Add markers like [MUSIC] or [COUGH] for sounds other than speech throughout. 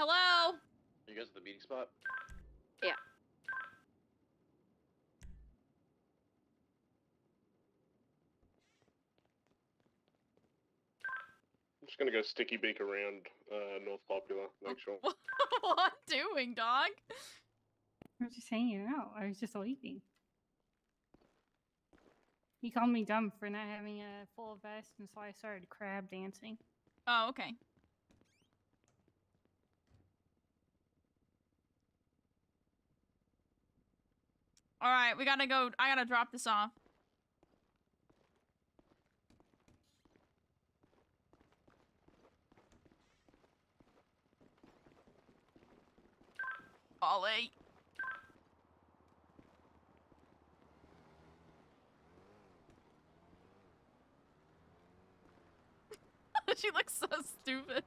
Hello? You guys at the meeting spot? Yeah. I'm just gonna go sticky beak around uh, North Popular. Make sure. [LAUGHS] what are you doing, dog? I was just hanging out. I was just waiting. He called me dumb for not having a full vest, and so I started crab dancing. Oh, okay. All right, we gotta go. I gotta drop this off. Ollie. [LAUGHS] she looks so stupid.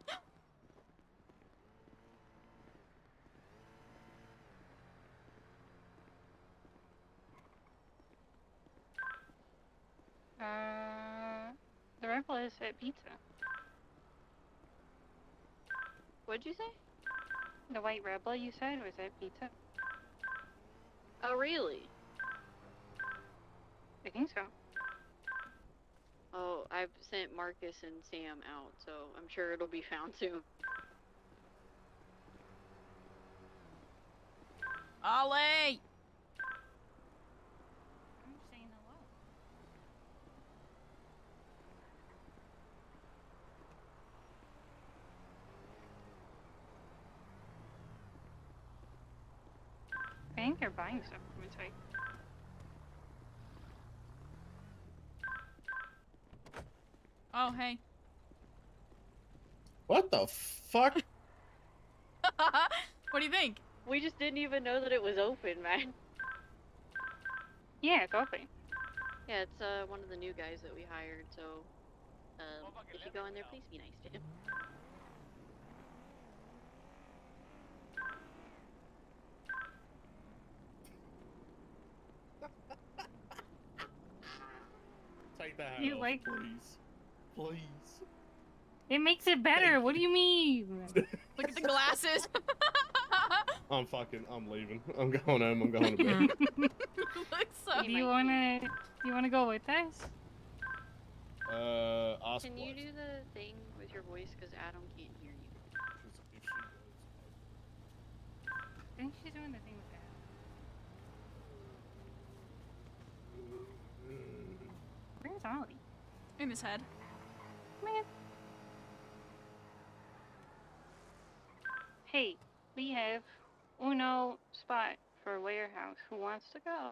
Uh, the rebel is at pizza. What'd you say? The white rebel you said was at pizza. Oh, really? I think so. Oh, I've sent Marcus and Sam out, so I'm sure it'll be found [LAUGHS] soon. Ollie! Think they're buying stuff from inside. Oh, hey. What the fuck? [LAUGHS] [LAUGHS] what do you think? We just didn't even know that it was open, man. Yeah, it's open. Yeah, it's uh one of the new guys that we hired, so um, if you go in there, please be nice to him. Take that You off, like- please. Please. It makes it better. What do you mean? [LAUGHS] Look at the glasses. [LAUGHS] I'm fucking. I'm leaving. I'm going home. I'm going to bed. [LAUGHS] looks so. do you wanna? Do you wanna go with us? uh, ask Can you what? do the thing with your voice? Because Adam can't hear you. if she does, I think she's doing the thing with. Where's Ollie? In his head. Man. Hey, we have Uno spot for warehouse. Who wants to go?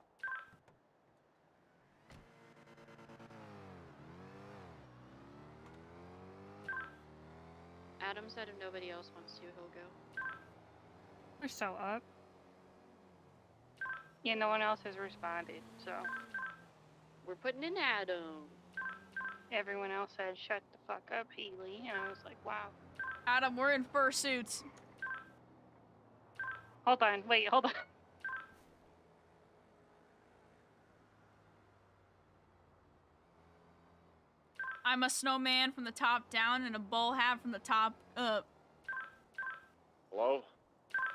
Adam said if nobody else wants to, he'll go. We're so up. Yeah, no one else has responded, so We're putting in Adam. everyone else said, shut the fuck up, Healy. And I was like, wow. Adam, we're in fursuits. Hold on, wait, hold on. I'm a snowman from the top down and a bull hat from the top up. Hello?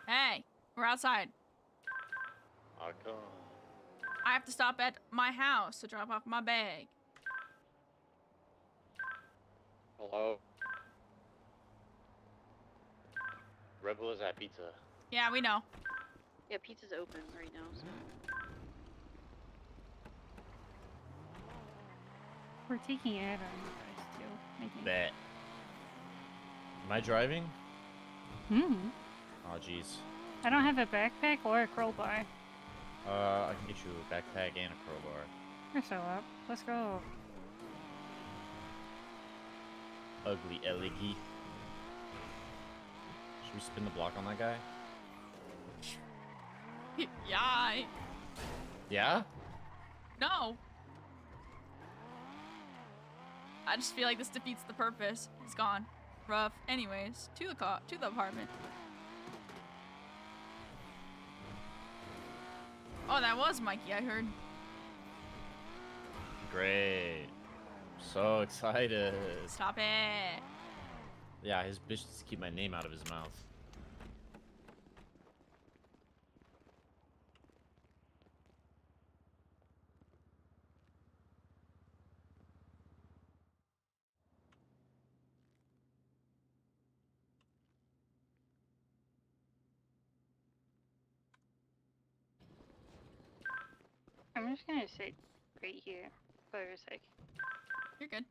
Hey, we're outside. I come. I have to stop at my house to drop off my bag. Hello? Rebel is at pizza. Yeah, we know. Yeah, pizza's open right now. So. We're taking Adam with us too. I think. Bet. Am I driving? Hmm. Oh, jeez. I don't have a backpack or a crowbar. Uh, I can get you a backpack and a crowbar. You're so up. Let's go. Ugly Elegy. Should we spin the block on that guy? [LAUGHS] yeah. I- Yeah? No. I just feel like this defeats the purpose. He's gone. Rough. Anyways, to the car, to the apartment. Oh, that was Mikey. I heard. Great. So excited. Stop it. Yeah, his bitch just keep my name out of his mouth. I'm just gonna sit right here for a sec. You're good.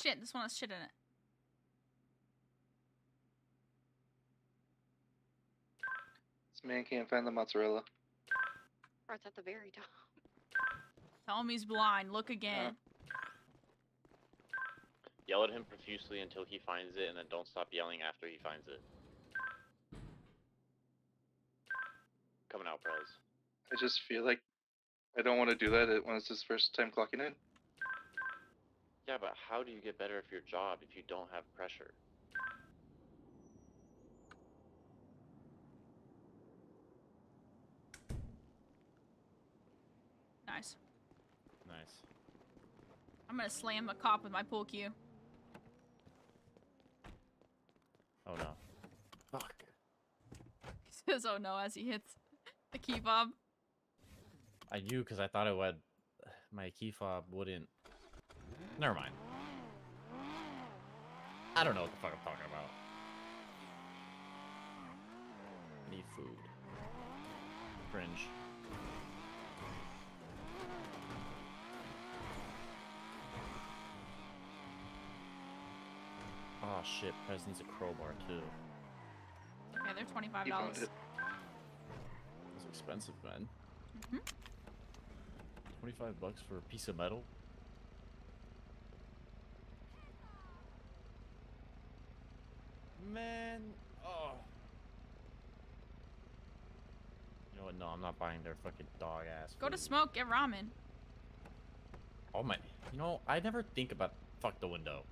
Shit, this one has shit in it. This man can't find the mozzarella. Or it's at the very top. Tell him he's blind. Look again. Yell at him profusely until he finds it, and then don't stop yelling after he finds it. Coming out, Prez. I just feel like I don't want to do that when it's his first time clocking in. Yeah, but how do you get better at your job if you don't have pressure? Nice. Nice. I'm gonna slam a cop with my pool cue. Oh no. Fuck. He says, "Oh no!" as he hits the key fob. I knew because I thought it would. My key fob wouldn't. Never mind. I don't know what the fuck I'm talking about. I Need food. Cringe. Oh shit, Prez needs a crowbar too. Okay, they're twenty-five You found dollars. It's expensive, man. Mhm. 25 bucks for a piece of metal? Man, oh. You know what? No, I'm not buying their fucking dog ass. Go to smoke, get ramen. Oh my. You know, I never think about fuck the window.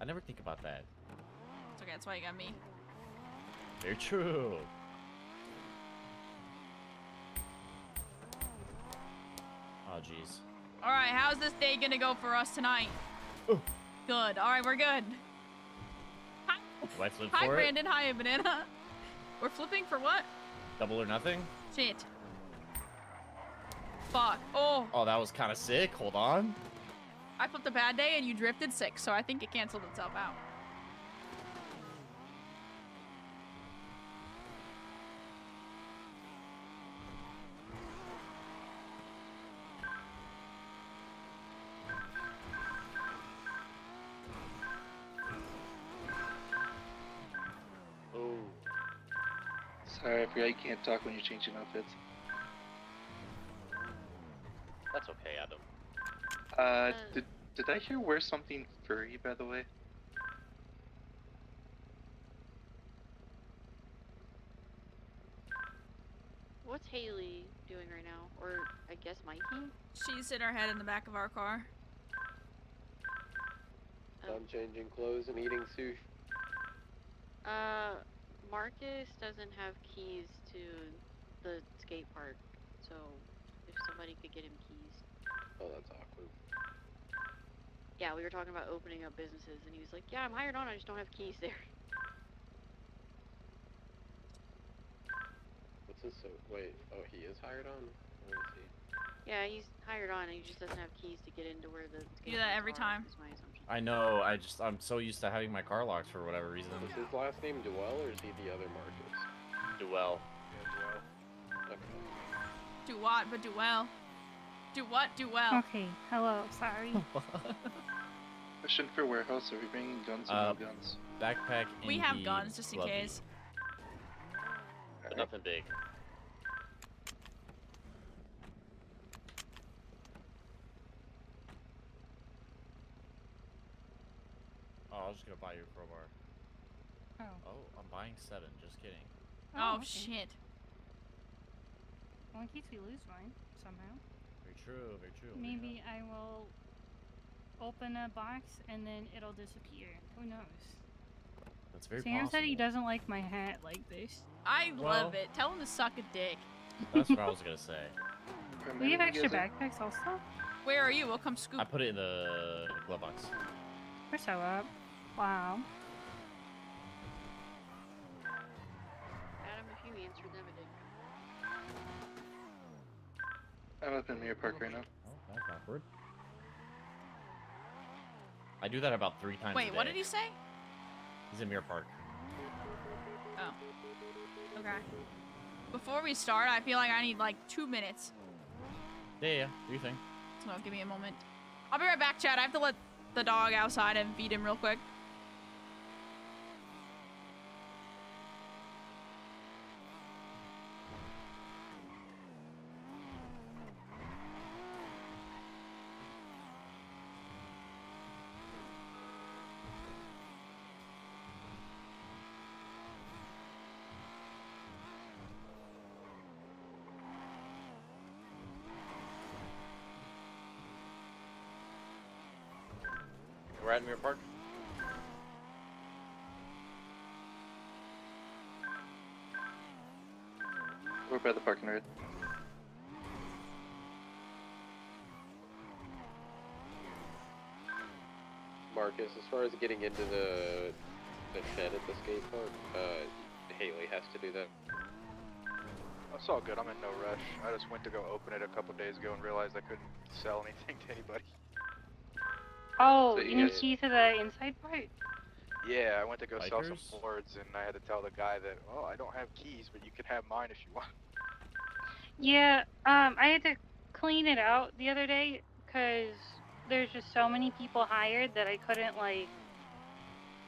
I never think about that. It's okay. That's why you got me. Very true. Oh jeez. All right, how's this day gonna go for us tonight? Oh. Good. All right, we're good. Hi, Do I flip hi for it? Brandon. Hi, Banana. We're flipping for what? Double or nothing? Shit. Fuck. Oh, Oh, that was kind of sick. Hold on. I flipped a bad day and you drifted six, so I think it canceled itself out. Oh, Sorry, I you can't talk when you're changing outfits. that's okay, Adam. Uh, Uh, did did I hear wear something furry by the way? What's Haley doing right now? Or I guess Mikey? She's in her head in the back of our car. Oh. I'm changing clothes and eating sushi. Uh, Marcus doesn't have keys to the skate park, so if somebody could get him keys. Oh, that's awkward. Yeah, we were talking about opening up businesses, and he was like, "Yeah, I'm hired on. I just don't have keys there." [LAUGHS] What's this? So wait. Oh, he is hired on. Where is he? Yeah, he's hired on, and he just doesn't have keys to get into where the skate do that every are, time. Is my assumption. I know. I just I'm so used to having my car locked for whatever reason. Is his last name Duell or is he the other Marcus? Duel. Yeah, Duell. Okay. Do what, but Duell. well. Do what, do well. Okay, hello, sorry. [LAUGHS] Question for warehouse: Are we bringing guns or Uh, no guns? Backpack. We have guns just in case. But nothing big. Was just gonna buy you a crowbar. Oh. Oh, I'm buying seven. Just kidding. Oh, oh okay. shit. Well, in case we lose one somehow, Very true. Very true. yeah. maybe I will open a box and then it'll disappear. Who knows? That's very Sam said he doesn't like my hat like this. I love it. Tell him to suck a dick. That's what I was gonna say. [LAUGHS] We have extra backpacks also. Where are you? We'll come scoop. I put it in the glove box. We're so up. Wow. Adam, if you answered them, it didn't. I'm up in Mirror Park right now. Oh, that's awkward. I do that about three times. a Wait, what did he say? He's in Mirror Park. Oh. Okay. Before we start, I feel like I need like two minutes. Yeah, yeah. Do you think? So give me a moment. I'll be right back, Chad. I have to let the dog outside and feed him real quick. We're at Park. We're by the parking lot. Marcus, as far as getting into the the shed at the skate park, uh, Haley has to do that. It's all good. I'm in no rush. I just went to go open it a couple days ago and realized I couldn't sell anything to anybody. Oh, So you you need guys- key to the inside part? Yeah, I went to go sell some boards and I had to tell the guy that, oh, I don't have keys, but you can have mine if you want. Yeah, um, I had to clean it out the other day because there's just so many people hired that I couldn't like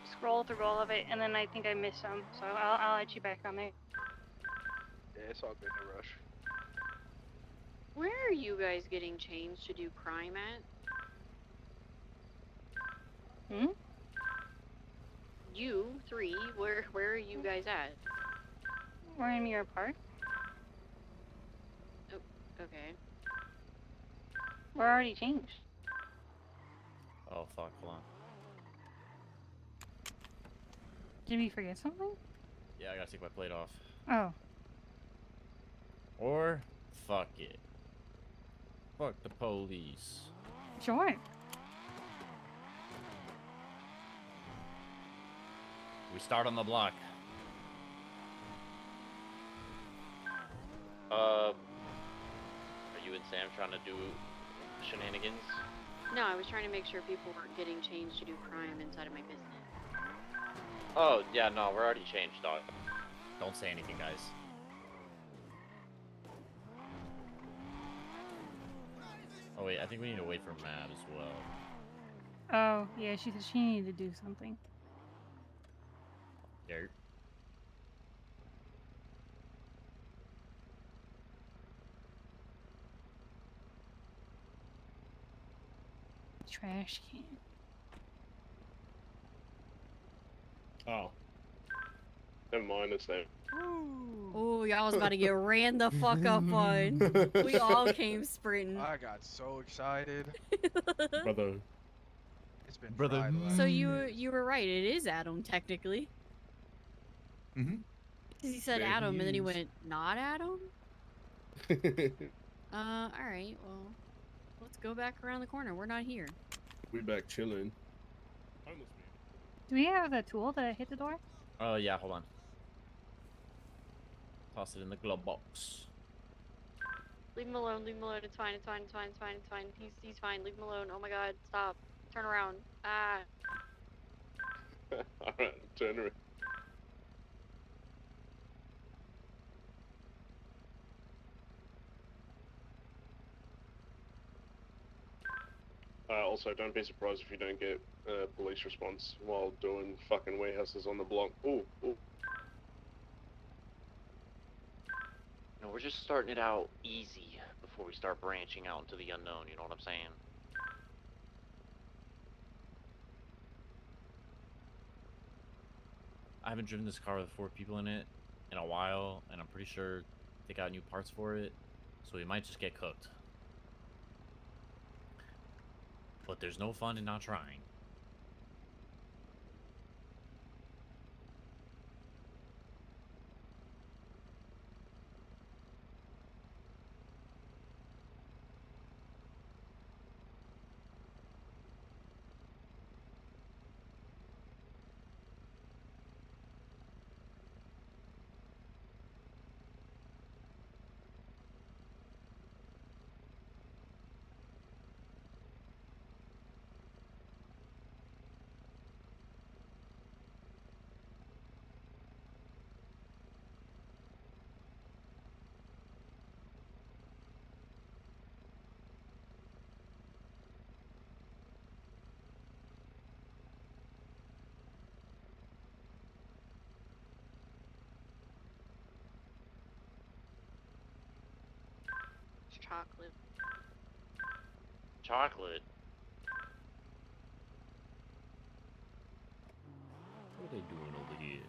scroll through all of it, and then I think I missed some, so I'll I'll add you back on there. Yeah, it's all good. No rush. Where are you guys getting changed to do crime at? Hmm? You three, where where are you guys at? We're in Mirror Park. Oh, okay. We're already changed. Oh fuck! Hold on. Did we forget something? Yeah, I gotta take my plate off. Oh, Or fuck it. Fuck the police. sure. We start on the block. Uh, are you and Sam trying to do shenanigans? No, I was trying to make sure people weren't getting changed to do crime inside of my business. Oh, yeah, no, we're already changed, dog. Don't say anything, guys. Oh wait, I think we need to wait for Matt as well. Oh, yeah. She said she needed to do something. Dirt. Trash can. Oh. Never mind, it's them. Oh, y'all was about to get [LAUGHS] ran the fuck up on. We [LAUGHS] all came sprinting. I got so excited. Brother. It's been Brother. So mm. you you were right. It is Adam technically. Mhm. 'Cause he said There Adam, he and then he went not Adam. [LAUGHS] Uh, all right. Well, let's go back around the corner. We're not here. we back chilling. Do we have the tool to hit the door? Oh yeah, hold on. Toss it in the glove box. Leave him alone, leave him alone, it's fine, it's fine, it's fine, it's fine, it's fine. He's he's fine, leave him alone. Oh my god, stop. Turn around. Ah. [LAUGHS] Alright, turn around. Uh, also, don't be surprised if you don't get uh, police response while doing fucking warehouses on the block. Ooh, ooh. No, we're just starting it out easy before we start branching out into the unknown, you know what I'm saying? I haven't driven this car with four people in it in a while, and I'm pretty sure they got new parts for it, so we might just get cooked. But there's no fun in not trying. It's chocolate. Chocolate. What are they doing over here?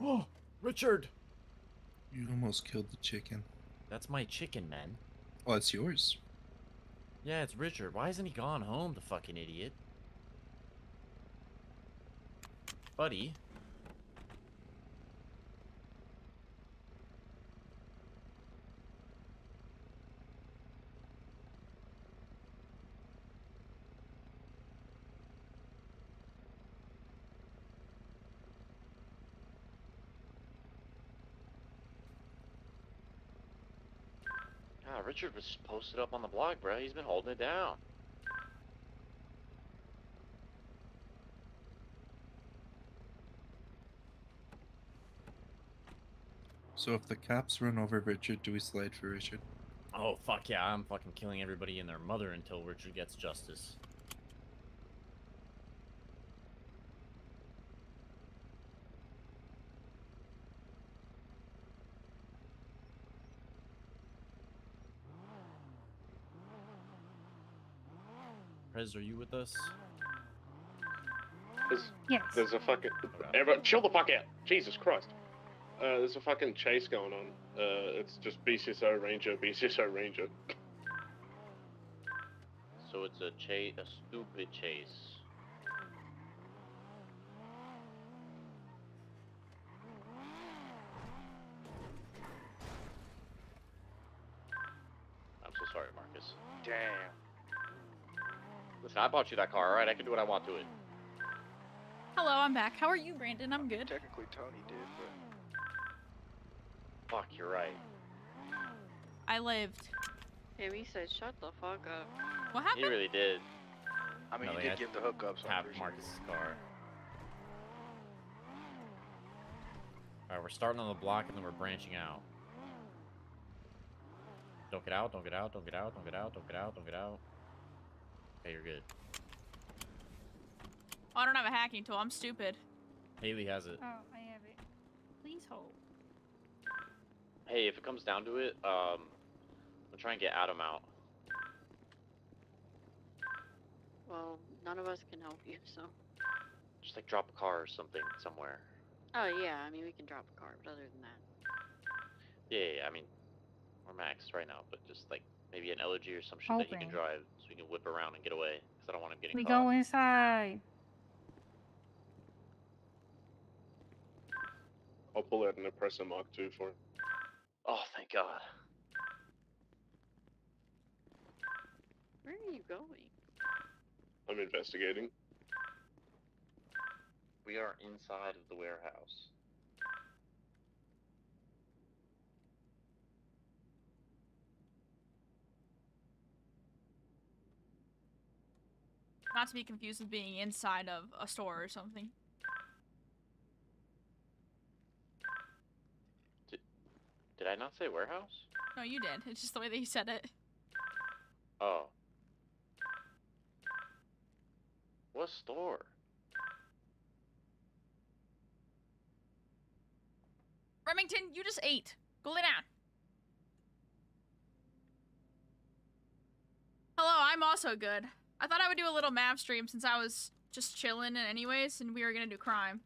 Oh, [GASPS] Richard! You almost killed the chicken. That's my chicken, man. Oh, it's yours. Yeah, it's Richard. Why hasn't he gone home, the fucking idiot? Buddy. Ah, Richard was posted up on the block, bro. He's been holding it down. So if the cops run over Richard, do we slide for Richard? Oh, fuck yeah, I'm fucking killing everybody and their mother until Richard gets justice. Prez, are you with us? There's, Yes. there's a fucking. Everyone, chill the fuck out. Jesus Christ. Uh, there's a fucking chase going on. Uh, it's just BCSO Ranger, BCSO Ranger. So it's a chase, a stupid chase. I'm so sorry, Marcus. Damn. Listen, I bought you that car, alright? I can do what I want to it. Hello, I'm back. How are you, Brandon? I'm good. Technically, Tony did, but Fuck, you're right. I lived. Amy said, "Shut the fuck up." What happened? He really did. I mean, No, you did give the hookups. so I Tap appreciate Marcus's car. Alright, we're starting on the block and then we're branching out. Don't get out, don't get out, don't get out, don't get out, don't get out, don't get out. Okay, you're good. Oh, I don't have a hacking tool. I'm stupid. Haley has it. Oh, I have it. Please hold. Hey, if it comes down to it, um, we'll try and get Adam out. Well, none of us can help you, so. Just like drop a car or something somewhere. Oh yeah, I mean we can drop a car, but other than that, Yeah, yeah, yeah, I mean, we're maxed right now, but just like maybe an elegy or some shit that he can drive so we can whip around and get away. Because I don't want him getting We caught. go inside. I'll pull out an Oppressor Mark II for him. Oh, thank God. where are you going? I'm investigating. We are inside of the warehouse. not to be confused with being inside of a store or something. Did, did I not say warehouse? No, you did. It's just the way that you said it. Oh. What store? Remington, you just ate. Go lay down. Hello, I'm also good. I thought I would do a little map stream since I was just chilling and anyways, and we were gonna do crime.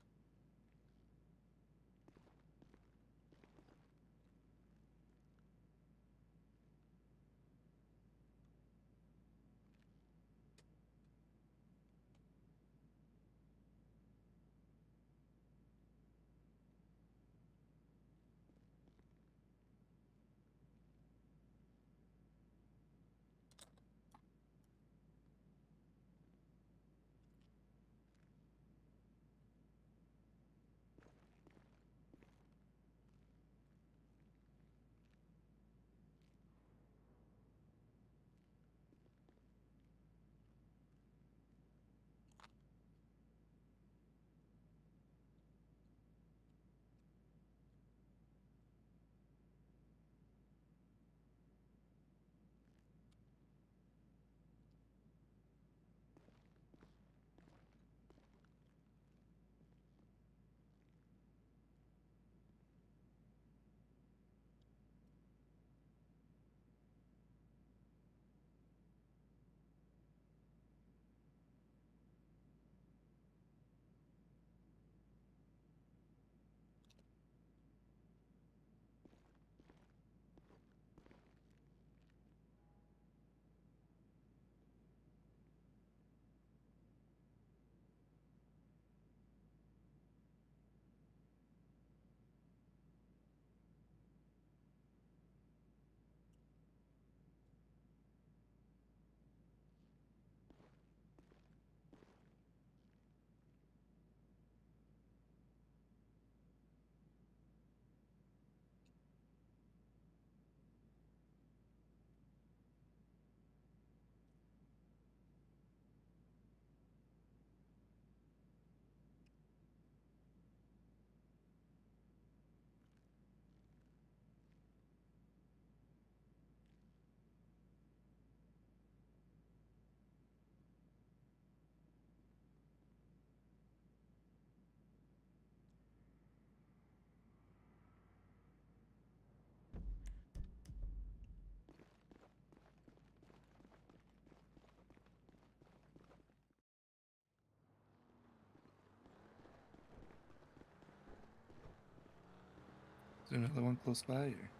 There another one close by? Or?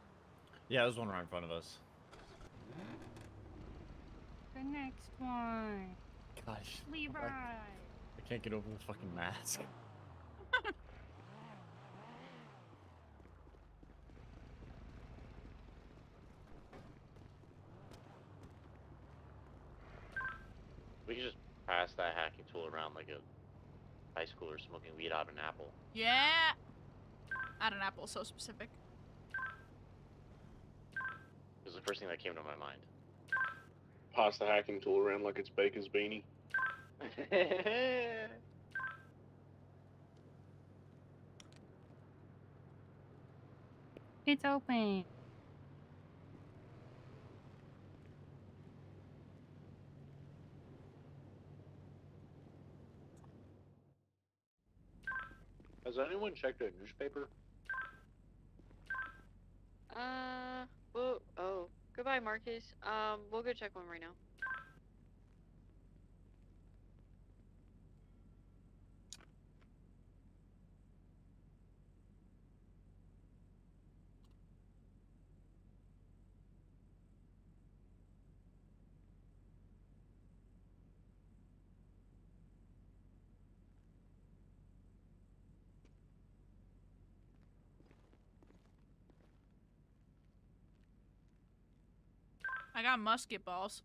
Yeah, there's one right in front of us. The next one. Gosh. Levi. I can't get over the fucking mask. [LAUGHS] We could just pass that hacking tool around like a high schooler smoking weed out of an apple. Yeah. Add an apple, so specific. It was the first thing that came to my mind. Pass the hacking tool around like it's Baker's beanie. [LAUGHS] It's open. Has anyone checked a newspaper? Uh, well, oh, goodbye, Marcus. Um, we'll go check one right now. I got musket balls.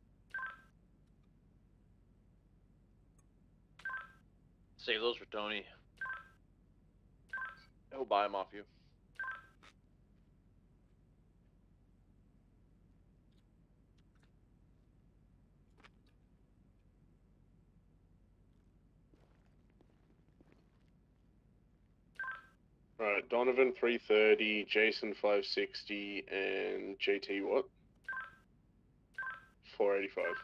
Save those for Tony. He'll buy them off you. Right, Donovan 330, Jason 560, and JT what? 485.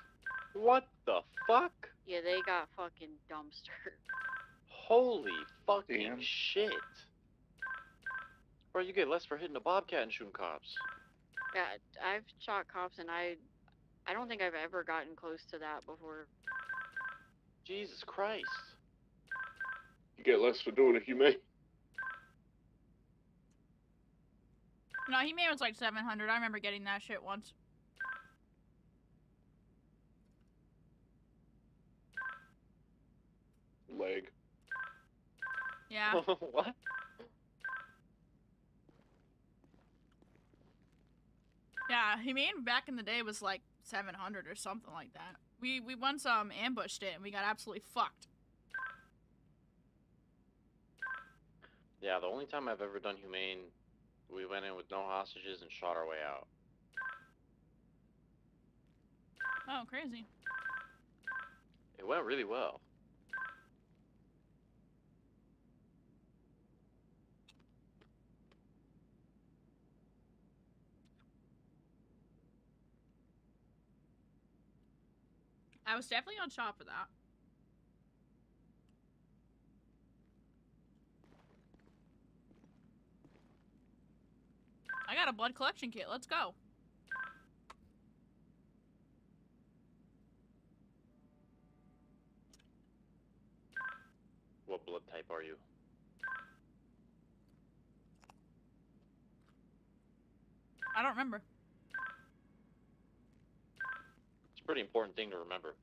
What the fuck? Yeah, they got fucking dumpster. Holy fucking Damn. shit. Bro, you get less for hitting a bobcat and shooting cops. Yeah, I've shot cops and I, I don't think I've ever gotten close to that before. Jesus Christ. You get less for doing it humane. No, he made was like 700. I remember getting that shit once. Leg. Yeah. [LAUGHS] what? Yeah, Humane back in the day was like 700 or something like that. We we once um ambushed it and we got absolutely fucked. Yeah, the only time I've ever done humane, we went in with no hostages and shot our way out. Oh, crazy. It went really well. I was definitely on shop for that. I got a blood collection kit. Let's go. What blood type are you? I don't remember. It's a pretty important thing to remember.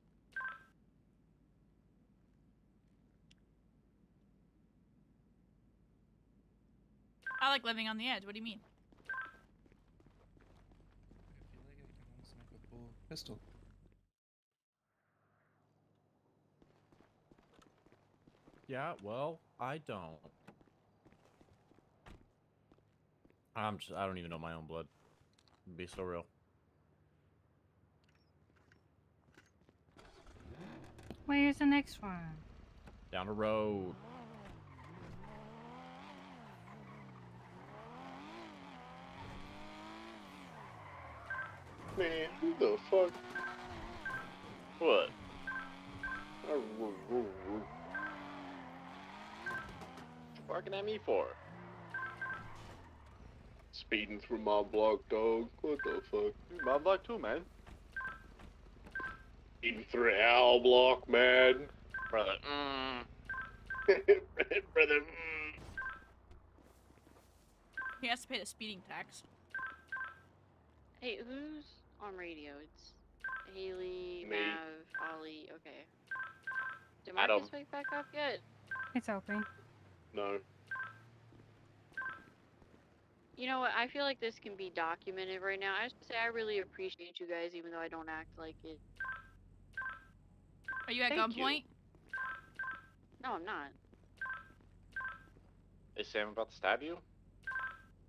I like living on the edge. What do you mean? I feel like I can almost make a full pistol. Yeah, well, I don't. I'm just, I don't even know my own blood. Be so real. Where's the next one? Down the road. Man, who the fuck? What? Barking at me for? Speeding through my block, dog. What the fuck? My block too, man. Speeding through Owl block, man. Brother, mm. [LAUGHS] Brother, mm. He has to pay the speeding tax. Hey, who's on radio? It's Haley, Me. Mav, Ollie. Okay. Did Adam. Marcus wake back up yet? It's open. No. You know what? I feel like this can be documented right now. I just say I really appreciate you guys, even though I don't act like it. Are you at Thank you. gunpoint? No, I'm not. Is Sam about to stab you?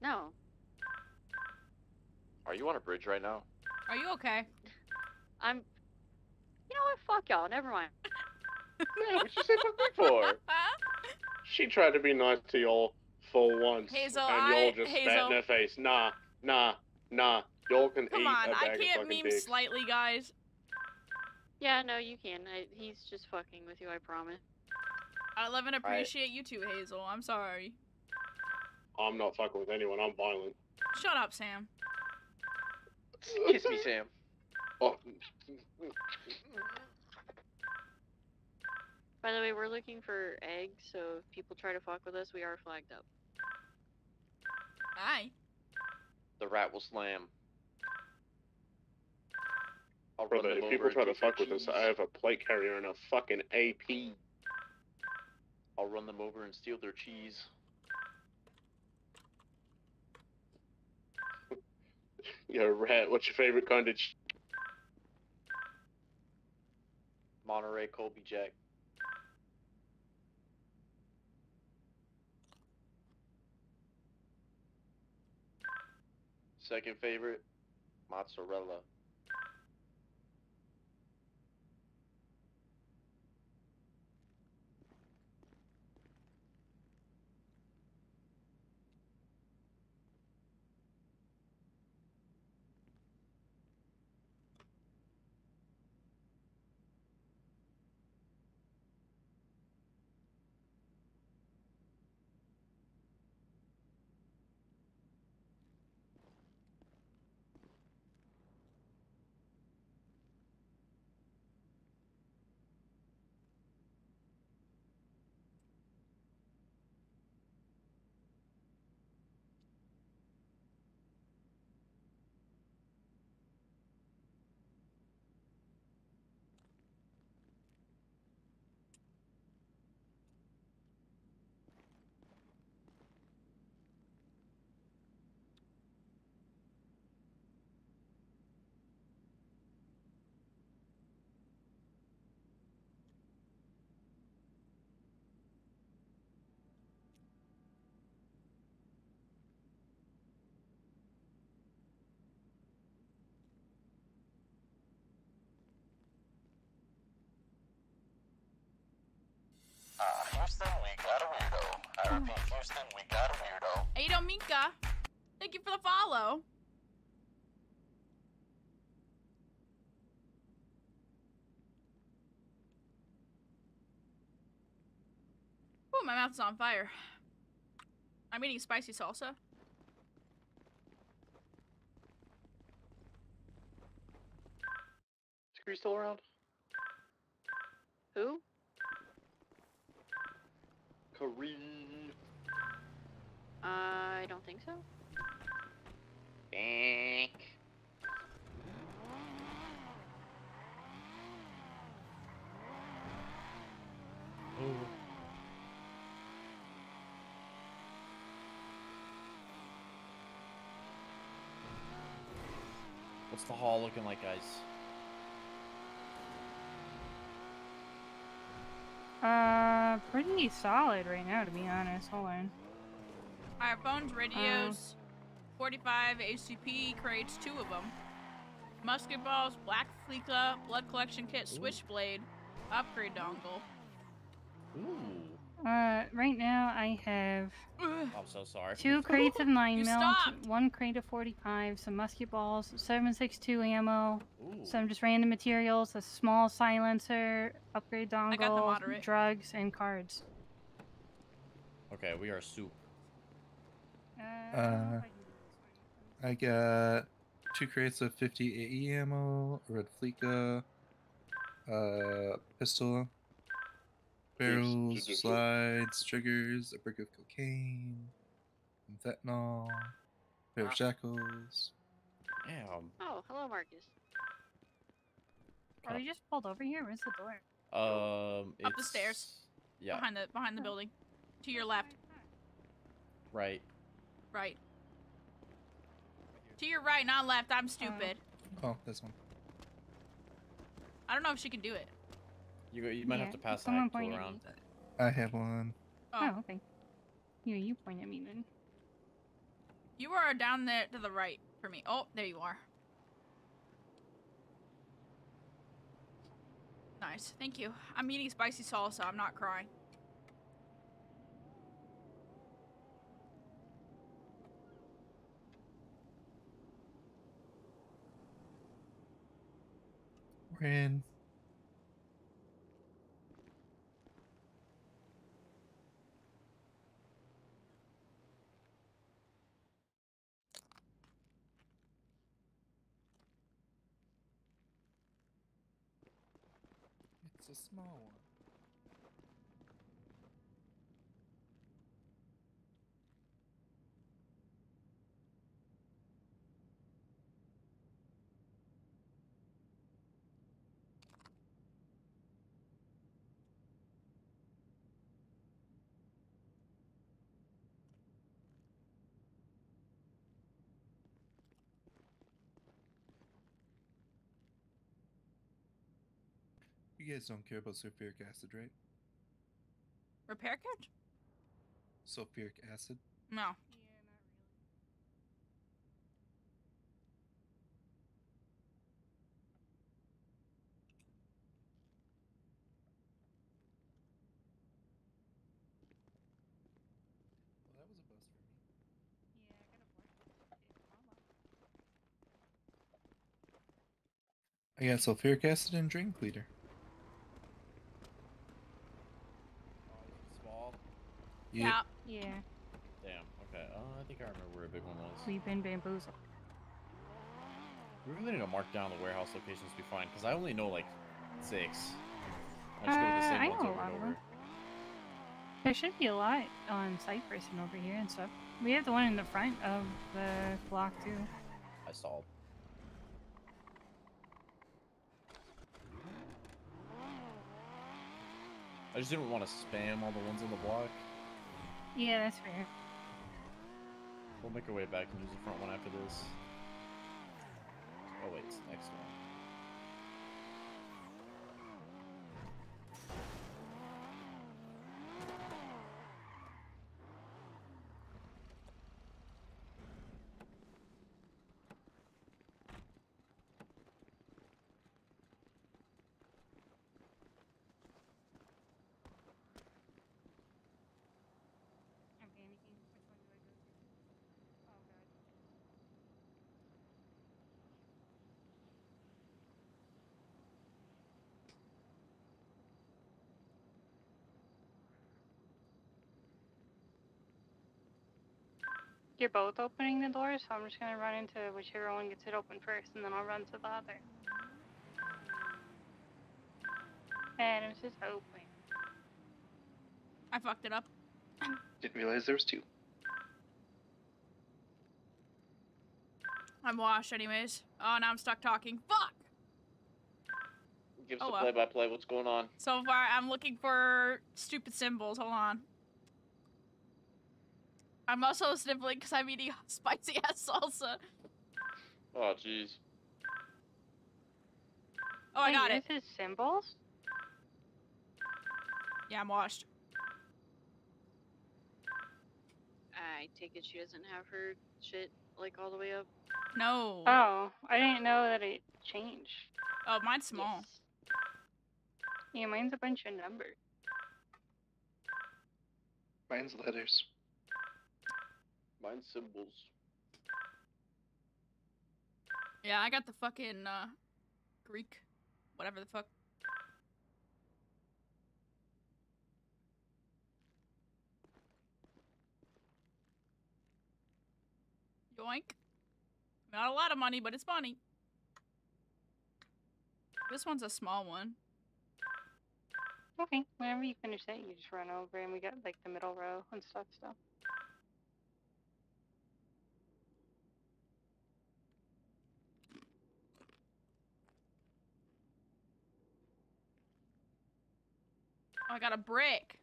No. Are you on a bridge right now? Are you okay? I'm. You know what? Fuck y'all. Never mind. [LAUGHS] Yeah, what you say fuck me for? [LAUGHS] She tried to be nice to y'all for once, Hazel, and y'all I- just spat Hazel. in her face. Nah, nah, nah. Y'all can Come eat on, a I bag can't of meme dicks. slightly, guys. Yeah, no, you can. I, he's just fucking with you. I promise. I love and appreciate you too, Hazel. I'm sorry. I'm not fucking with anyone. I'm violent. Shut up, Sam. Kiss me, Sam. Oh, By the way, we're looking for eggs, so if people try to fuck with us, we are flagged up. Hi. The rat will slam. I'll brother, if people try to and take their fuck with us. I have a plate carrier and a fucking AP. I'll run them over and steal their cheese. [LAUGHS] Yo, rat, what's your favorite kind of ch- Monterey Colby Jack. Second favorite, mozzarella. Houston, we got a weirdo. Ado Mika, thank you for the follow. Ooh, my mouth's on fire. I'm eating spicy salsa. Is Cree still around? Who? Kareem. I don't think so. Bank. Ooh. What's the hall looking like, guys? Uh, pretty solid right now, to be honest. Hold on. Our phones, radios, 45 ACP crates, two of them. Musket balls, black Fleeca, blood collection kit, switchblade, upgrade dongle. Ooh. Uh, right now I have I'm so sorry. two [LAUGHS] crates of 9 You mil, one crate of 45, some musket balls, 762 ammo, Ooh. some just random materials, a small silencer, upgrade got the dongle, drugs, and cards. Okay, we are soup. Uh, I got two crates of 50 AE ammo, red Fleeca, uh, pistol, barrels, slides, triggers, a brick of cocaine, some fentanyl, pair of shackles. Damn. Oh, hello, Marcus. Are we just pulled over here? Where's the door? Um, Up the stairs. it's- Yeah, Behind the behind the building. To your left. right. Right. To your right, not left. I'm stupid. Oh. oh, this one. I don't know if she can do it. You you might Yeah, have to pass the someone hack tool around. me. I have one. Oh, Oh, okay. You, you point at me then. you are down there to the right for me. Oh, there you are. Nice. Thank you. I'm eating spicy salsa. I'm not crying. It's a small one. You guys don't care about sulfuric acid, right? Repair kit? Sulfuric acid? No. Well, that was a bust for me. Yeah, I got a board. I got sulfuric acid and drain cleaner. Small. Yeah. Yeah, Damn. Okay. Uh, I think I remember where a big one was. we've been bamboozled. We really need to mark down the warehouse locations we find, because I only know like six. I just go to the Uh, same I ones know a over lot and of over. them. There should be a lot on Cypress and over here and stuff. We have the one in the front of the block too. I stalled. I just didn't want to spam all the ones on the block. Yeah, that's fair. We'll make our way back and use the front one after this. Oh wait, it's the next one. You're both opening the door, so I'm just gonna run into whichever one gets it open first, and then I'll run to the other. Adam's just open. I fucked it up. [CLEARS THROAT] Didn't realize there was two. I'm washed anyways. Oh, now I'm stuck talking. Fuck! Give us Oh, a well. play-by-play. What's going on? So far, I'm looking for stupid symbols. Hold on. I'm also sniffling because I'm eating [LAUGHS] spicy ass salsa. Oh, jeez. Oh, I Wait, got it. This is symbols. Yeah, I'm washed. I take it she doesn't have her shit like all the way up. No. Oh, I didn't know that it changed. Oh, mine's small. Yeah, mine's a bunch of numbers. Mine's letters. Mine's symbols. Yeah, I got the fucking uh, Greek, whatever the fuck. Yoink. Not a lot of money, but it's money. This one's a small one. Okay, whenever you finish that, you just run over, and we got like the middle row and stuff. So. I got a brick.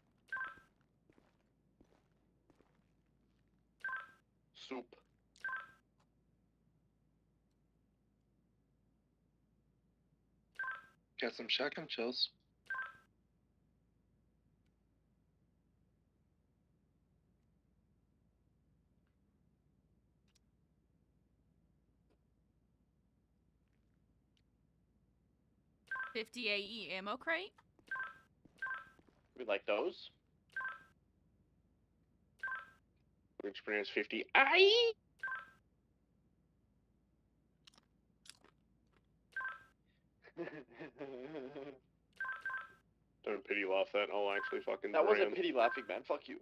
Soup. Got some shotgun shells. Fifty AE ammo crate. We like those. Experience 50. I. [LAUGHS] Don't pity laugh that. I'll actually fucking that wasn't pity laughing, man. Fuck you.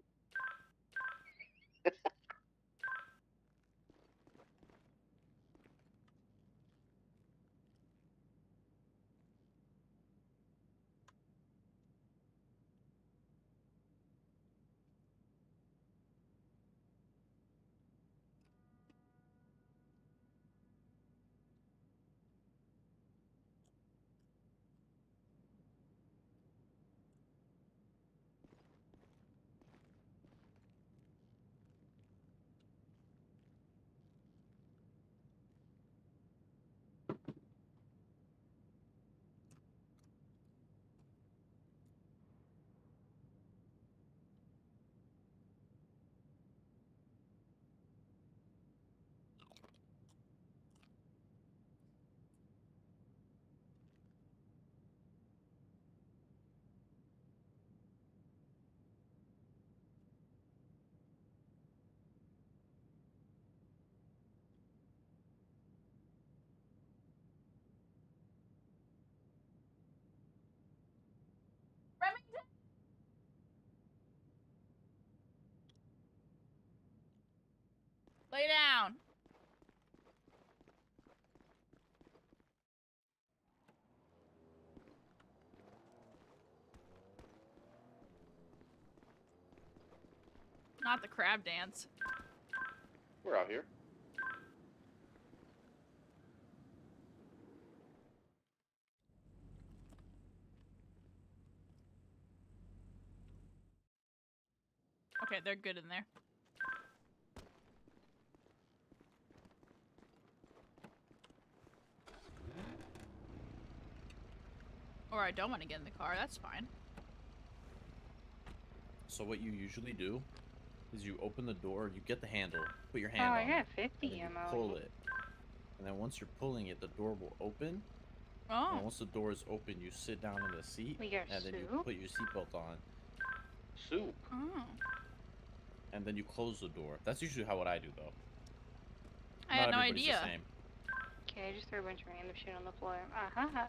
Lay down. Not the crab dance. We're out here. Okay, they're good in there. Or I don't want to get in the car, that's fine. So what you usually do is you open the door, you get the handle, put your Oh, hand I on got it, 50 and then you ammo. pull it. And then once you're pulling it, the door will open. Oh. And once the door is open, you sit down in the seat, We got and then you put your seatbelt on, Soup. Oh. and then you close the door. That's usually how what I do, though. I had no everybody's the idea. same. Okay, I just threw a bunch of random shit on the floor. Uh huh.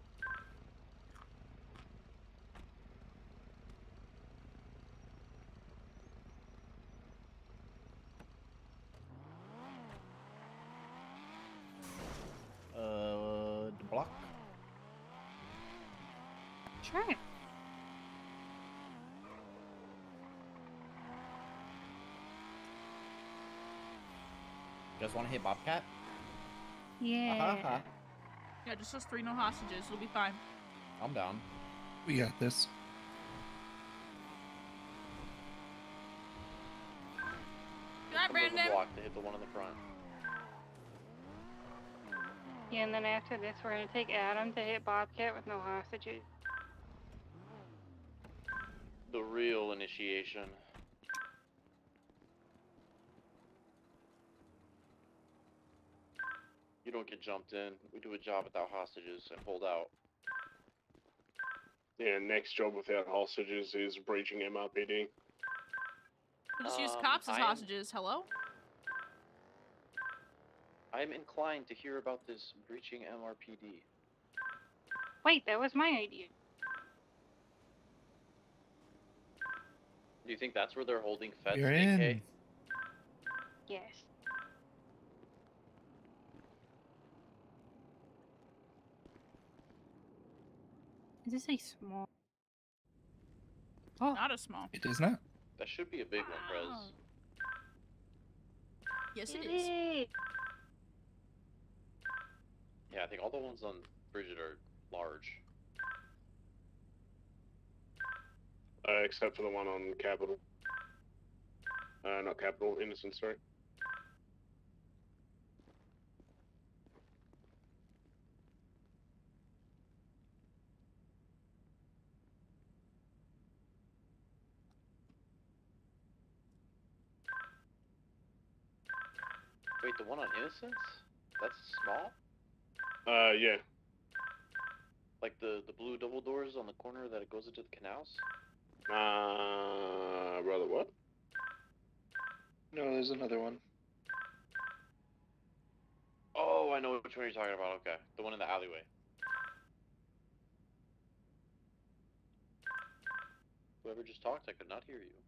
Sure. You guys want to hit Bobcat? Yeah. Uh-huh. Yeah, just those three no hostages. It'll be fine. I'm down. We got this. Good night, Come over Brandon. block to hit the one in the front. Yeah, and then after this, we're gonna take Adam to hit Bobcat with no hostages. The real initiation. You don't get jumped in. We do a job without hostages and hold out. Yeah, next job without hostages is breaching MRPD. We'll just use Um, cops as I am- hostages. Hello? I'm inclined to hear about this breaching MRPD. Wait, that was my idea. Do you think that's where they're holding Feds You're AK? in. Yes. Is this a small? Oh, Not a small. It is not. That should be a big one, Prez. Yes, it it is. is. Yeah, I think all the ones on Bridget are large. Uh, except for the one on Capital. Uh, not Capital, Innocent, sorry. Wait, the one on Innocence? That's small? Uh, yeah. Like the the blue double doors on the corner that it goes into the canals? Uh, brother, what? No, there's another one. Oh, I know which one you're talking about. Okay, the one in the alleyway. Whoever just talked, I could not hear you.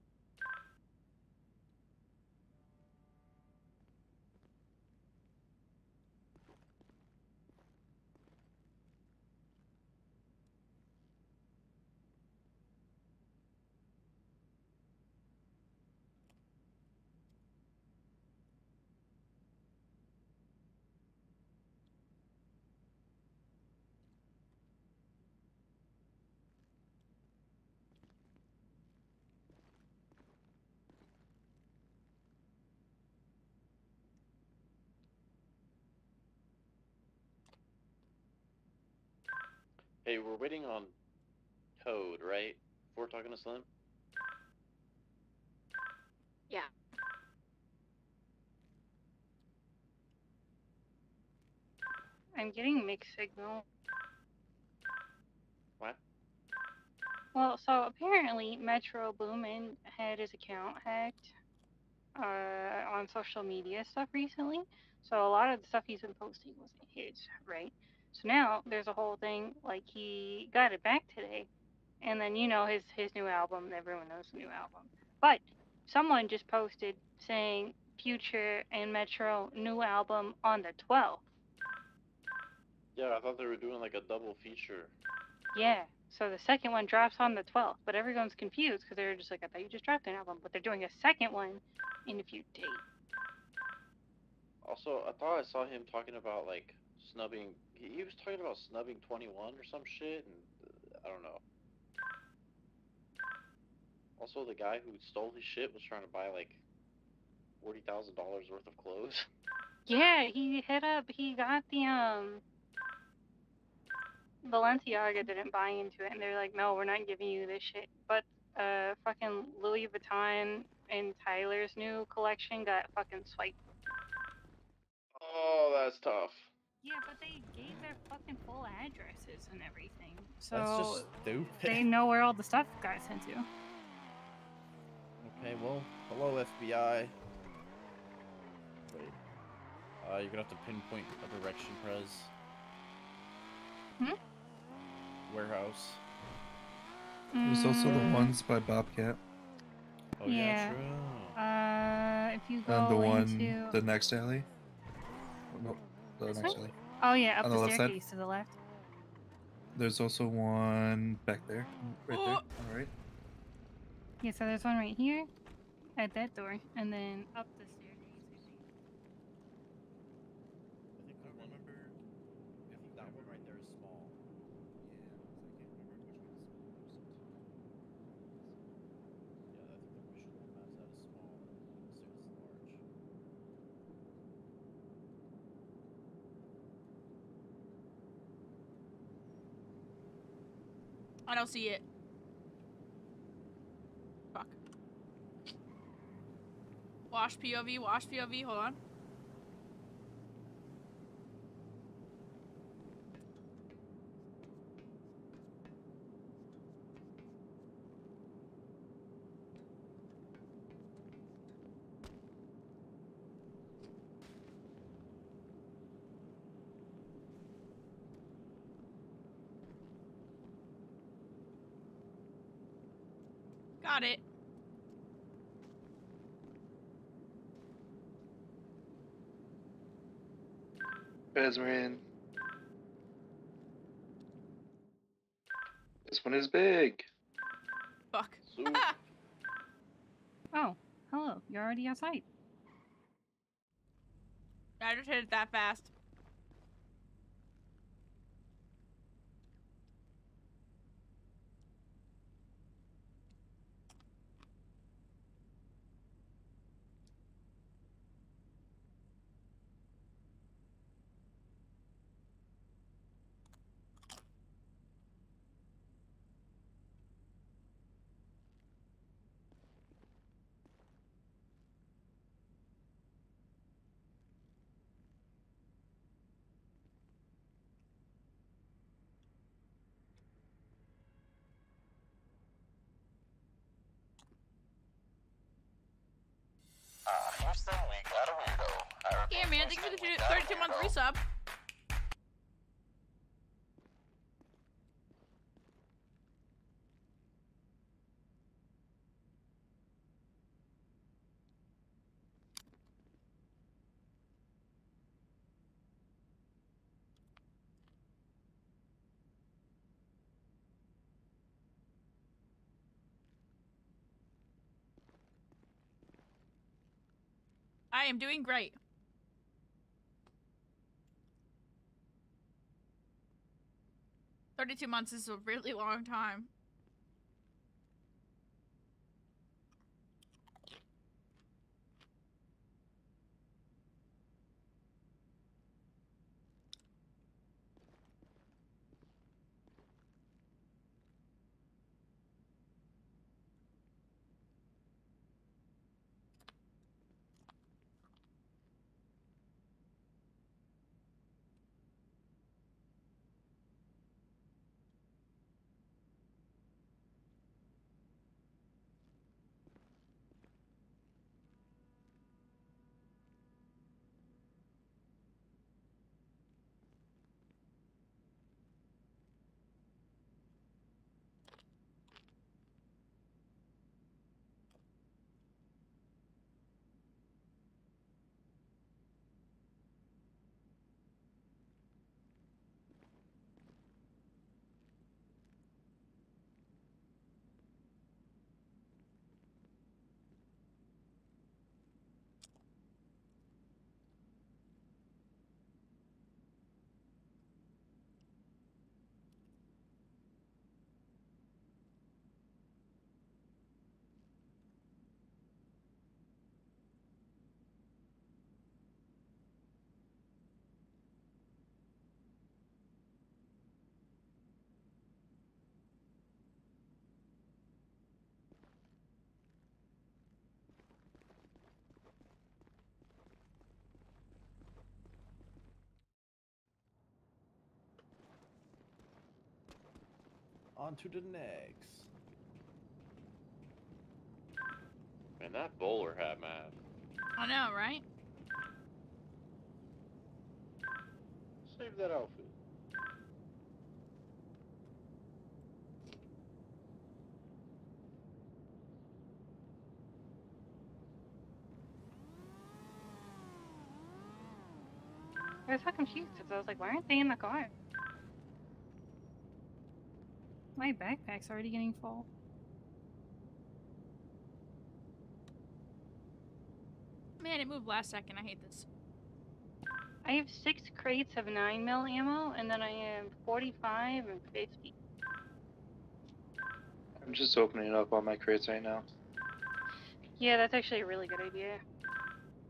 Hey, we're waiting on Toad, right? Before talking to Slim? Yeah. I'm getting mixed signal. What? Well, so apparently Metro Boomin had his account hacked uh, on social media stuff recently. So a lot of the stuff he's been posting wasn't his, right? So now there's a whole thing like he got it back today, and then you know his his new album. Everyone knows the new album, but someone just posted saying Future and Metro new album on the 12th. Yeah, I thought they were doing like a double feature. Yeah. So the second one drops on the 12th, but everyone's confused because they're just like, I thought you just dropped an album, but they're doing a second one in a few days. Also, I thought I saw him talking about like snubbing. He was talking about snubbing 21 or some shit, and uh, I don't know. Also, the guy who stole his shit was trying to buy like forty thousand dollars worth of clothes. Yeah, he hit up. He got the um. Balenciaga didn't buy into it, and they're like, "No, we're not giving you this shit." But uh, fucking Louis Vuitton and Tyler's new collection got fucking swiped. Oh, that's tough. Yeah, but they gave their fucking full addresses and everything, so That's just stupid. they know where all the stuff got sent to. Okay, well, hello FBI. Wait. Uh, you're gonna have to pinpoint a direction, Prez. Hmm? Warehouse. There's also the Mm, ones by Bobcat Oh yeah, Yeah. true. Uh, if you go and the one, the next alley. Oh, No, the This one? alley. oh yeah, up on the, the staircase to the left. there's also one back there, mm, right there. Oh. All right. Yeah, so there's one right here at that door, and then up the stairs. I think I remember. I think that one right there is small. Yeah, I think the visual maps that is small. This is large. I don't see it. Fuck. Wash POV, wash POV, hold on. Got it. Bezmarin. This one is big. Fuck. Ah! Oh, hello. You're already outside. I just hit it that fast. Houston, we got a weirdo. Yeah, man, thank you for the Houston, we two- got a 32 month resub. I am doing great. Thirty-two months is a really long time. On to the next. Man, that bowler hat, man. I know, right? Save that outfit. I was so confused because I was like, why aren't they in the car? My backpack's already getting full. Man, it moved last second. I hate this. I have six crates of 9 mil ammo, and then I have 45 and 50. I'm just opening up all my crates right now. Yeah, that's actually a really good idea.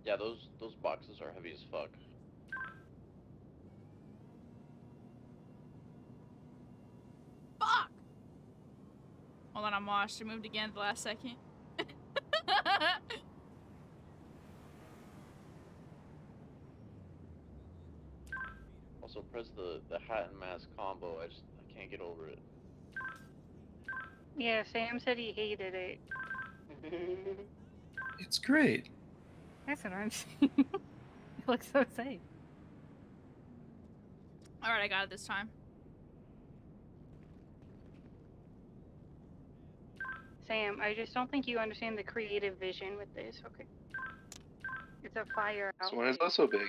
Yeah, those those boxes are heavy as fuck. Fuck! Hold on, I'm washed. I moved again at the last second. [LAUGHS] Also, press the the hat and mask combo. I just I can't get over it. Yeah, Sam said he hated it. [LAUGHS] It's great. That's what I'm saying. [LAUGHS] it looks so safe. Alright, I got it this time. Sam, I just don't think you understand the creative vision with this, okay? It's a fire This one is also big.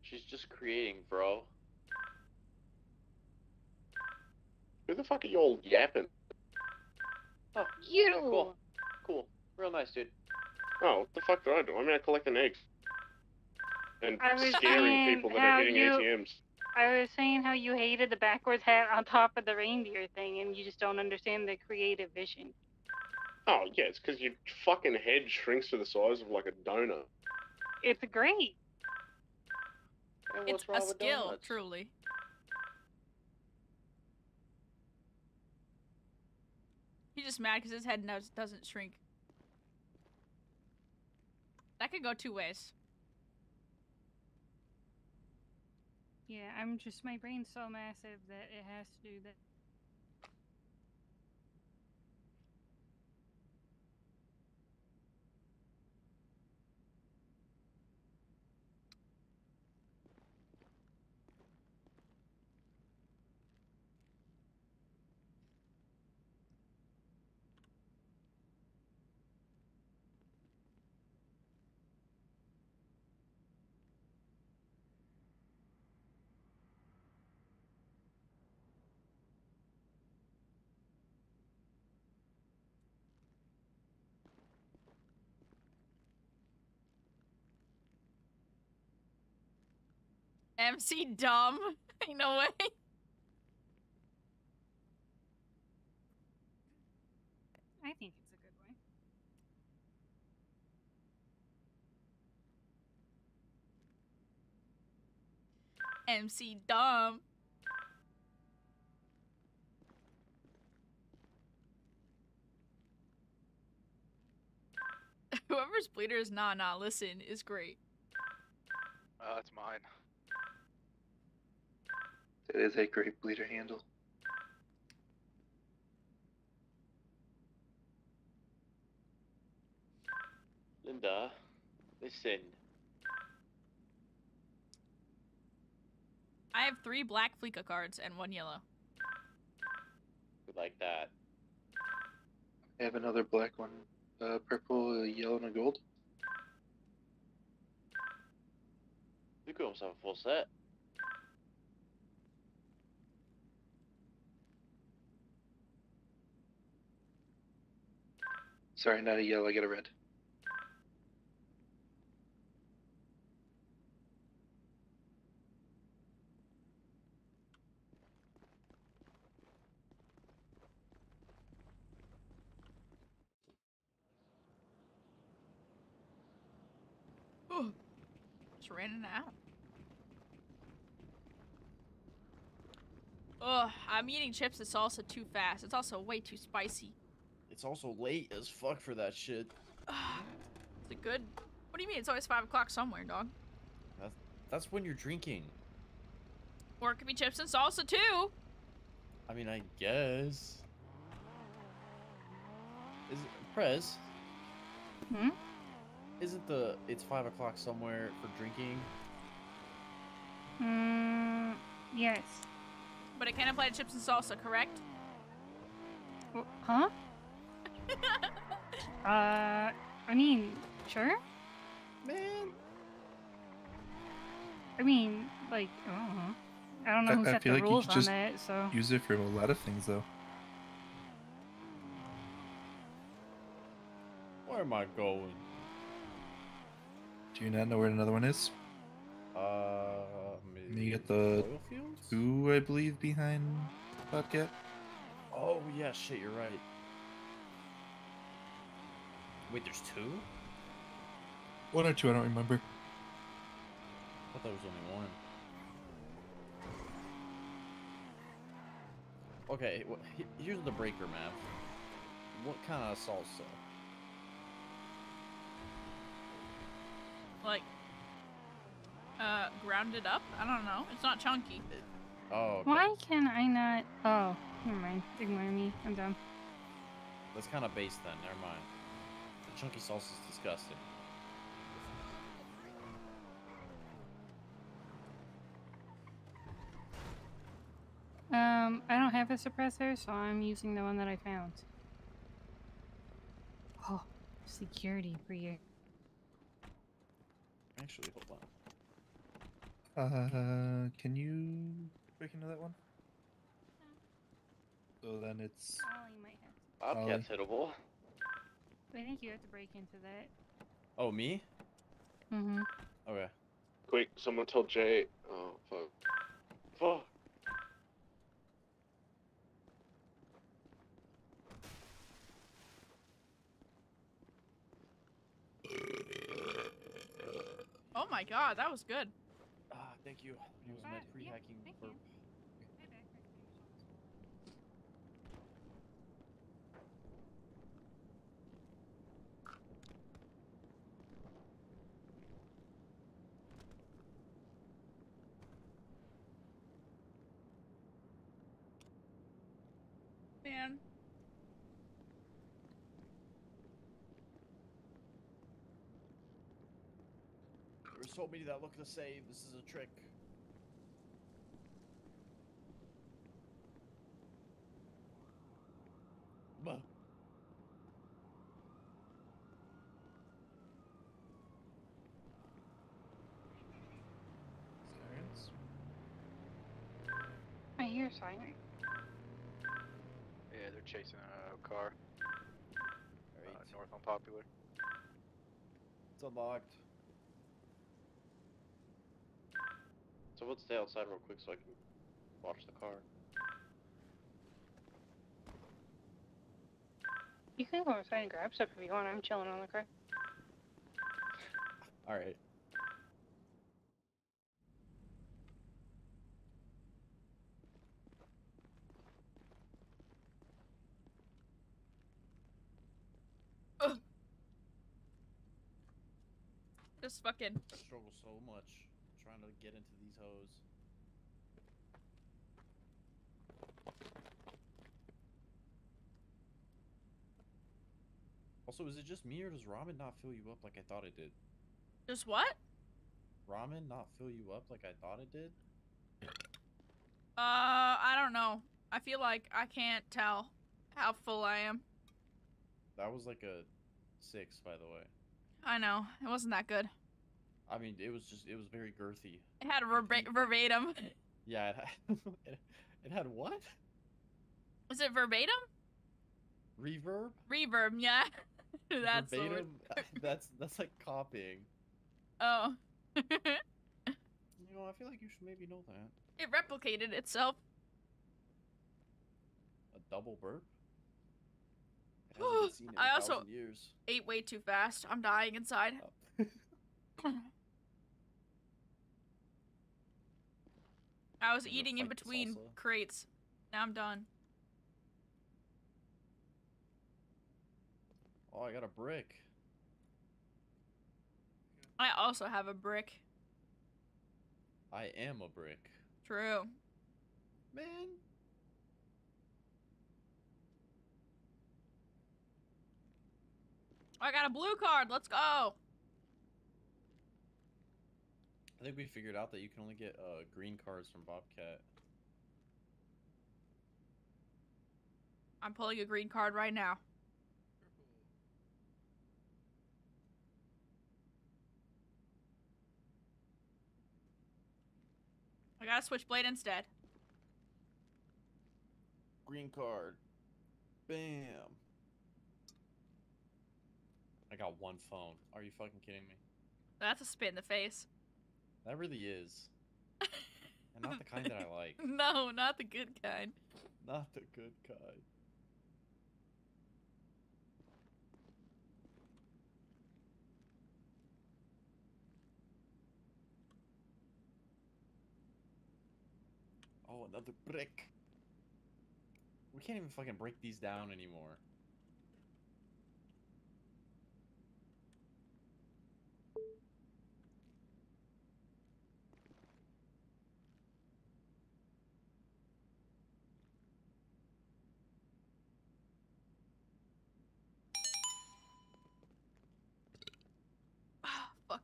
She's just creating, bro. Who the fuck are you all yapping? Oh, You! yeah, cool. Cool. Real nice, dude. Oh, what the fuck do I do? I mean, I collect an eggs. And I scaring people that are hitting you- ATMs. I was saying how you hated the backwards hat on top of the reindeer thing, and you just don't understand the creative vision. Oh, yeah, it's because your fucking head shrinks to the size of like a donut. It's great. It's a skill, donuts? truly. He's just mad because his head doesn't shrink. That could go two ways. Yeah, I'm just my brain's so massive that it has to do that. MC dumb. [LAUGHS] Ain't no way. I think it's a good one. MC dumb. [LAUGHS] Whoever's bleeder is nah nah listen is great. Uh, that's mine. It is a great bleeder handle. Linda, listen. I have three black Fleeca cards and one yellow. We like that. I have another black one. Uh, purple, a yellow, and a gold. You could almost have a full set. Sorry, not a yellow, I got a red. Ooh. Just ran it out. Ugh, I'm eating chips and salsa too fast. It's also way too spicy. It's also late as fuck for that shit. Is it good? What do you mean? It's always 5 o'clock somewhere, dog. That's, that's when you're drinking. Or it could be chips and salsa too. I mean, I guess. Is it Prez? Hmm? Isn't the it's five o'clock somewhere for drinking? Mm, yes. But it can apply to chips and salsa, correct? Huh? [LAUGHS] Uh, I mean, sure. Man. I mean, like, I don't know. I don't know who I set feel the like you rules on just that, so. Use it for a lot of things, though. Where am I going? Do you not know where another one is? Uh, maybe. You get the two, I believe, behind Bobcat. Oh yeah, shit, you're right. Wait, there's two? One or two, I don't remember. I thought there was only one. Okay, wh- he- here's the breaker map. What kind of assault salsa? Like, uh, grounded up? I don't know. It's not chunky. Oh, okay. Why can I not? Oh, never mind. Ignore me. I'm done. That's kind of base then. Never mind. The chunky sauce is disgusting. Um, I don't have a suppressor, so I'm using the one that I found. Oh, security for you. Actually, hold on. Uh, can you break into that one? So then it's. Ollie might have to. Bobcat's hittable. I think you have to break into that. Oh, me? Mm-hmm. Okay. Quick, someone tell Jay. Oh fuck. Fuck. Oh my god, that was good. Ah, thank you. It was my pre-hacking burp. Man. Told me that look to save. This is a trick. Buh. I hear siren. Yeah, they're chasing a car. Uh, north on Popular. It's unlocked. Someone stay outside real quick so I can watch the car. You can go inside and grab stuff if you want. I'm chilling on the car. All right. Just fucking. I struggle so much trying to get into these hoes. Also, is it just me or does ramen not fill you up like I thought it did? Just what? Ramen not fill you up like I thought it did? Uh, I don't know. I feel like I can't tell how full I am. That was like a six, by the way. I know. It wasn't that good. I mean, it was just, it was very girthy. It had verbatim. [LAUGHS] Yeah, it had, [LAUGHS] it, it had what? Was it verbatim? Reverb? Reverb, yeah. [LAUGHS] That's. Verbatim? that's, that's like copying. Oh. You know, I feel like you should maybe know that. it replicated itself. A double burp? It hasn't been [SIGHS] seen in also years. ate way too fast. I'm dying inside. Oh. I was eating in between crates. Now I'm done. Oh, I got a brick. I also have a brick. I am a brick. True. Man. I got a blue card. Let's go. I think we figured out that you can only get uh, green cards from Bobcat. I'm pulling a green card right now. I got a Switchblade instead. Green card. Bam. I got one phone. Are you fucking kidding me? That's a spit in the face. That really is. and not the kind that I like. [LAUGHS] No, not the good kind. Not the good kind. Oh, another brick. We can't even fucking break these down anymore.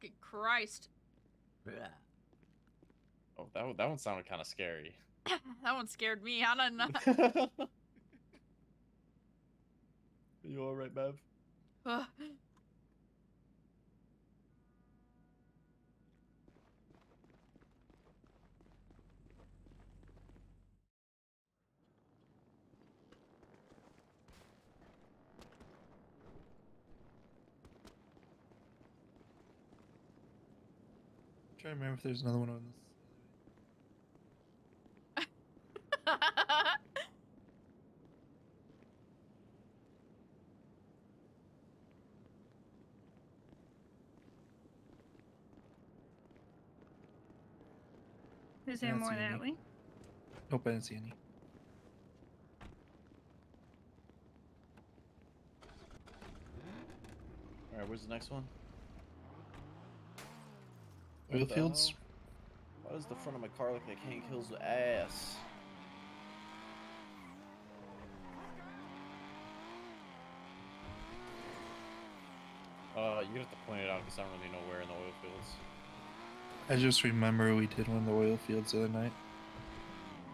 Fucking Christ. Oh, that one- that one sounded kind of scary. [COUGHS] that one scared me. I don't know. [LAUGHS] you all right, Bev? [SIGHS] trying to remember if there's another one on this. [LAUGHS] Is there more that unique. way? Nope, I didn't see any. All right, where's the next one? Oil fields? Why does the front of my car look like Hank Hill's ass? Uh, you have to point it out because I don't really know where in the oil fields. I just remember we did one of the oil fields the other night.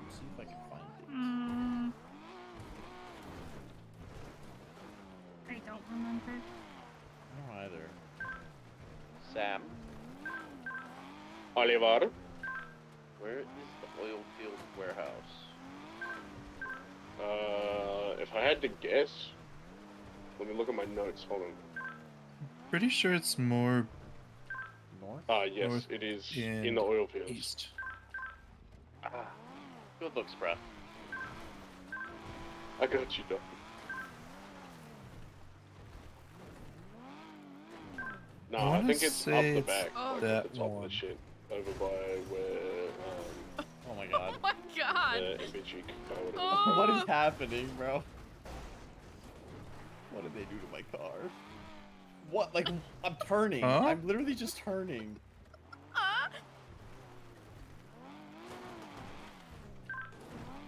Let's see if I can find it. Mm. I don't remember. I don't either. Sam, Oliver. where is the oil field warehouse? Uh, if I had to guess, let me look at my notes. Hold on. Pretty sure it's more North? Ah, yes, North it is in the oil fields. east. Ah, good looks, bruh. I got you, Doc. No, I I, think it's up the back, Oh. like that at the top of the shit, over by where um, Oh my god. [LAUGHS] Oh my god. the MBG car would Oh. what is happening, bro? What did they do to my car? What? Like, I'm turning. Huh? I'm literally just turning. Ah.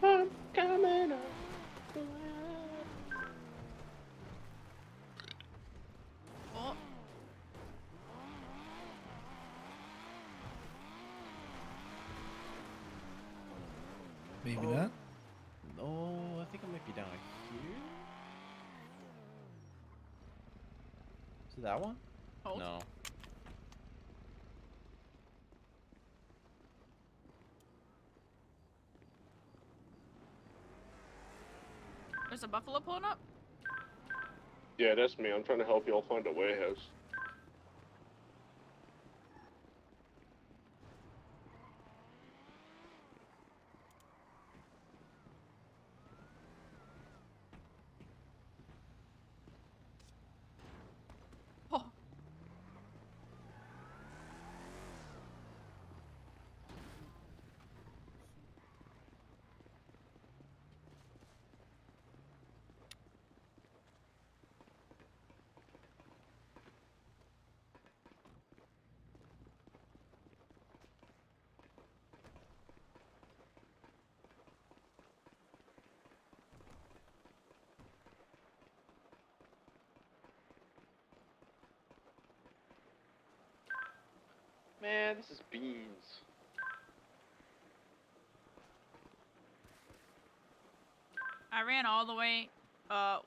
I'm coming up. Oh, Maybe Oh. not. No, I think I might be down here. Is it that one? hold. No. There's a buffalo pulling up. Yeah, that's me. I'm trying to help y'all find a warehouse. Oh. Man, this is beans. I ran all the way, uh,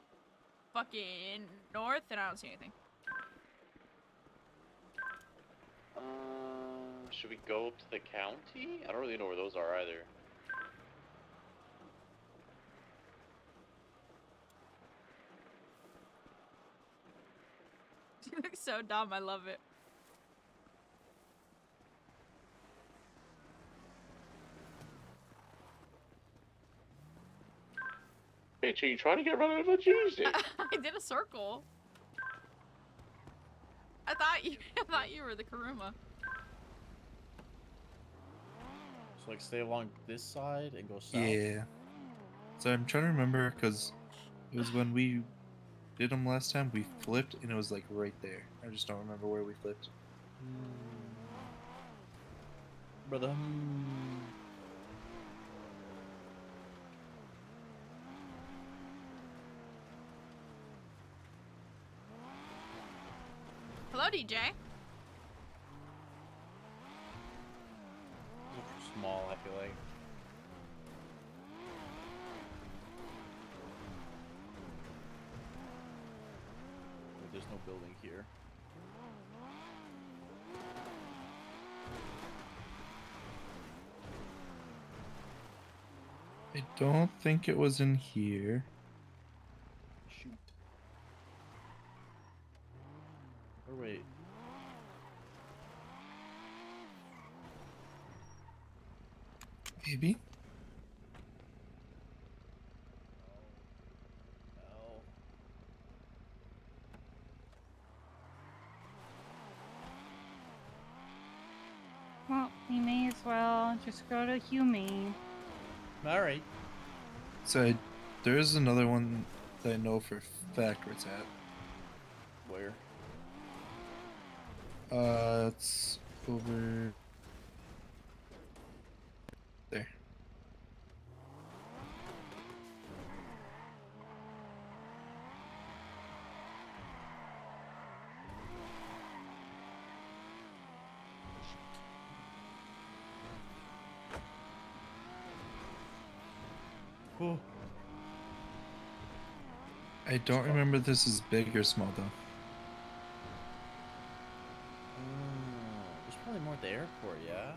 fucking north, and I don't see anything. Uh, should we go up to the county? I don't really know where those are either. [LAUGHS] You look so dumb. I love it. Bitch, are you trying to get run over Tuesday? I did a circle. I thought you. [LAUGHS] I thought you were the Kuruma. So like stay along this side and go south. Yeah. So I'm trying to remember because it was when we did them last time. We flipped and it was like right there. I just don't remember where we flipped. Brother. Hmm. Hello, DJ. Small, I feel like. There's no building here. I don't think it was in here. Shoot. Or wait. Maybe. No. Well, we may as well just go to Humane. Alright. So I, there is another one that I know for a fact where it's at. Where? Uh, it's over there. Oh. I don't remember this is big or small though. Uh, There's probably more at the airport, yeah?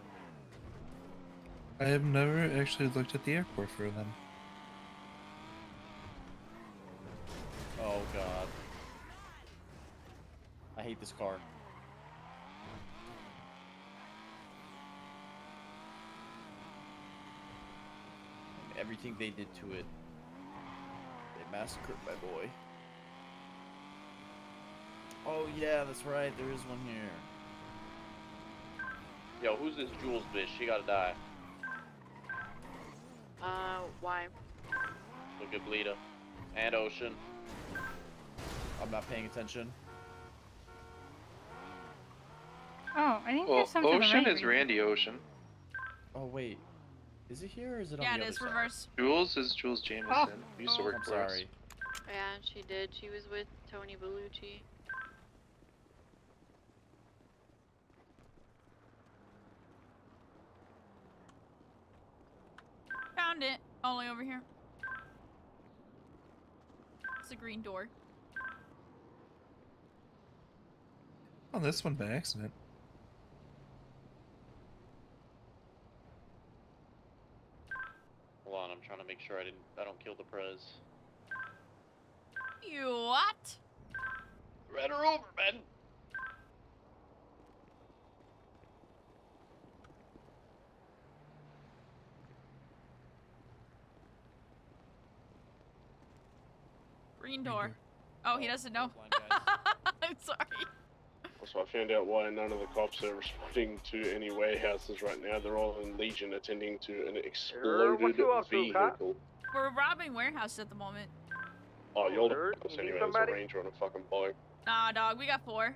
I have never actually looked at the airport for them. Oh god. I hate this car. Everything they did to it. They massacred my boy. Oh yeah, that's right, there is one here. Yo, who's this Jules bitch? She gotta die. Uh, why? Look at Bleeda. And Ocean. I'm not paying attention. Oh, I think Well, there's some to the Ocean right, is right? Randy Ocean. Oh wait. Is it here or is it on Yeah, the it other is side? reverse. Jules is Jules Jameson. Oh. He used to Oh. work I'm for us. sorry. Yeah, she did. She was with Tony Bellucci. Found it. All the way over here. It's a green door. Oh, this one by accident. Hold on, I'm trying to make sure I didn't I don't kill the prez. You what? Ran her over, man. Green door. Oh, he doesn't know. [LAUGHS] I'm sorry. So I found out why none of the cops are responding to any warehouses right now. They're all in Legion attending to an exploded you up to, vehicle. We're robbing warehouses at the moment. Oh, you're the Sir, cops you need anyway. There's a somebody? ranger on a fucking bike. Nah, dog. We got four.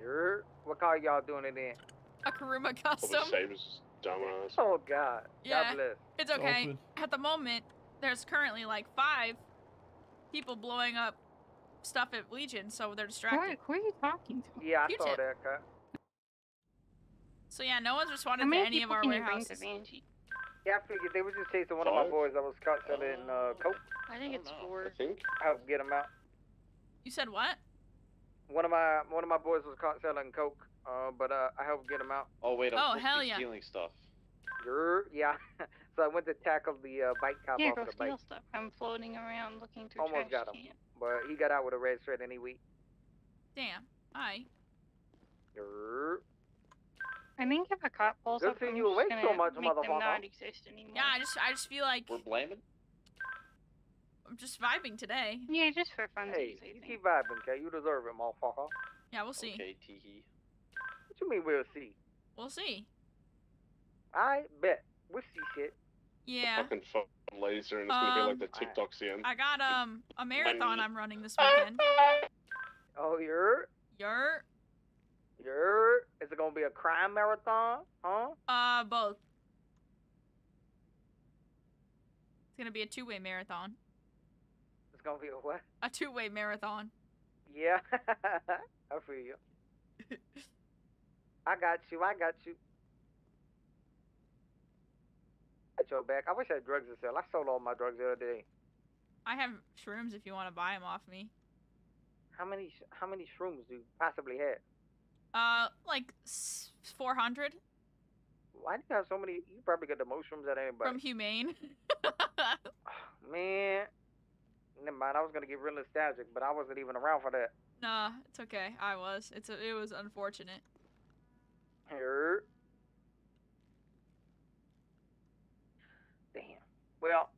You're what car y'all doing it in? A Kuruma Probably custom. Sabers, dumbass. Oh God. Yeah. God bless. It's okay. At the moment, there's currently like five people blowing up stuff at Legion, so they're distracted. Who, who are you talking to? Yeah, I You saw that car. So yeah, no one's responded to any of people our can you bring warehouses. to Vanjie? Yeah, I figured they were just chasing one of my boys that was caught selling uh, coke. I think it's four. I think. Help get him out. You said what? One of my one of my boys was caught selling coke. Uh, but uh, I helped get him out. Oh wait, I'm Oh, to hell yeah. stealing stuff. Grr, yeah. [LAUGHS] so I went to tackle the uh, bike cop Yeah, off go of the steal bike. stuff. I'm floating around looking through Almost trash got him, cans. but he got out with a red thread anyway. Damn. Alright. I think if a cop pulls Good up, seeing I'm you just awake gonna so much, make them not exist anymore. Yeah, I just I just feel like We're blaming. I'm just vibing today. Yeah, just for funsies, Hey, you keep vibing, okay? You deserve it, motherfucker. Yeah, we'll see. Okay, teehee. What you mean we'll see? We'll see. I bet. We'll see shit. Yeah. Fucking phone laser, and it's gonna be Um, like the TikTok CN. I got um a marathon I'm running this weekend. [LAUGHS] Oh, you're, You're you're. Is it gonna be a crime marathon? Huh? uh both. It's gonna be a two way marathon. It's gonna be a what? A two way marathon. Yeah. [LAUGHS] I feel you. [LAUGHS] I got you. I got you. Your back. I wish I had drugs to sell. I sold all my drugs the other day. I have shrooms if you want to buy them off me. How many? How many shrooms do you possibly have? Uh, like four hundred Why do you have so many? You probably got the most shrooms than anybody. from Humane. [LAUGHS] [SIGHS] Man, never mind. I was gonna get real nostalgic, but I wasn't even around for that. nah, it's okay. I was. It's a, it was unfortunate. Here. Damn. Well,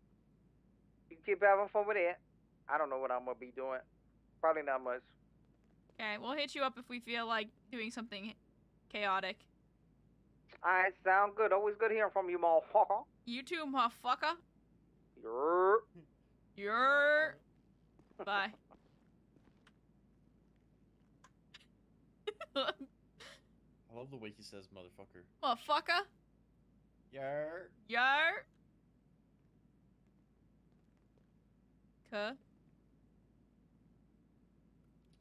you keep having fun with it. I don't know what I'm gonna be doing. Probably not much. Okay, we'll hit you up if we feel like doing something chaotic. Alright, sound good. Always good hearing from you, motherfucker. [LAUGHS] You too, motherfucker. Yer. You're. Bye. [LAUGHS] I love the way he says motherfucker. motherfucker. Yar. Yar. Cuh.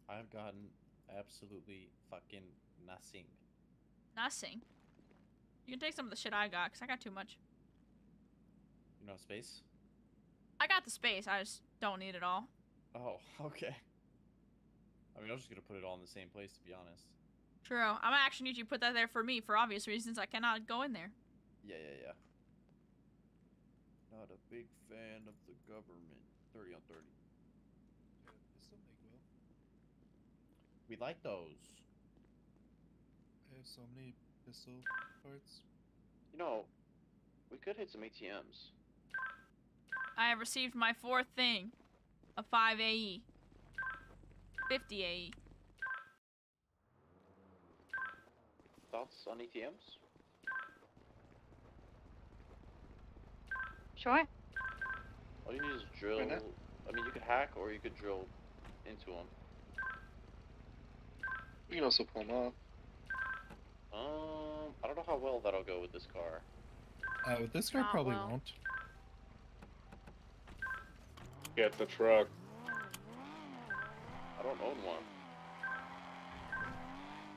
I've gotten absolutely fucking nothing. Nothing. You can take some of the shit I got, because I got too much. You know space? I got the space, I just don't need it all. Oh, [LAUGHS] okay. I mean, I was just gonna put it all in the same place, to be honest. True. I'm actually need you to put that there for me for obvious reasons. I cannot go in there. Yeah, yeah, yeah. Not a big fan of the government. 30 on 30. We like those. I have so many pistol parts. You know, we could hit some ATMs. I have received my fourth thing. A 5 AE. 50 AE. Thoughts on ATMs? Sure. All you need is drill. Why? I mean, you could hack or you could drill into them. You can also pull them off. Um, I don't know how well that'll go with this car. Uh, with this car, Not probably well. won't. Get the truck. I don't own one.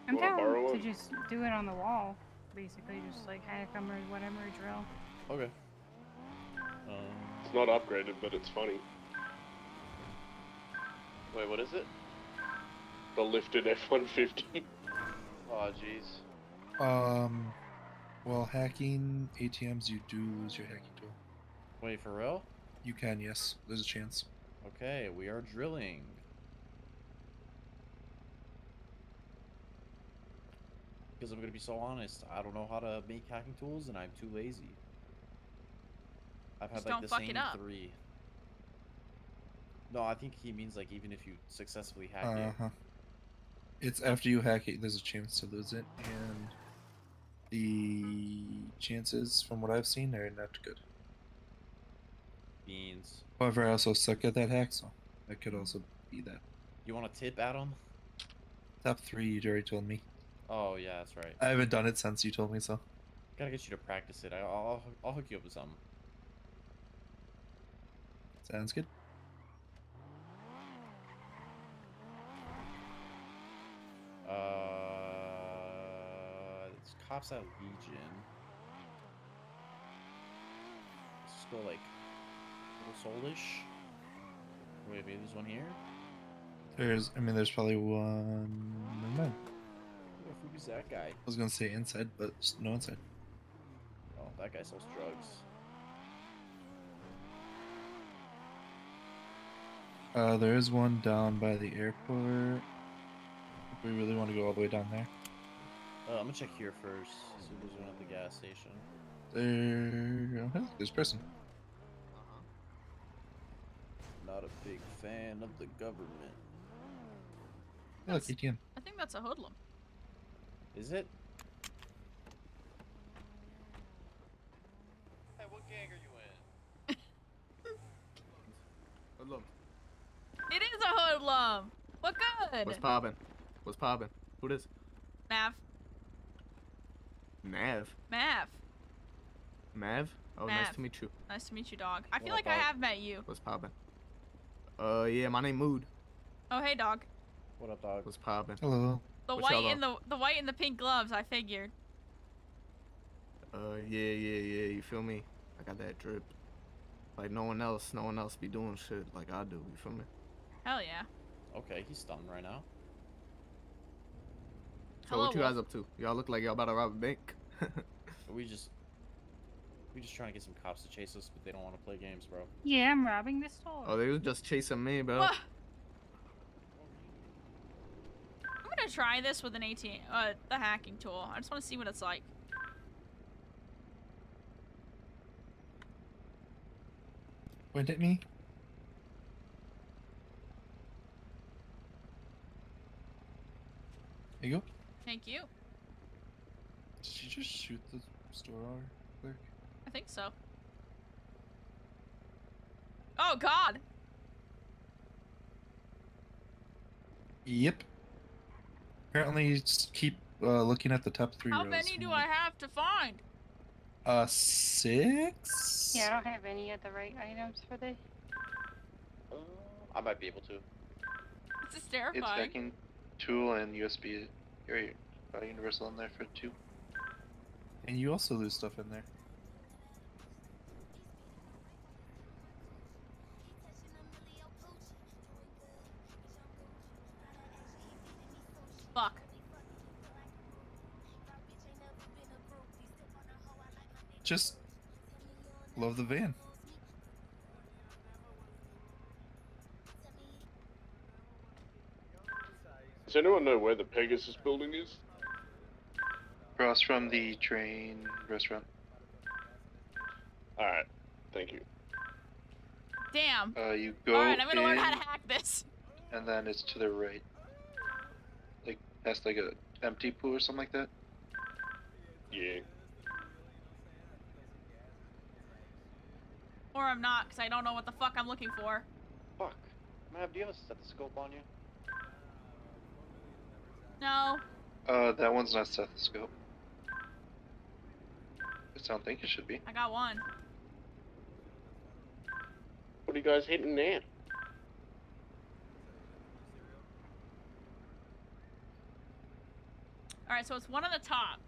I'm Wanna down to it? just do it on the wall, basically, just like hack them or whatever, drill. Okay. Um, It's not upgraded, but it's funny. Wait, what is it? The lifted F-150. Oh, jeez. Um, well, hacking ATMs, you do lose your hacking tool. wait, for real? You can, yes. There's a chance. Okay, we are drilling. Because I'm gonna be so honest, I don't know how to make hacking tools, and I'm too lazy. I've had Just like don't the fuck same it up. three. No, I think he means like even if you successfully hack Uh it. It's after you hack it, there's a chance to lose it, and the chances, from what I've seen, are not good. Beans. However, I also suck at that hack, so that could also be that. You want a tip, Adam? Top three, you already told me. Oh yeah, that's right. I haven't done it since you told me so. Gotta get you to practice it. I, I'll I'll hook you up with something. Sounds good. Uh, it's cops at Legion. Let's go like a little soulish. Maybe there's one here. There's, I mean, there's probably one. Never mind. Who's that guy? I was gonna say inside, but no inside. Oh, that guy sells drugs. Uh, there is one down by the airport. If we really want to go all the way down there. Uh, I'm gonna check here first. See if there's one at the gas station. There. Oh, there's a person. Not a big fan of the government. Look, ATM. I think that's a hoodlum. Is it? Hey, what gang are you in? [LAUGHS] Hoodlum. It is a hoodlum. What good? What's poppin'? What's poppin'? Who this? Mav. Nav. Mav. Mav? Oh, nice to meet you. Nice to meet you, dog. I feel What like up, I have met you. What's poppin'? Uh, yeah, my name Mood. Oh, hey, dog. What up, dog? What's poppin'? Hello. The What white y'all and the the white and the pink gloves. I figured. Uh, yeah, yeah, yeah. You feel me? I got that drip. Like no one else, no one else be doing shit like I do. You feel me? Hell yeah. Okay, he's stunned right now. So what you Hello, guys up to? Y'all look like y'all about to rob a bank. [LAUGHS] We just we just trying to get some cops to chase us, but they don't want to play games, bro. Yeah, I'm robbing the store. oh, they was just chasing me, bro. Wha- I'm gonna try this with an ATM, uh, the hacking tool. I just want to see what it's like. Point at me. There you go. Thank you. Did you just shoot the store clerk? I think so. Oh God. Yep. Apparently, just keep uh, looking at the top three How rows. many do I have to find? Uh, six. Yeah, I don't have any of the right items for this. I might be able to. This is It's terrifying. hacking tool and USB. Or uh, universal in there for two. And you also lose stuff in there. Fuck. Just love the van. Does anyone know where the Pegasus building is? Across from the train restaurant. Alright, thank you. Damn. Uh, you go All right, I'm gonna learn how in, to hack this. and then it's to the right. Like past like a empty pool or something like that. Yeah. Or I'm not, because I don't know what the fuck I'm looking for. Fuck. Mav, do you have a stethoscope on you? No. Uh, that one's not stethoscope. I don't think it should be. I got one. What are you guys hitting there? Alright, so it's one on the top.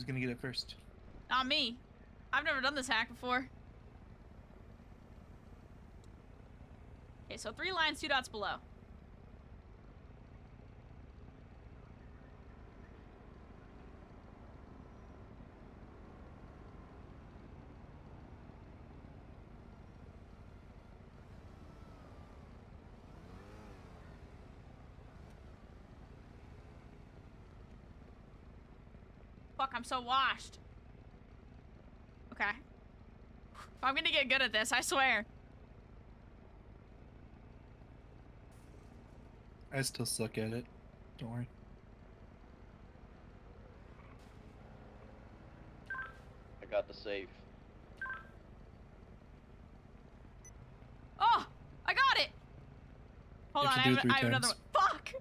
Who's gonna get it first? Not me. I've never done this hack before. Okay, so three lines, two dots below. Fuck, I'm so washed. Okay. I'm gonna get good at this, I swear. I still suck at it. Don't worry. I got the safe. Oh! I got it! Hold on, I have, I have another one. Fuck!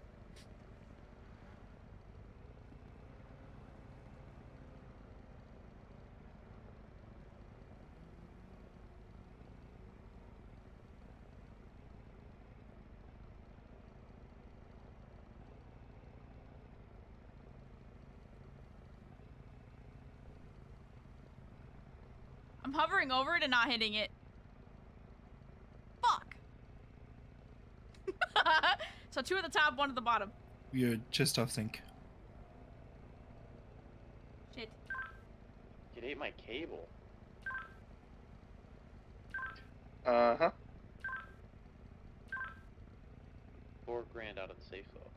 I'm hovering over it and not hitting it. Fuck. [LAUGHS] so two at the top, one at the bottom. You're just off sync. Shit. It ate my cable. Uh huh. Four grand out of the safe though.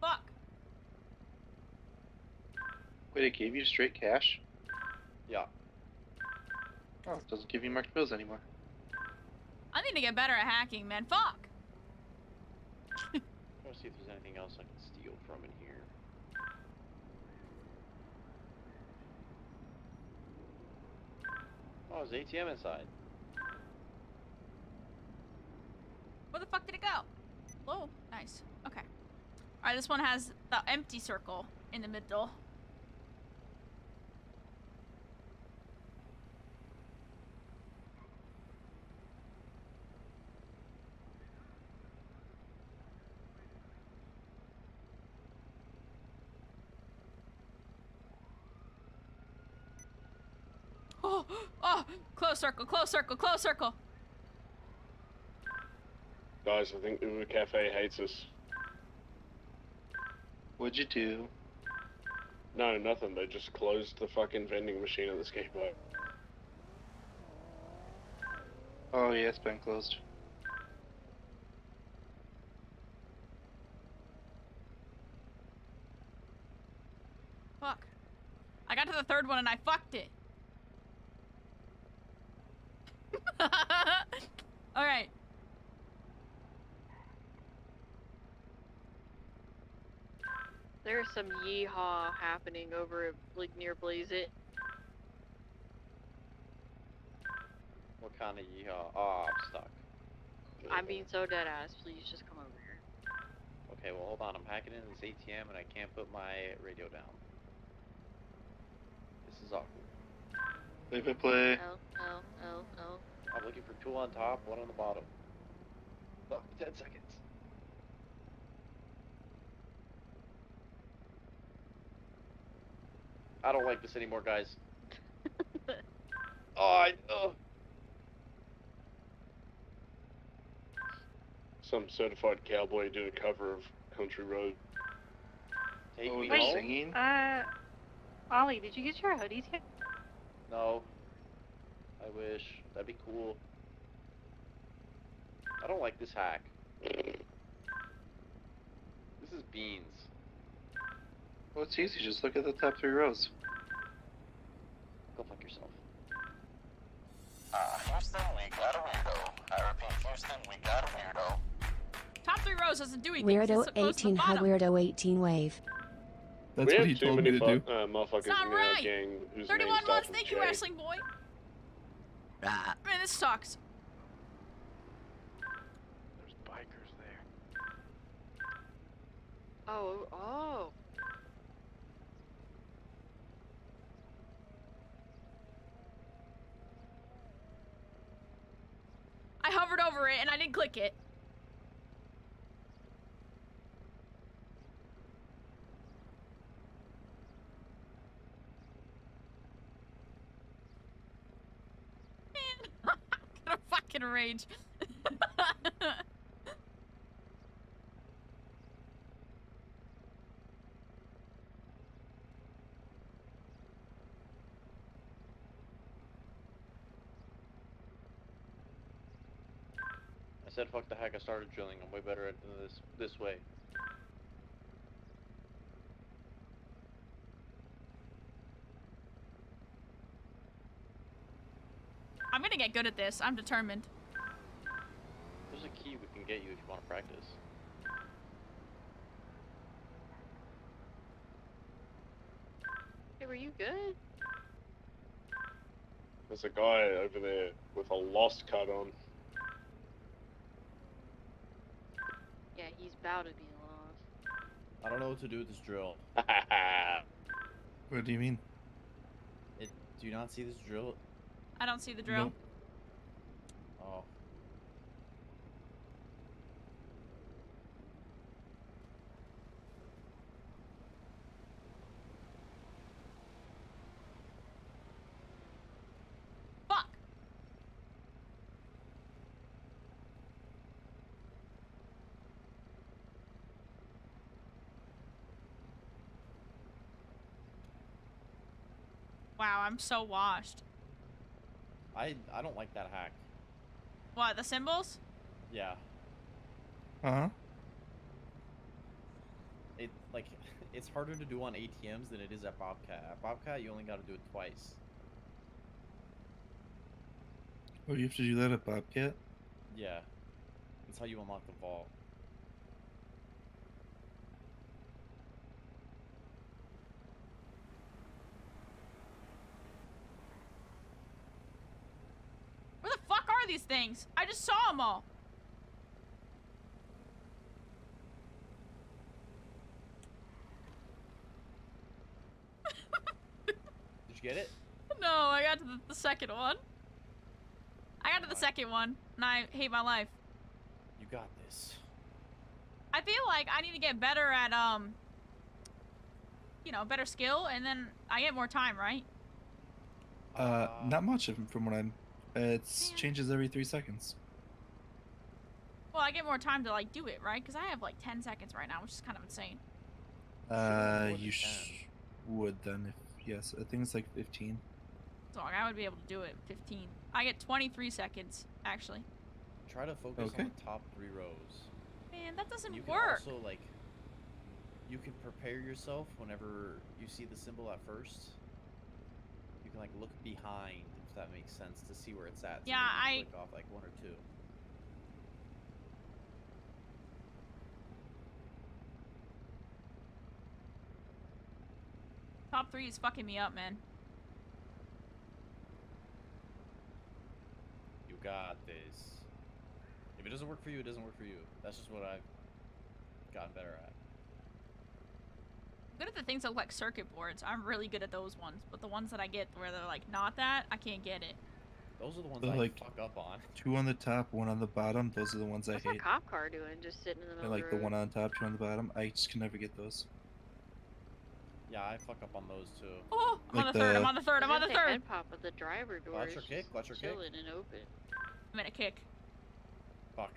Fuck. Wait, it gave you straight cash? Yeah. Oh, it doesn't give you marked bills anymore. I need to get better at hacking, man. Fuck. [LAUGHS] I'm gonna see if there's anything else I can steal from in here. Oh, there's an ATM inside. Where the fuck did it go? Oh, nice. Okay. Alright, this one has the empty circle in the middle. [GASPS] Oh, close circle, close circle, close circle. Guys, I think Uber Cafe hates us. What'd you do? No, nothing. They just closed the fucking vending machine at the skate park. Oh yeah, it's been closed. Fuck. I got to the third one and I fucked it. [LAUGHS] Alright. There's some yeehaw happening over at, like near Blaze It. What kind of yeehaw? Oh, I'm stuck. I'm being so dead ass. Please just come over here. Okay, well hold on. I'm hacking into this ATM and I can't put my radio down. This is awkward. Leave it play. L L L L. I'm looking for two on top, one on the bottom. Fuck, 10 seconds. I don't like this anymore, guys. [LAUGHS] oh, I, oh. Some certified cowboy did a cover of Country Road. Take Oh, me they're singing? Uh, Ollie, did you get your hoodies yet? No. I wish. That'd be cool. I don't like this hack. This is beans. Well, it's easy. Just look at the top three rows. Go fuck yourself. Uh, Houston, we got a weirdo. I repeat, Houston, we got a weirdo. Top three rows doesn't do anything. 'cause Weirdo it's so to the 18 High bottom. Weirdo 18 Wave. That's we what have he too told many me to do. Uh, motherfuckers not in our right. gang whose 31 names start months, thank you, wrestling boy. Ah. Man, this sucks. There's bikers there. Oh, oh. I hovered over it and I didn't click it. Man, I'm gonna fucking rage. I said fuck the hack. I started drilling. I'm way better at this this way. I'm gonna get good at this. I'm determined. There's a key we can get you if you want to practice. Hey, were you good? There's a guy over there with a lost cut on. Yeah, he's about to be lost. I don't know what to do with this drill. [LAUGHS] What do you mean? It. Do you not see this drill? I don't see the drill. Nope. Oh. Fuck! Wow, I'm so washed. I I don't like that hack. What, the symbols? Yeah. Uh huh. It like [LAUGHS] it's harder to do on ATMs than it is at Bobcat. At Bobcat, you only got to do it twice. Oh, you have to do that at Bobcat? Yeah. That's how you unlock the vault. Where the fuck are these things? I just saw them all. [LAUGHS] Did you get it? No, I got to the, the second one. I got to the second one, and I hate my life. You got this. I feel like I need to get better at, um, you know, better skill, and then I get more time, right? Uh, not much from what I'm. It changes every three seconds. Well, I get more time to, like, do it, right? Because I have, like, 10 seconds right now, which is kind of insane. Uh, you sh- would then if yes. I think it's like 15. So I would be able to do it 15. I get 23 seconds, actually. Try to focus Okay. on the top three rows. Man, that doesn't you can work. also like you can prepare yourself whenever you see the symbol at first. You can like look behind if that makes sense to see where it's at. so Yeah, I- click off like one or two. Top three is fucking me up, man. You got this. If it doesn't work for you, it doesn't work for you. That's just what I've gotten better at. Good at the things that look like circuit boards. I'm really good at those ones, but the ones that I get where they're like not that, I can't get it. Those are the ones They're I like fuck up on. [LAUGHS] Two on the top, one on the bottom. Those are the ones I hate. What's hate. cop car doing? Just sitting in the I middle like of the the one on top, two on the bottom. I just can never get those. Yeah, I fuck up on those too. Oh, I'm on Like the third. I'm on the third. I'm on the Doesn't say third. Head pop, but the driver door Watch is your kick, just watch your kick. chilling and open. I'm in a kick. Fuck.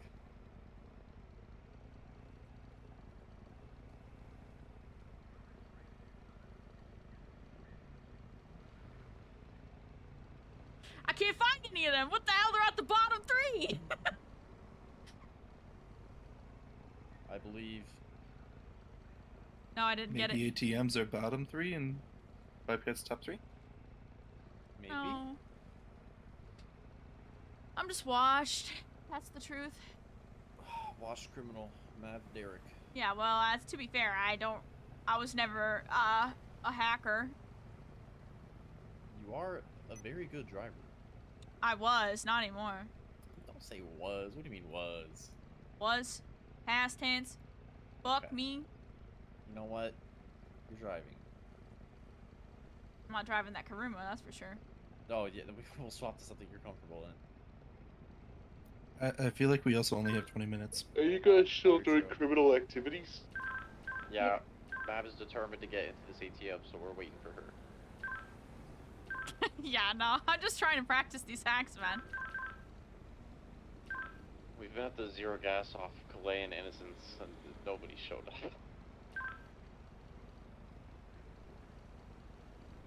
I can't find any of them. What the hell? They're at the bottom three. [LAUGHS] I believe no, I didn't get it. Maybe ATMs are bottom three and Bobcat's top three. maybe. No. I'm just washed. That's the truth. [SIGHS] washed criminal, Mav Derrick. Yeah, well, uh, to be fair, I don't. I was never uh, a hacker. You are a very good driver. I was, not anymore. Don't say was. What do you mean was? Was, past tense. Fuck Okay. me. You know what? You're driving. I'm not driving that Kuruma, that's for sure. Oh yeah, then we- [LAUGHS] we'll swap to something you're comfortable in. I, I feel like we also only have 20 minutes. Are you guys still doing criminal activities? Yeah, Mav is determined to get into this ATM, so we're waiting for her. [LAUGHS] yeah, no, [LAUGHS] I'm just trying to practice these hacks, man. We've been at the zero gas off Calais and Innocence, and nobody showed up. [LAUGHS]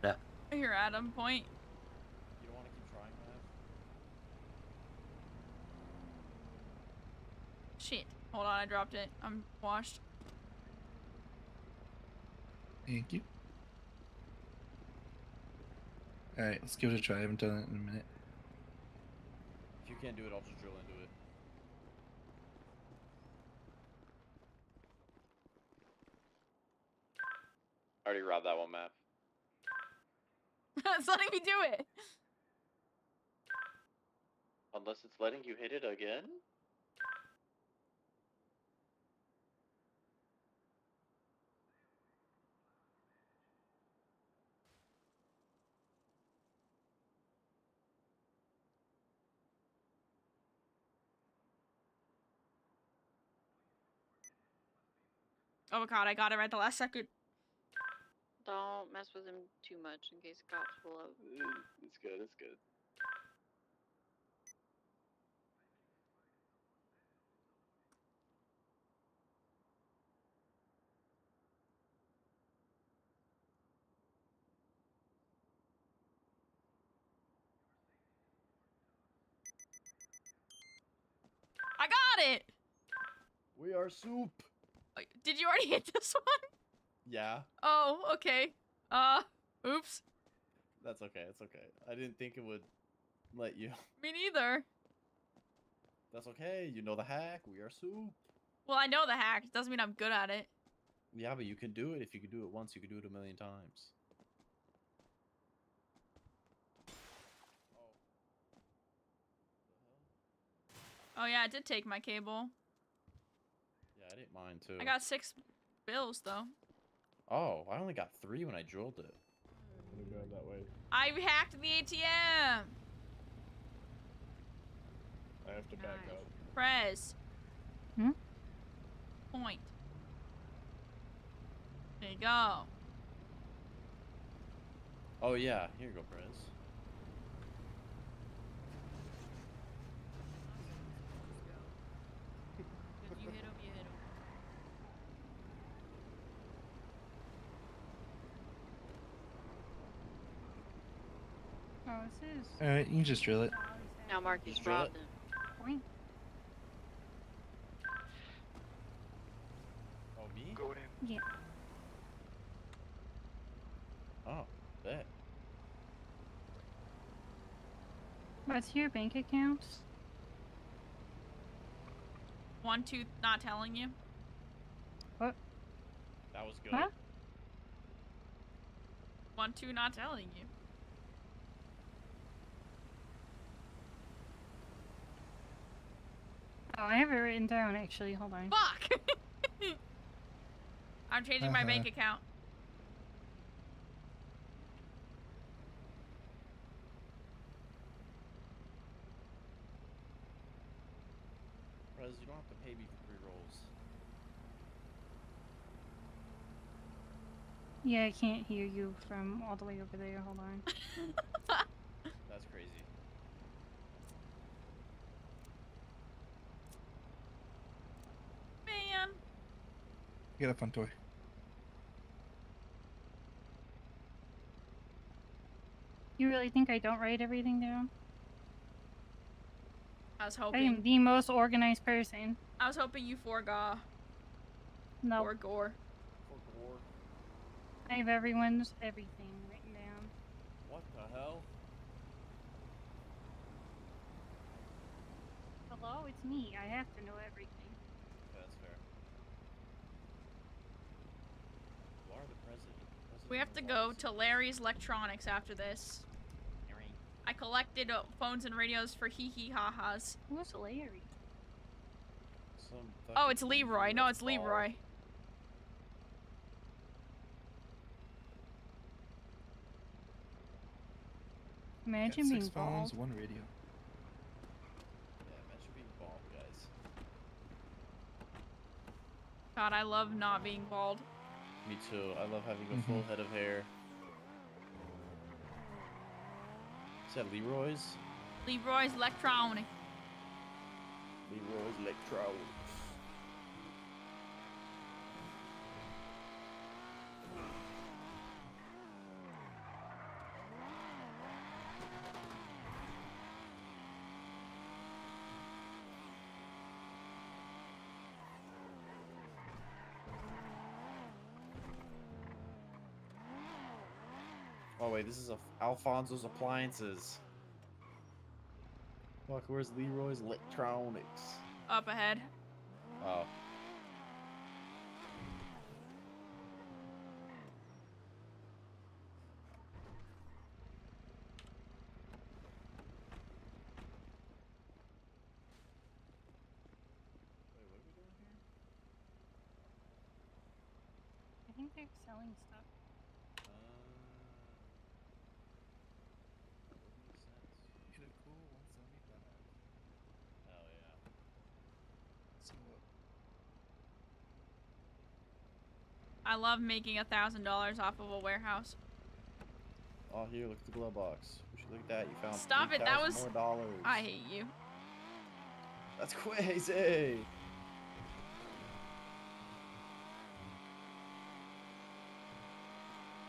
Yeah. Here, Adam, point. You don't want to keep trying, Mav? Shit. Hold on, I dropped it. I'm washed. Thank you. Alright, let's give it a try. I haven't done it in a minute. If you can't do it, I'll just drill into it. I already robbed that one, map. [LAUGHS] it's letting me do it. Unless it's letting you hit it again? Oh my god, I got it right the last second. Don't mess with him too much in case cops pull up. It's good, it's good. I got it! We are soup! Did you already [LAUGHS] hit this one? Yeah, Oh, okay. Uh, oops. that's okay. It's okay. I didn't think it would let you. [LAUGHS] Me neither. That's okay. You know the hack. We are soup. Well, I know the hack. It doesn't mean I'm good at it. Yeah, but you can do it. If you can do it once, you can do it a million times. Oh yeah, I did take my cable. Yeah, I didn't mind too. I got six bills though. Oh, I only got three when I drilled it. I'm go that way. I hacked the ATM. I have to back up. Prez. Hmm? Point. There you go. Oh yeah, here you go, Prez. If you hit him, you hit him. Oh, this is. Alright, you can just drill it. Now Marcus Just drill robbed it. him. Oh, me? Going in. Yeah. Oh, bet. What's your bank account? One, two, not telling you. What? That was good. Huh? One, two, not telling you. Oh, I have it written down actually. Hold on. Fuck! [LAUGHS] I'm changing my bank Uh-huh. account. Prez, you don't have to pay me for three rolls. Yeah, I can't hear you from all the way over there. Hold on. [LAUGHS] [LAUGHS] That's crazy. Man. Get a fun toy. You really think I don't write everything down? I was hoping. I am the most organized person. I was hoping you forgot. No, Or gore. For gore. I have everyone's everything written down. What the hell? Hello, it's me. I have to know everything. Okay, that's fair. You are the president. president We have to go to Larry's Electronics after this. I collected uh, phones and radios for hee hee ha ha's. Who's Larry? Some Oh, it's dude Leroy. No, it's bald. Leroy. Imagine Got being six phones, bald. one radio. Yeah, imagine being bald, guys. God, I love not being bald. Me too. I love having a full Mhm. head of hair. Is that Leroy's? Leroy's Electronic. Leroy's Electro. Oh wait, this is a Alfonso's Appliances. Fuck, where's Leroy's Electronics? Up ahead. Oh. I think they're selling stuff. Get a cool 175. Hell yeah. So, I love making a thousand dollars off of a warehouse. Oh, here, look at the glove box. We should look at that. You found Stop it, that was- more dollars. I hate you. That's crazy.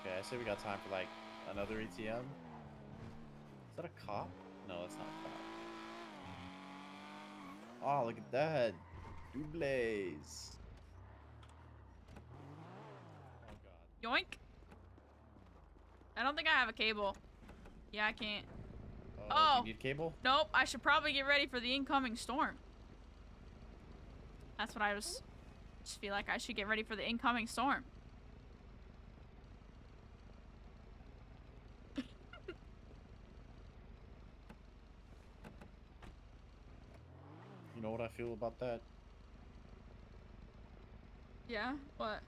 Okay, I say we got time for like another ATM. Is that a cop? No, that's not a cop. Oh, look at that. Doubles. Yoink. I don't think I have a cable. Yeah, I can't. Oh, Oh. you need cable? Nope, I should probably get ready for the incoming storm. That's what I was. Just feel like I should get ready for the incoming storm. You know what I feel about that? Yeah? What?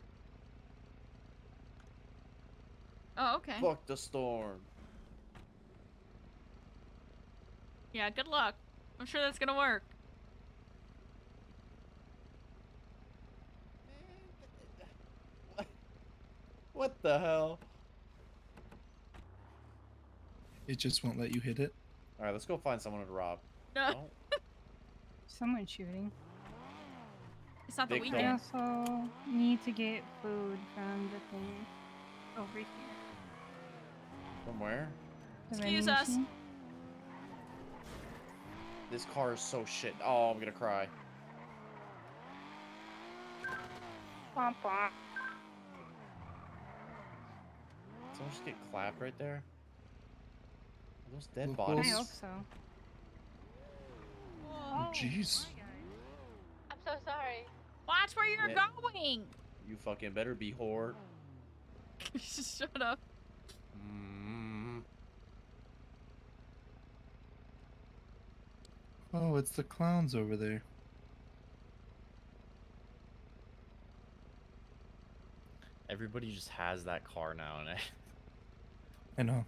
Oh, okay. Fuck the storm. Yeah, good luck. I'm sure that's gonna work. [LAUGHS] What the hell? It just won't let you hit it. All right, let's go find someone to rob. [LAUGHS] No. Someone shooting. It's not the Big weekend. I also need to get food from the thing over here. From where? Excuse us. This car is so shit. Oh, I'm gonna cry. Womp womp. Did someone just get clapped right there? Are those dead Look, I bodies? hope so. Oh, jeez. I'm so sorry. Watch where you're Yeah. going. You fucking better be whore. Just [LAUGHS] shut up. Mm. Oh, it's the clowns over there. Everybody just has that car now, and I, [LAUGHS] I know.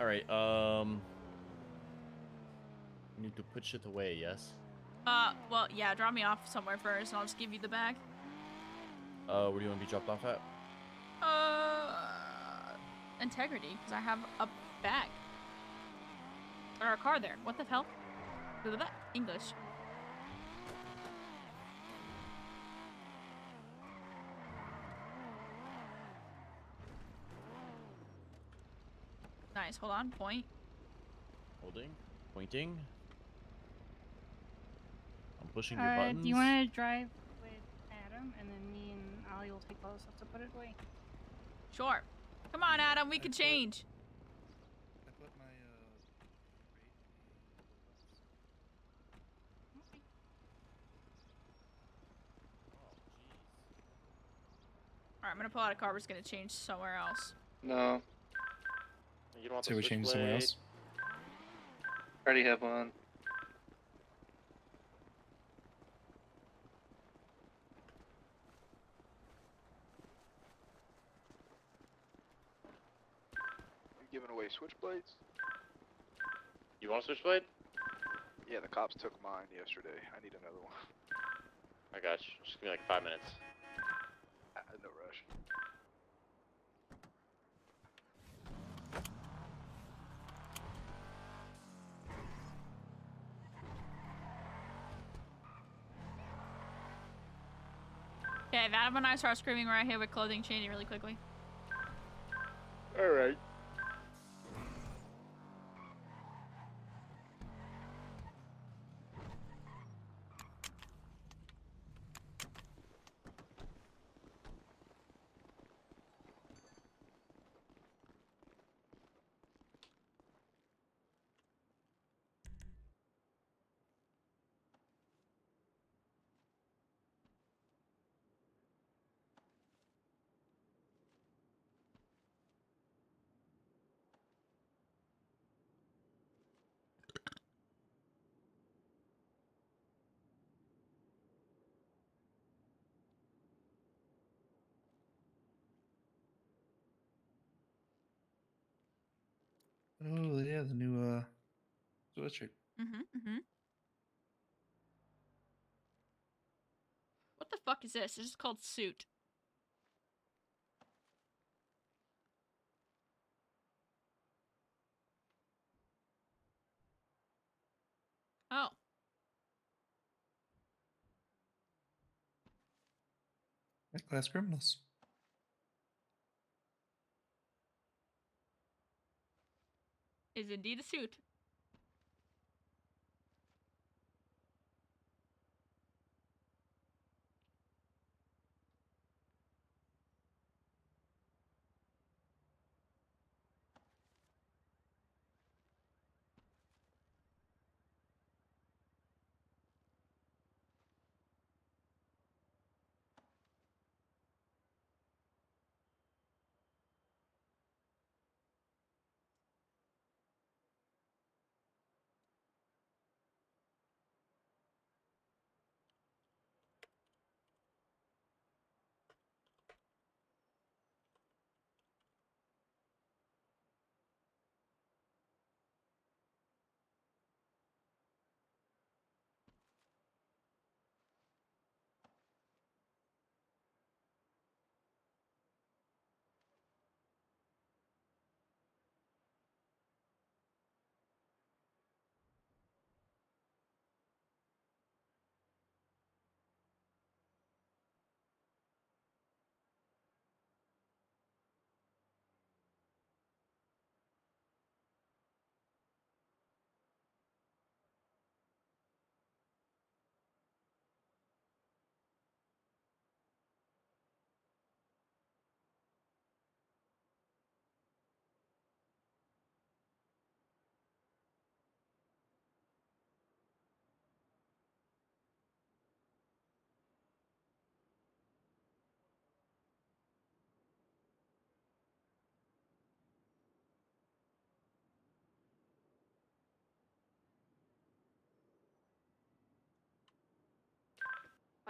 all right. Um, we need to put shit away. Yes. Uh, well, yeah, drop me off somewhere first, and I'll just give you the bag. Uh, where do you want to be dropped off at? Uh, integrity, because I have a bag. Or a car there. What the hell? English. Nice. Hold on. Point. Holding, pointing. I'm pushing your Uh, buttons. do you want to drive with Adam, and then me and Ali will take all the stuff to put it away? Sure. Come on, Adam. We can change. I put my uh Alright, I'm gonna pull out a car. We're just gonna change somewhere else. No, You don't want Say the we change somewhere else. switchblade? already have one. Giving away switchblades? You want a switchblade? Yeah, the cops took mine yesterday. I need another one. I got you. Just give me like five minutes. Uh, no rush. Okay, if Adam and I start screaming right here with clothing changing really quickly. Alright. Oh yeah, the new uh sweatshirt. Mm-hmm, mm-hmm. What the fuck is this? This is called suit. Oh. Class criminals. Is indeed a suit.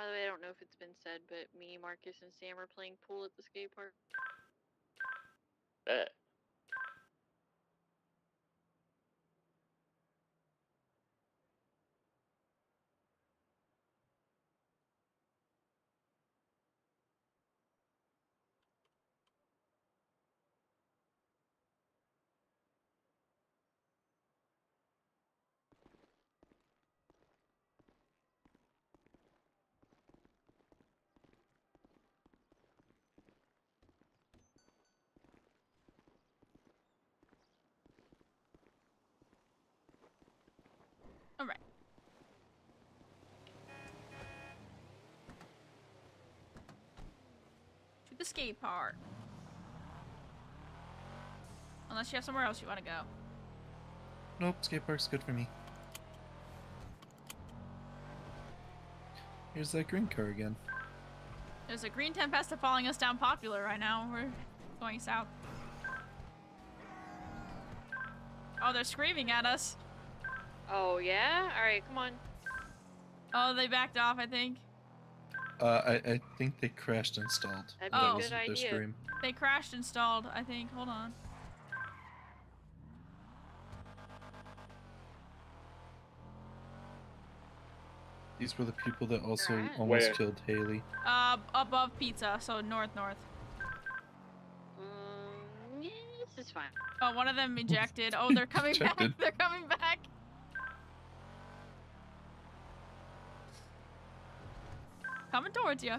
By the way, I don't know if it's been said, but me, Marcus, and Sam are playing pool at the skate park. Bet. To the skate park. Unless you have somewhere else you want to go. Nope, skate park's good for me. Here's that green car again. There's a green Tempesta following us down popular right now. We're going south. Oh, they're screaming at us. Oh yeah. All right, come on. Oh, they backed off, I think. Uh, I, I think they crashed installed. stalled. That'd be a that good their idea. scream. They crashed installed, I think. Hold on. These were the people that also Alright. almost Where? killed Haley. Uh, above pizza, so north north. Um, yeah, this is fine. Oh, one of them [LAUGHS] ejected. Oh, they're coming back. [LAUGHS] They're coming back. Coming towards you.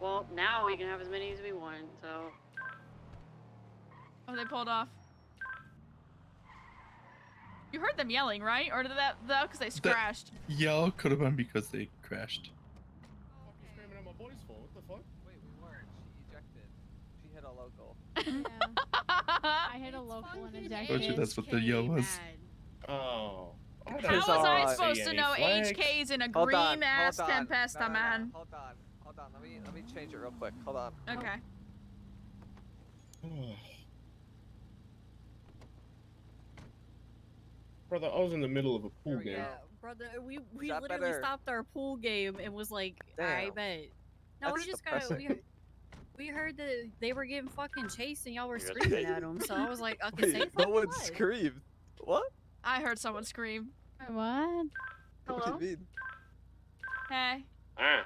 Well, now we can have as many as we want. So Oh, they pulled off. You heard them yelling, right? Or did that though? because they That- crashed? Yell could have been because they crashed. Screaming at my boys [LAUGHS] for what the fuck? Wait, we weren't. She ejected. She hit a local. I hit a local and ejected. Told you that's what the yell was. Oh. I How was I supposed to know flags. HK's in a Hold green on, ass hold on. Tempesta, No, no, no, man? Hold on, hold on. Let me let me change it real quick. Hold on. Okay. [SIGHS] Brother, I was in the middle of a pool game. Yeah, brother, we we literally better? stopped our pool game and was like, I bet. No, we That's just got we, we heard that they were getting fucking chased and y'all were screaming at them. So I was like, [LAUGHS] okay, say Wait, no one what? screamed. What? I heard someone scream. What? What Hello? do you mean? Hey. Ah.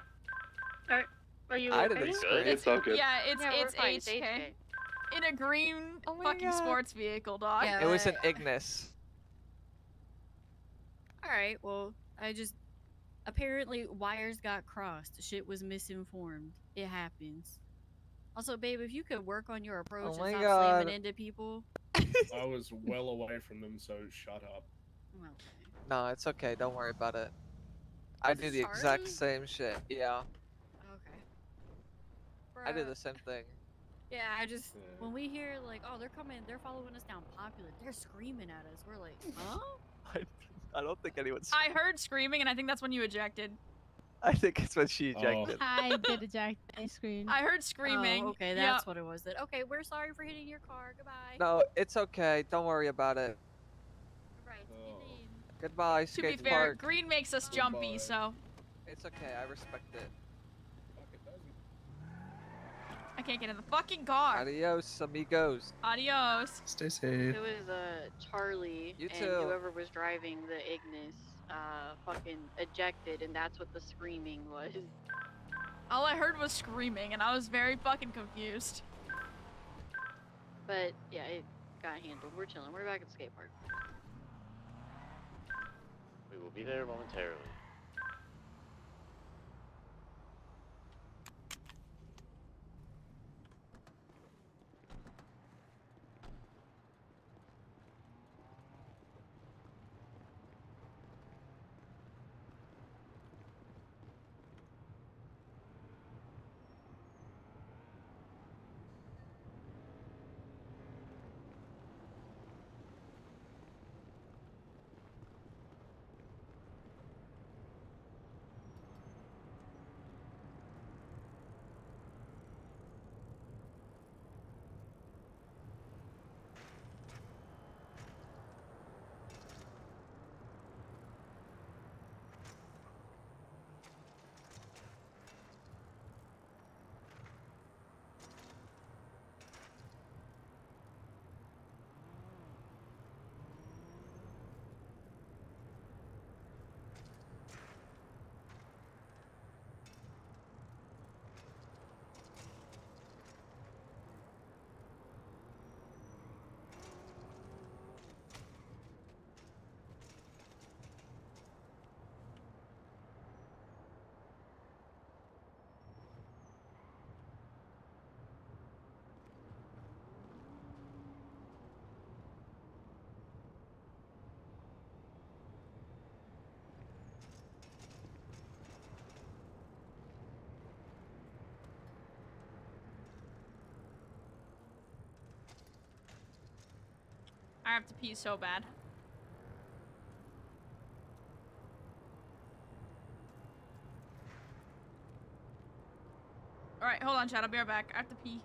Are, are you I okay? didn't scream. It's all good. Yeah, it's Yeah, it's fine, HK. HK. In a green Oh fucking God. sports vehicle, dog. Yeah. It was an Ignis. All right, well, I just apparently wires got crossed. Shit was misinformed. It happens. Also, babe, if you could work on your approach Oh and stop slamming into people. [LAUGHS] I was well away from them, so shut up. Well, No, it's okay. Don't worry about it. I do the exact same shit. Yeah, okay. I do the same thing. Yeah, I just when we hear like, oh, they're coming, they're following us down popular, they're screaming at us. We're like, huh? [LAUGHS] I, I don't think anyone's. I heard screaming, and I think that's when you ejected. I think it's when she ejected. I did [LAUGHS] eject. I screamed. I heard screaming. Oh, okay, Yep. that's what it was. Then okay, we're sorry for hitting your car. Goodbye. No, it's okay. Don't worry about it. Right. Goodbye, To be fair, park. green makes us jumpy, Goodbye. so It's okay. I respect it. I can't get in the fucking car. Adios, amigos. Adios. Stay safe. It was uh Charlie You and too. whoever was driving the Ignis uh fucking ejected and that's what the screaming was. All I heard was screaming, and I was very fucking confused. But yeah, it got handled. We're chilling. We're back at the skate park. We will be there momentarily. I have to pee so bad. Alright, hold on, Chad. I'll be right back. I have to pee.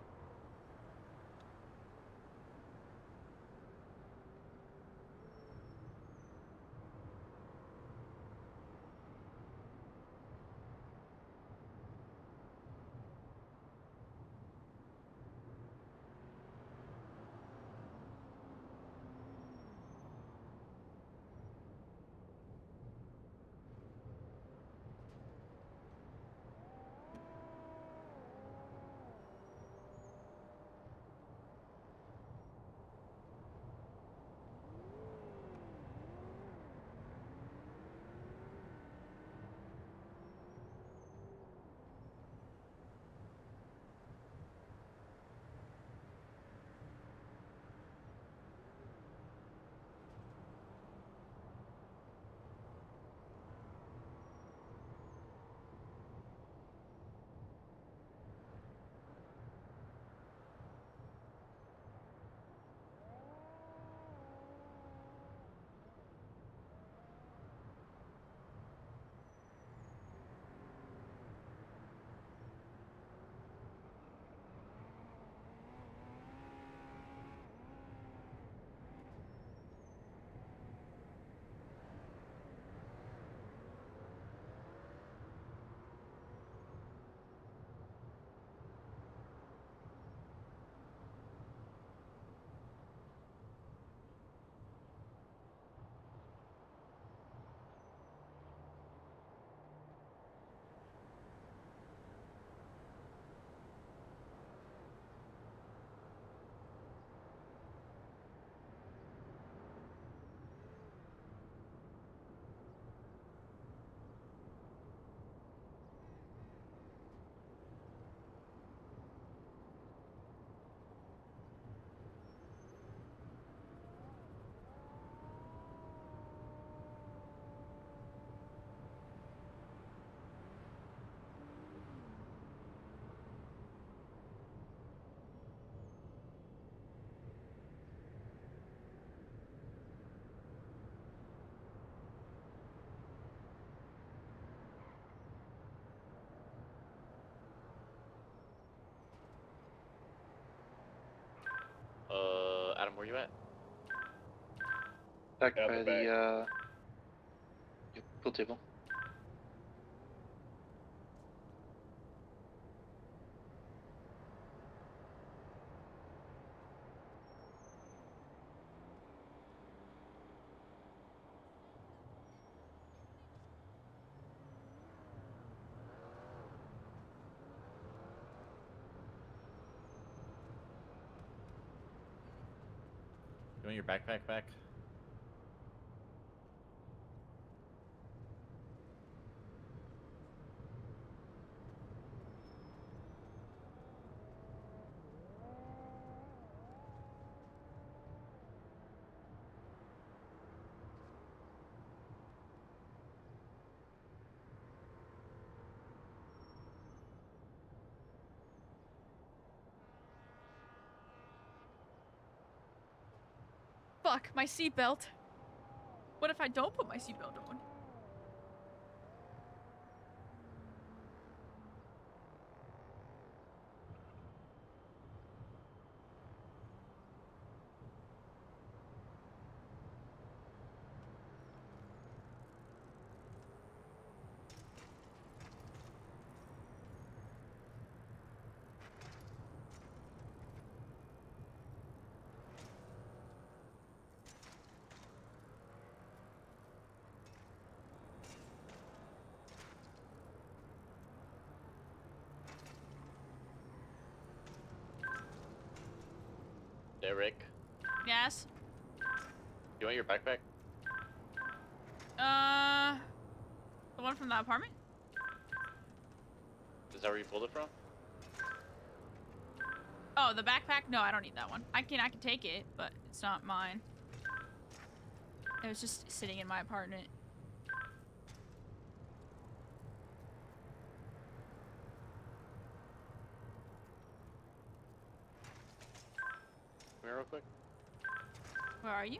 Where you at? Back Out by the the, back. uh, pool table. Your backpack back? Fuck, my seatbelt. What if I don't put my seatbelt on? Derrick, Yes. You want your backpack? Uh, the one from the apartment? Is that where you pulled it from? Oh, the backpack? No, I don't need that one. I can I can take it, but it's not mine. It was just sitting in my apartment. Come here real quick. Where are you?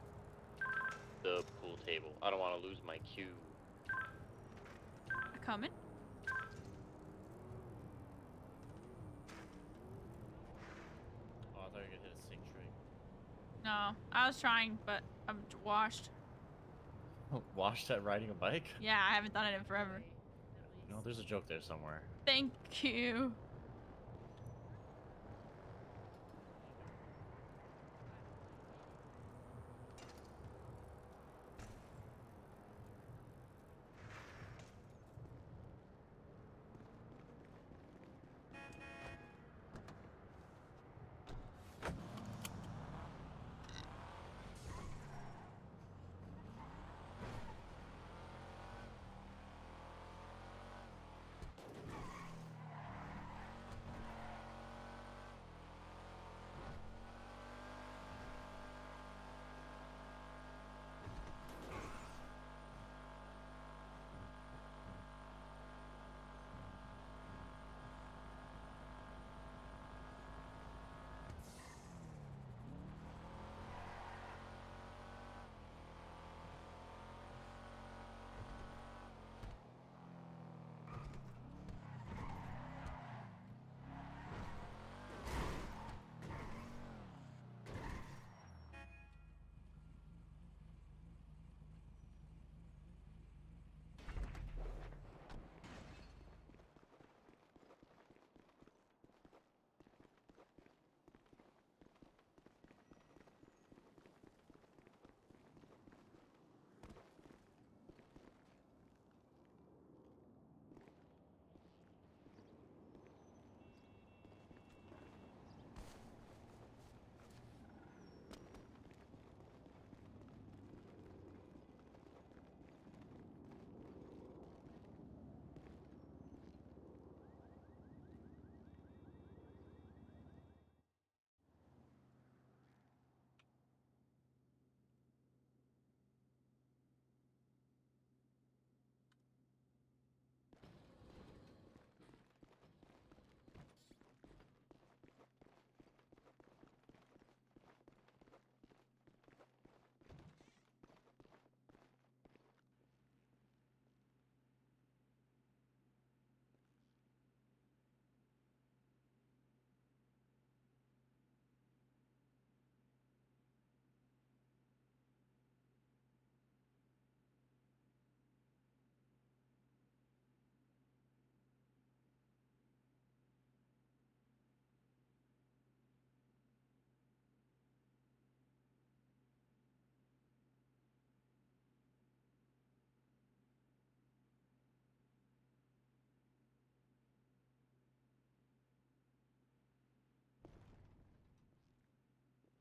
The pool table. I don't want to lose my cue. Coming. Oh, I thought you were gonna hit a sink trick. No, I was trying, but I'm washed. [LAUGHS] Washed at riding a bike? Yeah, I haven't done it in forever. No, there's a joke there somewhere. Thank you.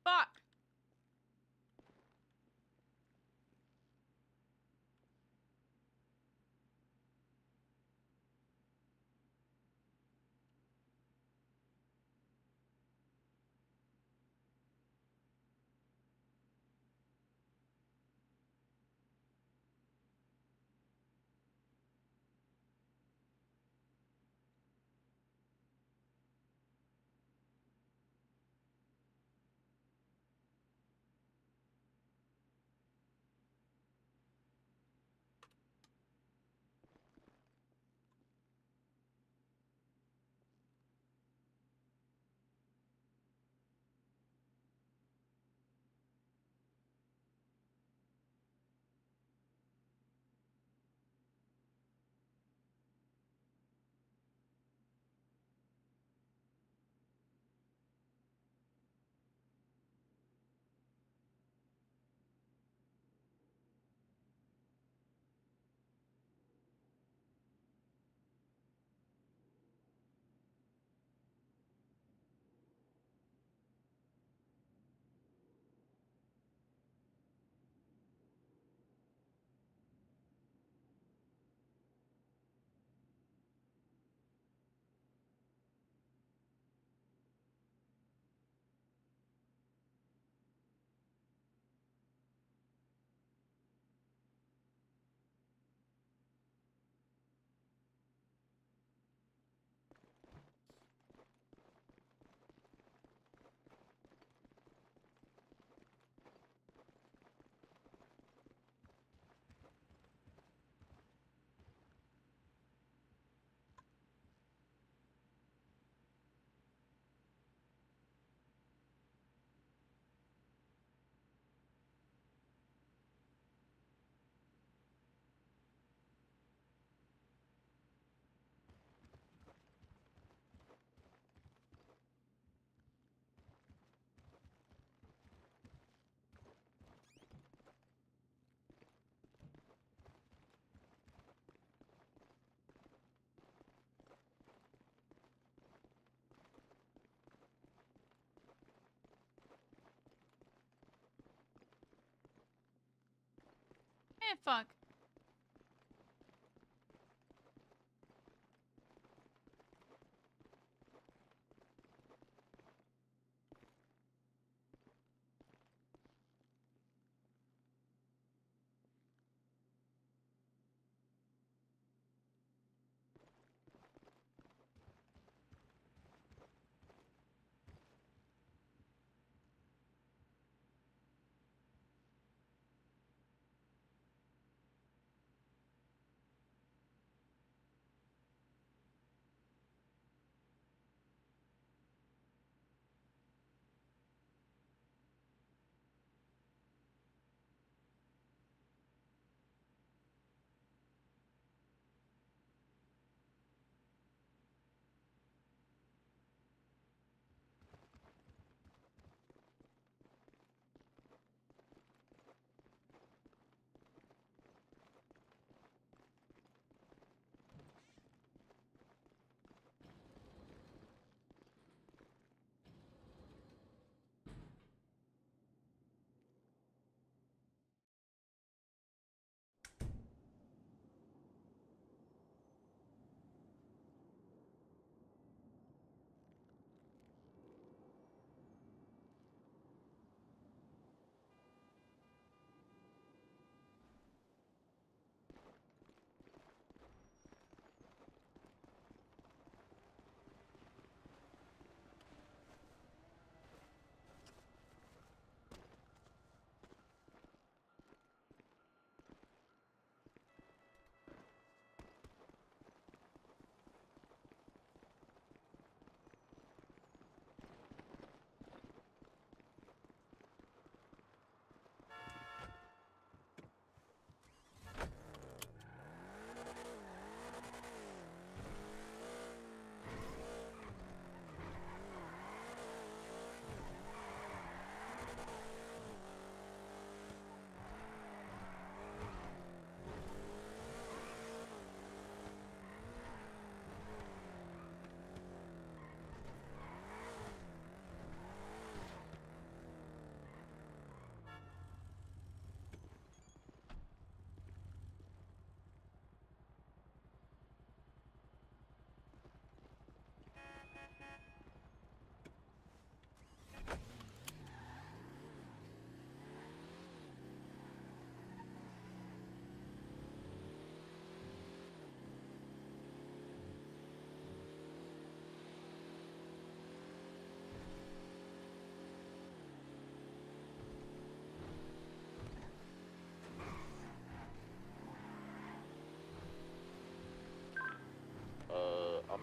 Fuck. fuck.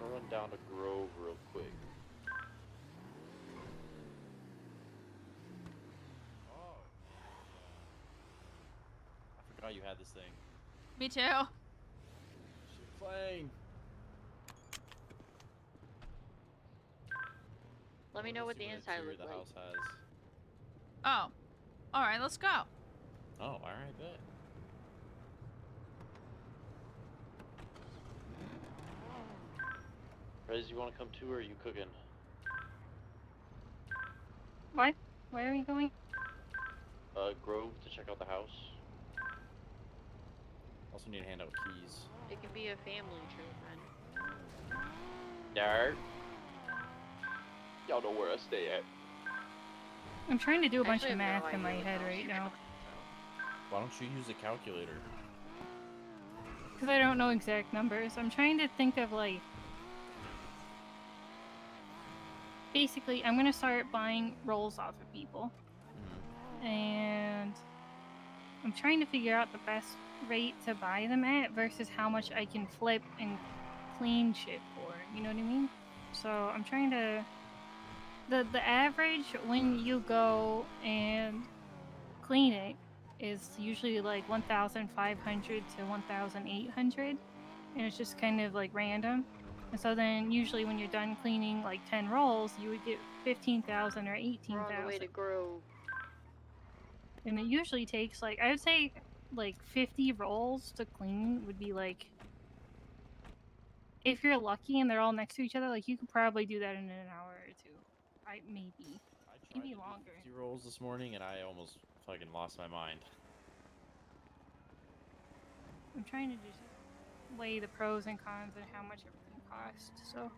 Eh, run down to Grove real quick. I forgot you had this thing. Me too. Shit playing. Let me know what the inside interior looks the like. house has. Oh. Alright, let's go. Oh, alright, bet. Rez, you want to come too, or are you cooking? What? Where are we going? Uh, Grove to check out the house. Also need to hand out keys. It can be a family trip, man. Dart. Y'all know where I stay at. I'm trying to do a bunch Actually, of I have no math in my head right now. Why don't you use a calculator? Because I don't know exact numbers. I'm trying to think of like. Basically, I'm gonna start buying rolls off of people. Mm-hmm. And I'm trying to figure out the best rate to buy them at versus how much I can flip and clean shit for. You know what I mean? So I'm trying to. The, the average when you go and clean it is usually like 1,500 to 1,800, and it's just kind of like random. And so then usually when you're done cleaning like 10 rolls, you would get 15,000 or We're on the way to Grove. And it usually takes like I would say like 50 rolls to clean would be like if you're lucky and they're all next to each other, like you could probably do that in an hour or two. I maybe. Maybe longer. 50 rolls this morning and I almost fucking lost my mind. I'm trying to just weigh the pros and cons and how much everything costs. So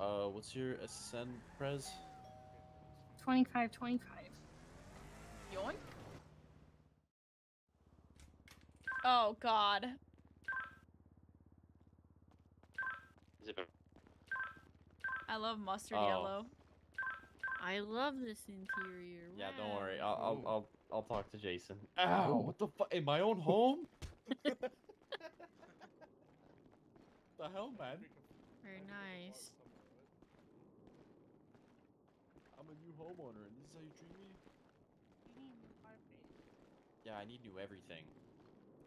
Uh, what's your ascend prez? 25 25. Yoink. Oh god. Is it? I love mustard Oh. yellow. I love this interior. Yeah, don't worry. I'll I'll I'll, I'll talk to Jason. Ow! What the fuck? In my own home? [LAUGHS] the hell, man? Very nice. I'm a new homeowner, and this is how you treat me? Yeah, I need new everything.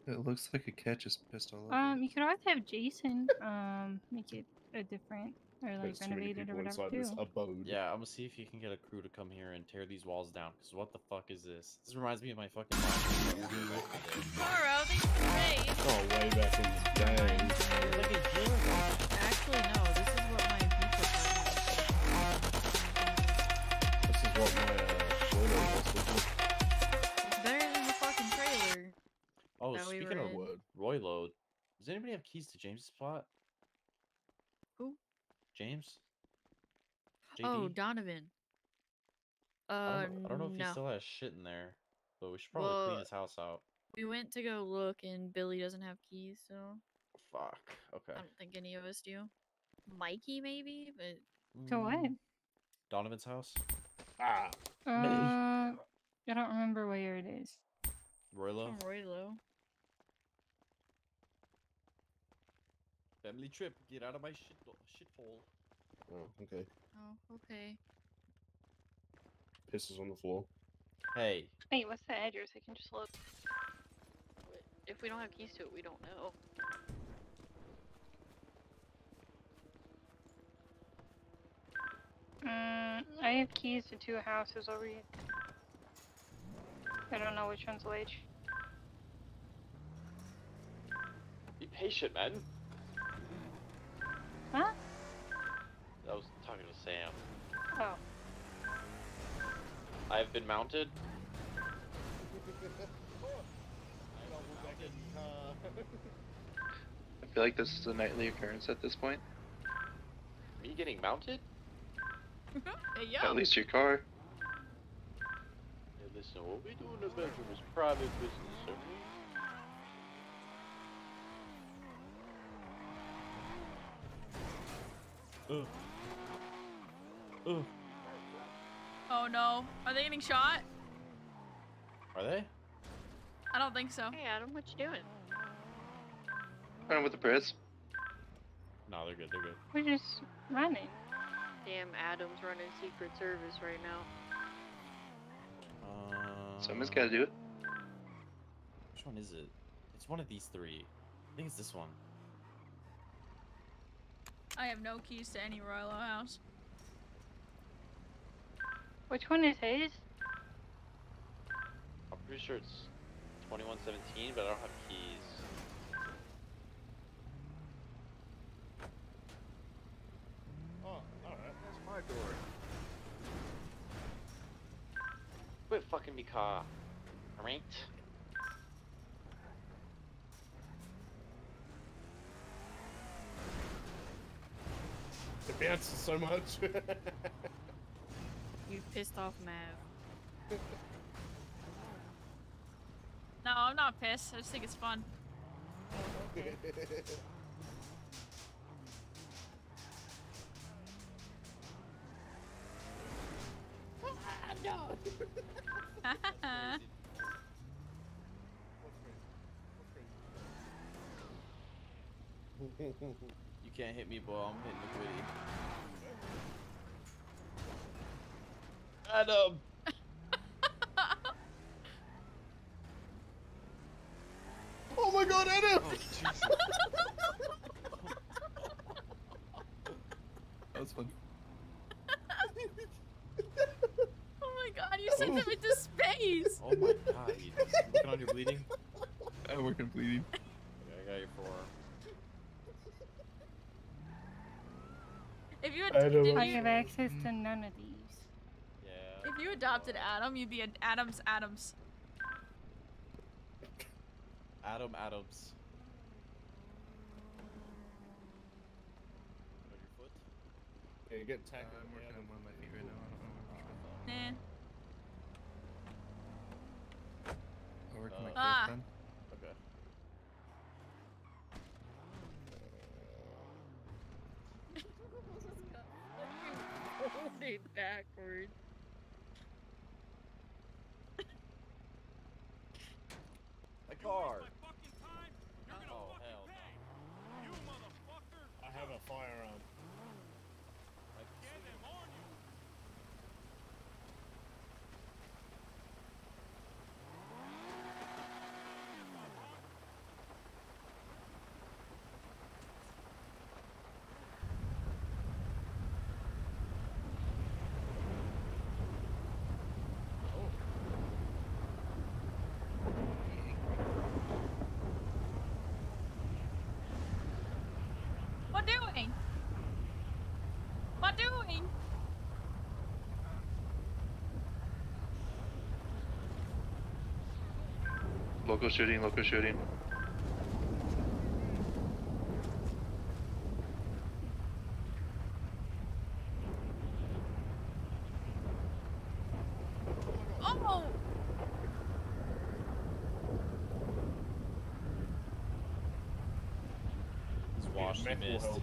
It looks like a cat just pissed all over. Um, you could always have Jason um make it a different or like There's too many renovated or whatever inside this abode. Yeah, I'm gonna see if you can get a crew to come here and tear these walls down. Cause what the fuck is this? This reminds me of my fucking. Tomorrow, thanks for raid. Oh, way back in the day. Actually, no. This is what my beach This is what my uh, photo was It's better than the fucking trailer. Oh, that we speaking of in. Roylo, does anybody have keys to James' spot? Who? James. Oh, Donovan. Uh, I don't, know, I don't know if no. he still has shit in there, but we should probably Well, clean his house out. We went to go look, and Billy doesn't have keys, so Fuck. Okay. I don't think any of us do. Mikey, maybe, but To what? Donovan's house. Ah. Uh, [LAUGHS] I don't remember where it is. Roylo. from Roylo. Family trip. Get out of my shit shithole. Oh, okay. Oh, okay. Pisses on the floor. Hey. Wait, what's the address? I can just look. If we don't have keys to it, we don't know. Mm, I have keys to two houses over here. I don't know which one's which. Be patient, man. Huh? I was talking to Sam. Oh. I have been mounted. I feel like this is a nightly occurrence at this point. Me getting mounted? Mm-hmm. hey, yo. At least your car. Hey, listen, what we do in the bedroom is private business, sir. Ugh. Ugh. Oh no. Are they getting shot? Are they? I don't think so. Hey, Adam, what you doing? Running with the Priz. No, they're good. They're good. We're just running. Damn, Adam's running Secret Service right now. Uh, Someone's got to do it. Which one is it? It's one of these three. I think it's this one. I have no keys to any Royal House. Which one is his? I'm pretty sure it's 2117, but I don't have keys. Oh, alright. That's my door. Quit fucking me car. Alright? It bounces so much. [LAUGHS] You pissed off Mav. [LAUGHS] No, I'm not pissed. I just think it's fun. [LAUGHS] no. You can't hit me, boy. I'm hitting liquidity. Adam. [LAUGHS] oh my god, Adam! Oh, [LAUGHS] that was fun. [LAUGHS] oh my god, you sent him into space! Oh my god. You working on your bleeding? I work on bleeding. Okay, I got your forearm. If you, ad- I don't if I you have access to none of these. Yeah. if you adopted Adam, you'd be an Adams Adams. Adam Adams. On your foot? Yeah, you get tackled. I'm working on one of my feet right now. I don't know which one. Eh. I work on my Ah. foot then. Okay. Backwards. A car. Oh, hell no. I have a firearm. What doing? What doing? Local shooting, local shooting. Oh! He's washed and missed. help.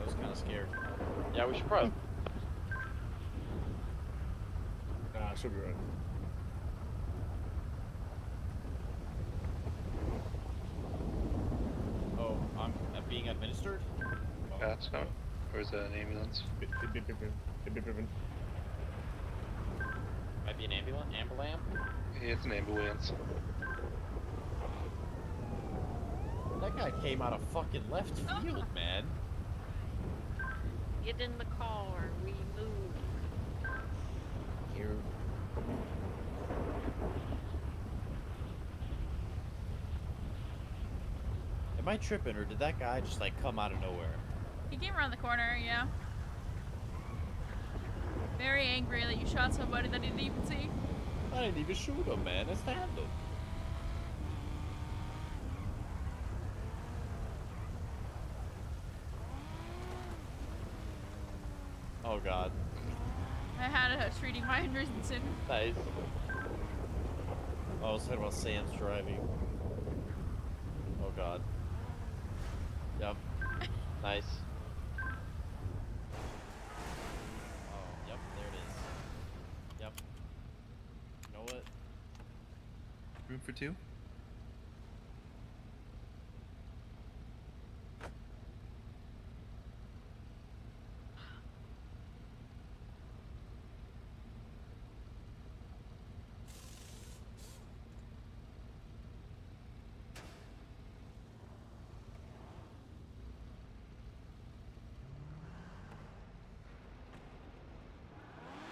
I was kind of scared. Yeah, we should probably. Nah, I should be right. Oh, I'm, I'm being administered? Yeah, it's coming. Where's an ambulance? Bip, bip, bip, bip. Might be an ambulance? Ambulam? Yeah, it's an ambulance. That guy came out of fucking left field, [LAUGHS] man. Get in the car. We move. Here. Am I tripping, or did that guy just like come out of nowhere? He came around the corner, yeah. Very angry that you shot somebody that he didn't even see. I didn't even shoot him, man. I stabbed him. Oh god. I had a treating my Richardson. Nice. Oh, I was talking about Sam's driving. Oh god. Yep. nice. Oh, yep, there it is. Yep. You know what? Room for two?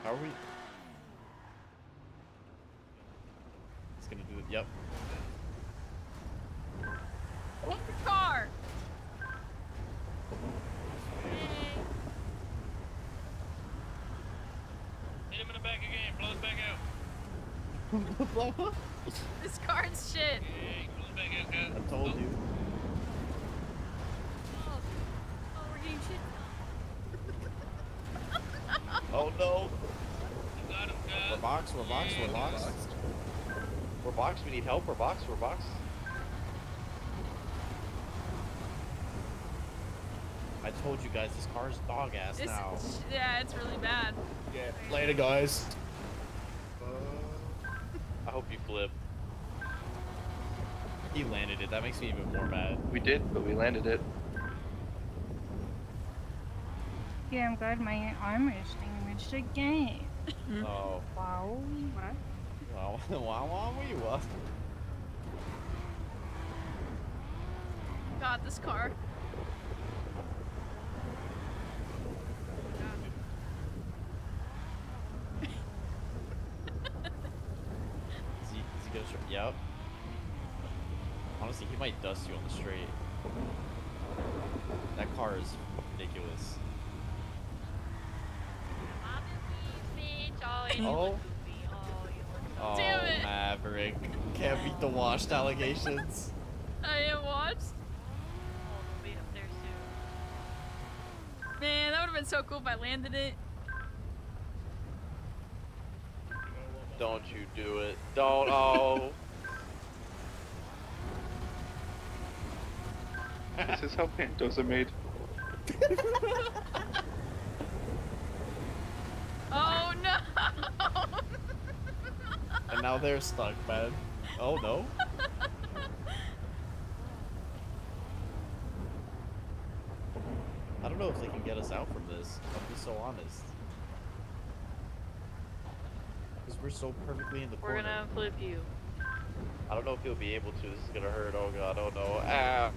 How are we? It's gonna do it. Yep. Hit the car. Hit him in the back again. Blow his back out. [LAUGHS] This car's shit. Blow his back out, guys. I told you. Oh, oh, we're getting shit. Oh no. Got him, guys. We're box. We're box. We're box. We're box. We need help. We're box. We're box. I told you guys this car's dog ass It's, now. yeah, it's really bad. Yeah. Later, guys. Uh, I hope you flip. He landed it. That makes me even more mad. We did, but we landed it. Yeah, I'm glad my armor is damaged again. Oh. Wow. What? Wow. Wow. Wow. We what? God, this car. Is he, is he gonna try? Yep. Honestly, he might dust you on the straight. That car is ridiculous. Oh. Oh, Damn it. Mav Derrick. Can't beat the washed allegations. [LAUGHS] I am washed? Man, that would have been so cool if I landed it. Don't you do it. Don't. Oh. [LAUGHS] this is how pantos are made. Oh no! and now they're stuck, man. Oh no. I don't know if they can get us out from this. I'll be so honest. Because we're so perfectly in the We're corner. gonna flip you. I don't know if he'll be able to. This is gonna hurt. Oh god. Oh no. Ah.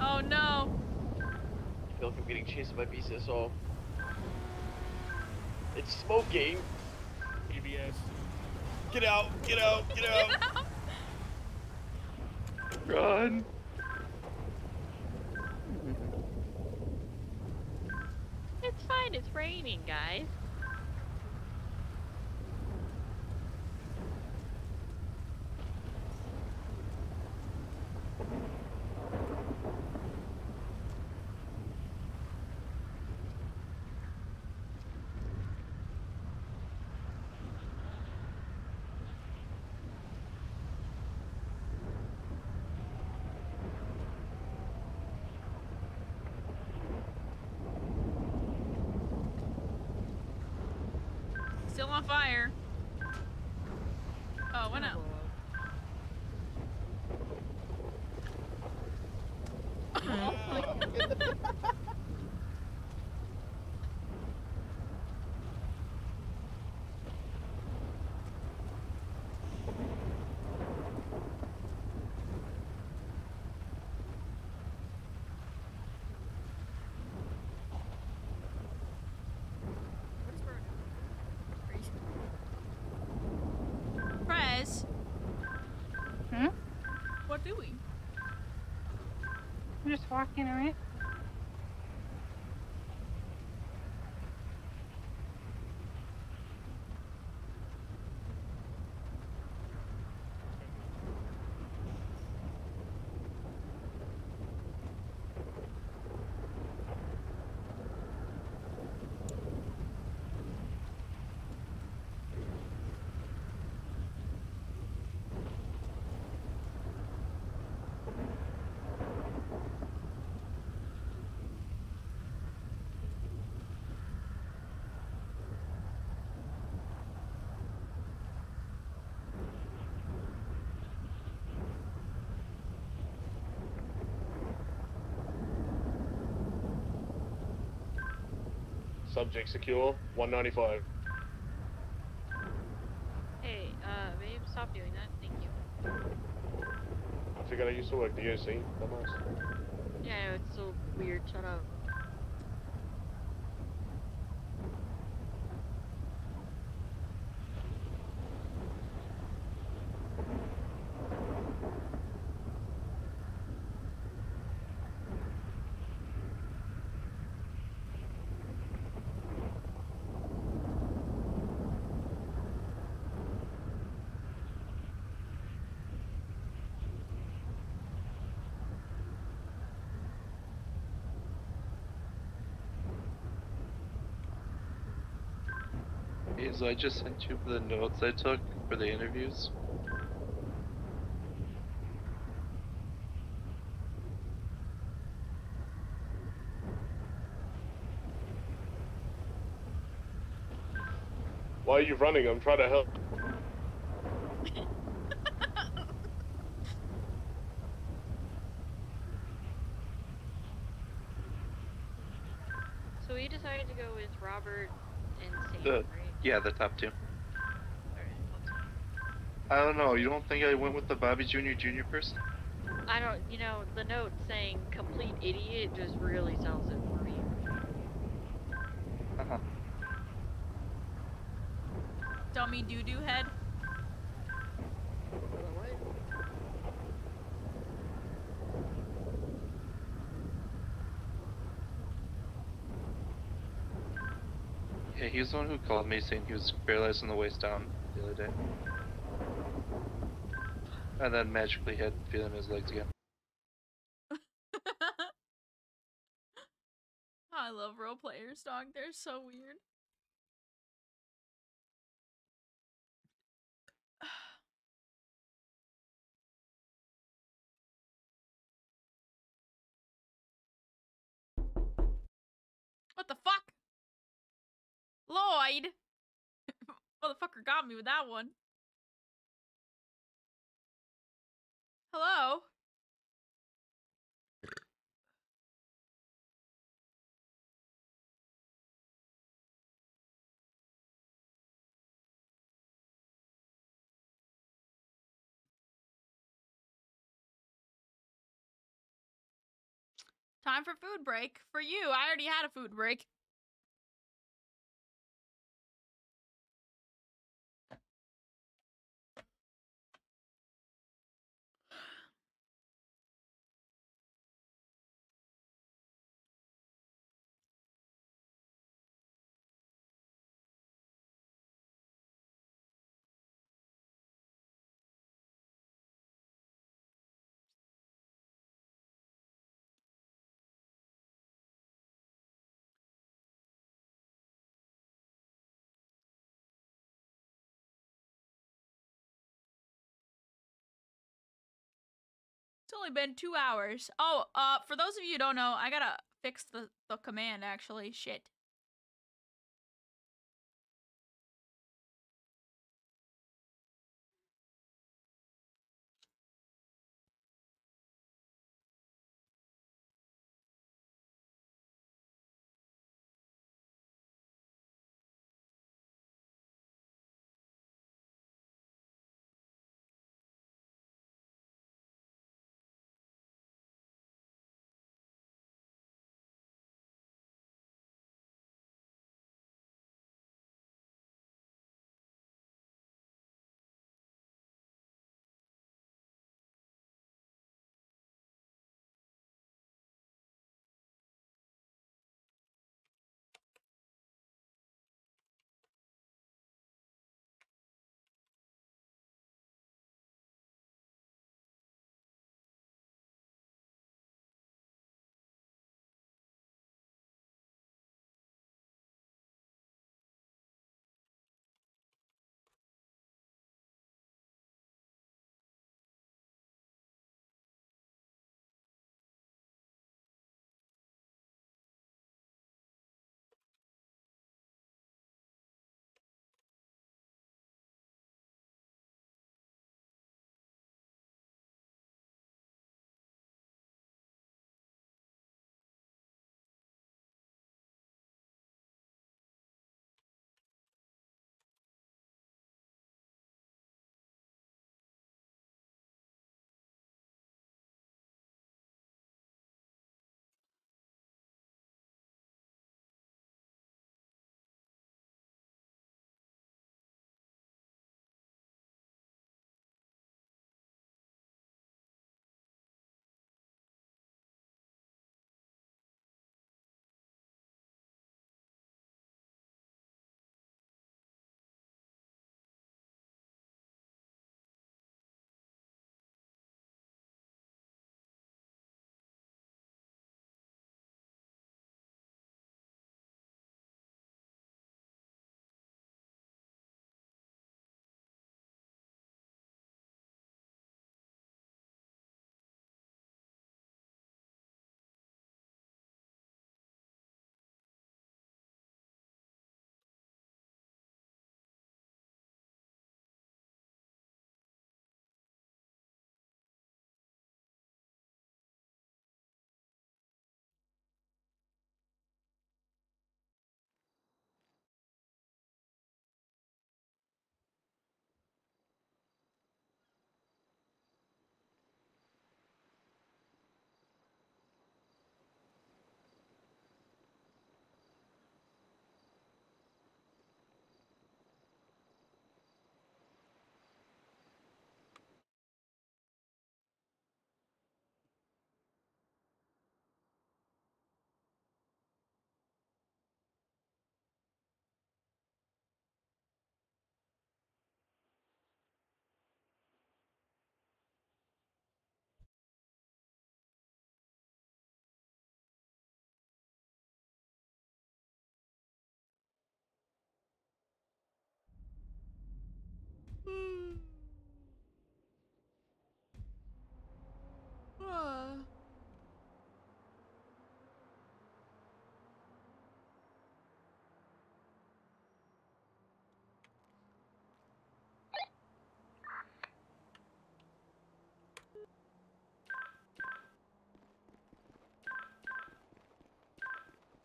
Oh no! I feel like I'm getting chased by BCSO. It's smoking. PBS. Get out. Get out. Get out. [LAUGHS] Run. It's fine. It's raining, guys. Still on fire. Oh, went out. Prez, Hmm? what do we? I'm just walking subject secure. 195. Hey, uh, babe, stop doing that. Thank you. I figured I used to work DOC. Dumbass. Yeah, it's so weird. Shut up. Hazel, I just sent you the notes I took for the interviews. Why are you running? I'm trying to help. [LAUGHS] So we decided to go with Robert and Sam, The right? Yeah, the top two. I don't know. You don't think I went with the Bobby Jr. Jr. person? I don't, you know, the note saying complete idiot just really sells it for me. Uh huh. Dummy doo doo head. Yeah, he was the one who called me saying he was paralyzed on the waist down the other day. And then magically had feeling his legs again. [LAUGHS] I love role players, dog. They're so weird. Motherfucker got me with that one. Hello? Time for food break. For you, I already had a food break. Only been two hours. Oh, uh, for those of you who don't know, I gotta fix the, the command, actually. Shit.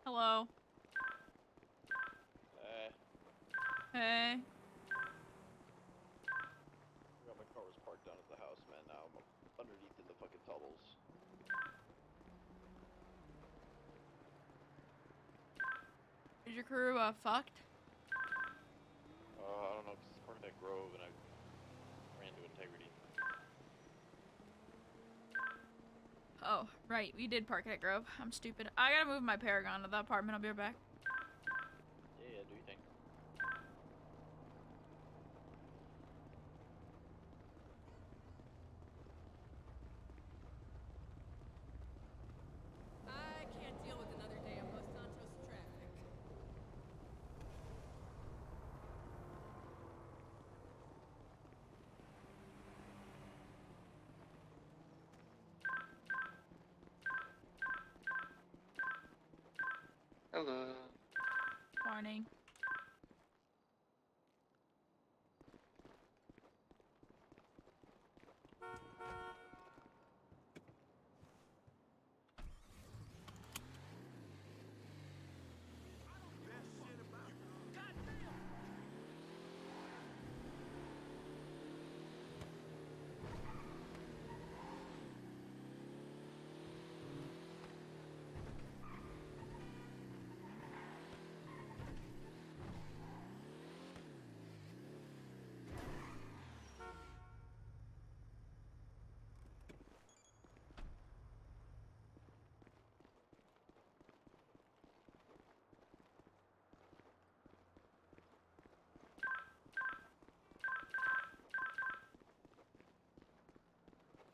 Hello. Hey. forgot my car was parked down at the house, man. Now I'm underneath in the fucking tunnels. Is your crew uh, fucked? Uh, I don't know, 'cause it's part of that grove, and I ran to integrity. Oh, right. We did park at Grove. I'm stupid. I gotta move my Paragon to the apartment. I'll be right back. Yeah, yeah, do you think? I can't deal with another day of Los Santos traffic. Hello. Morning.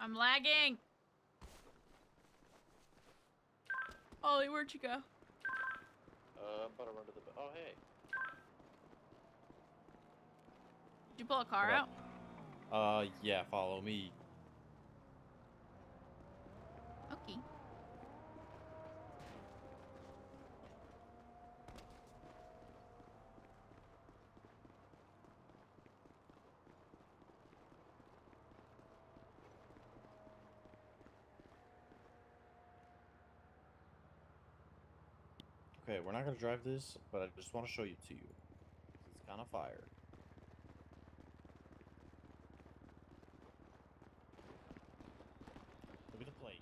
I'm lagging. Ollie, where'd you go? Uh, I'm about to run to the. Oh, hey. Did you pull a car out? Uh, yeah, follow me. Okay. Okay, we're not gonna drive this, but I just want to show you to you. It's kind of fire. Look at the plate.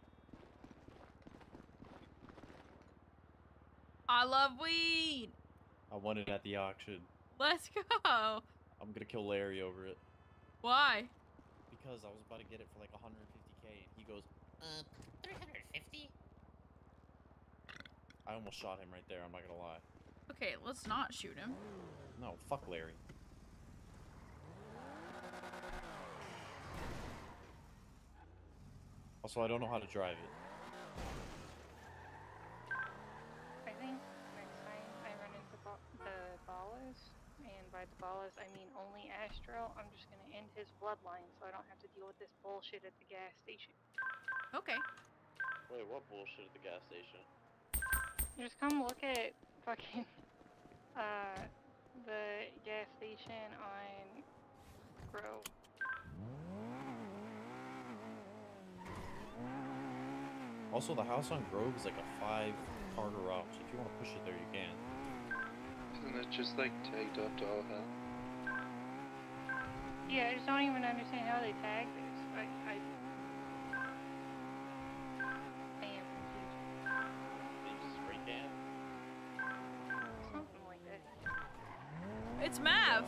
I love weed. I won it at the auction. Let's go. I'm gonna kill Larry over it Why? because I was about to get it for like 150k, and he goes, Uh, 350? I almost shot him right there. I'm not gonna lie. Okay, let's not shoot him. No, fuck Larry. Also, I don't know how to drive it. I think next time I run into ba- the Ballas, and by the Ballas I mean only Astro, I'm just gonna end his bloodline so I don't have to deal with this bullshit at the gas station. Okay. Wait, what bullshit at the gas station? Just come look at fucking [LAUGHS] uh the gas station on Grove. Also, the house on Grove is like a five car garage. So if you want to push it there, you can. Isn't it just like tagged up to all hell? Yeah, I just don't even understand how they tag this. I I, I am confused. They just spray can? Something like that. It's Mav.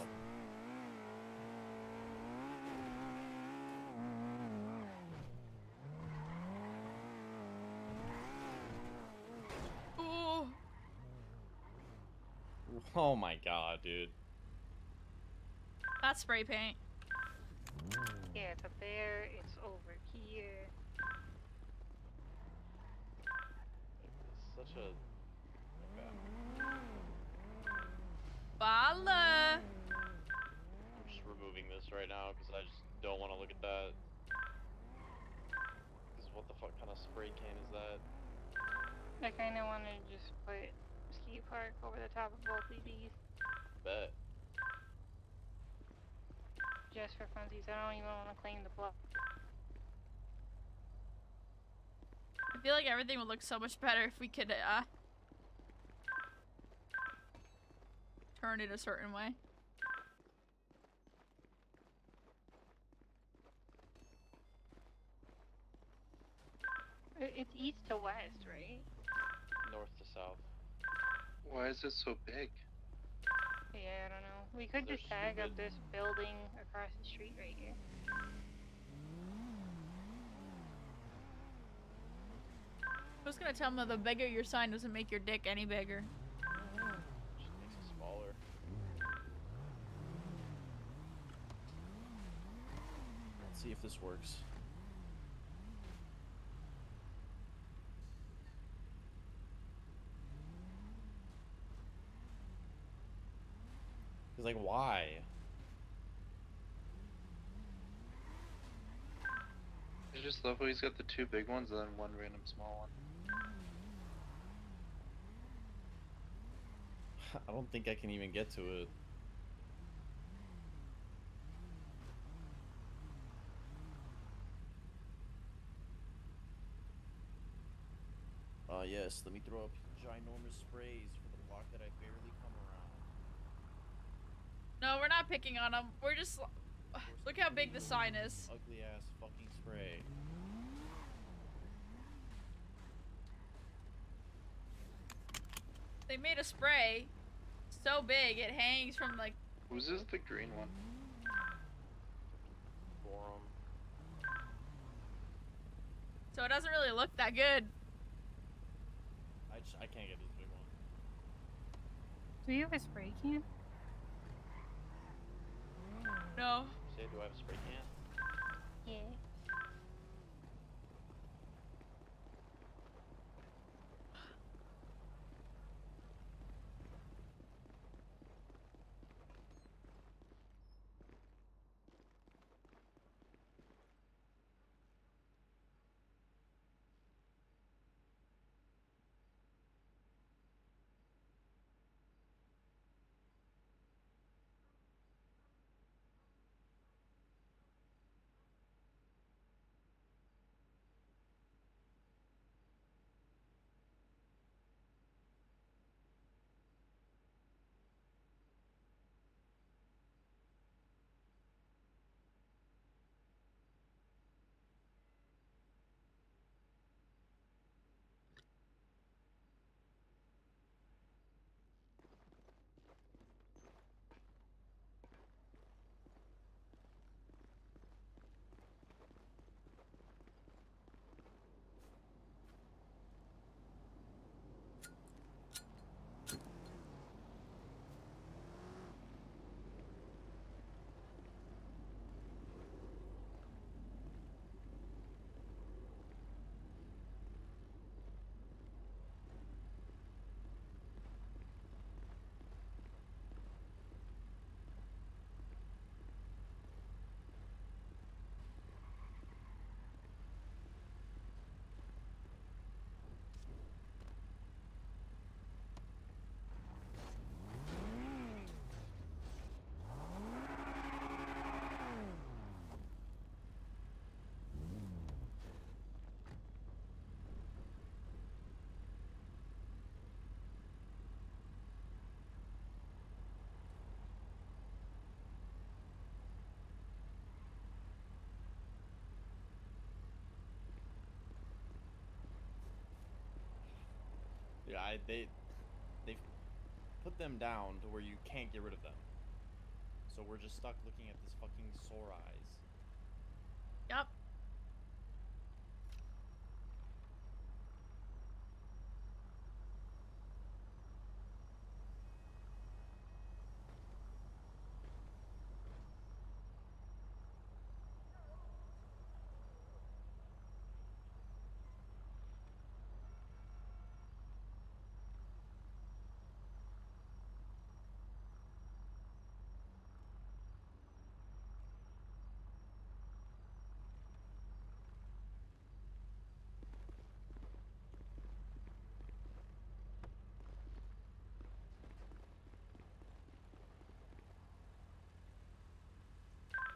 Ooh. [LAUGHS] Oh my god, dude. That's spray paint. Yeah, it's up there. It's over here. It's such a. Okay. Balla. I'm just removing this right now because I just don't want to look at that. Because what the fuck kind of spray can is that? I kind of want to just put ski park over the top of both of these, Bet. just for funsies. I don't even want to claim the block. I feel like everything would look so much better if we could uh turn it a certain way. It's east to west, right? North to south. Why is it so big? Yeah, I don't know. We could They're just tag up this building across the street right here. Who's gonna tell me the bigger your sign doesn't make your dick any bigger? Just makes it smaller. Let's see if this works. He's like, why? I just love how he's got the two big ones and then one random small one. [SIGHS] I don't think I can even get to it. Uh, yes, let me throw up ginormous sprays for the block that I barely come around. No, we're not picking on them. We're just. Look how big the sign is. Ugly ass fucking spray. They made a spray so big it hangs from like. Whose is the green one? Forum. So it doesn't really look that good. I, just, I can't get this big one. Do you have a spray can? No. Say, do I have a spray can? I, they they've put them down to where you can't get rid of them. So we're just stuck looking at this fucking sore eyes. Yup.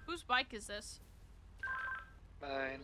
Whose bike is this? Mine.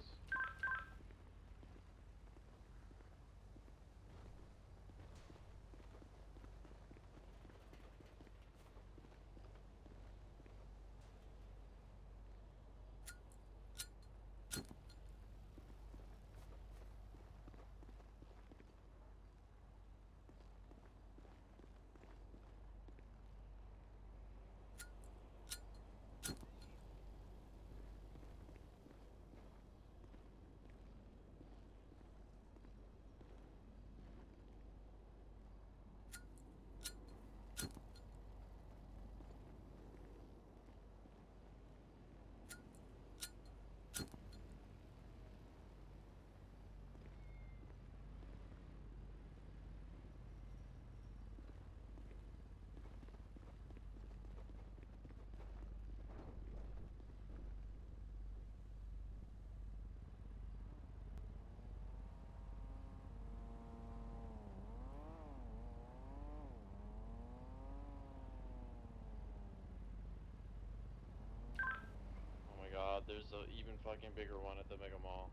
Even fucking bigger one at the Mega Mall.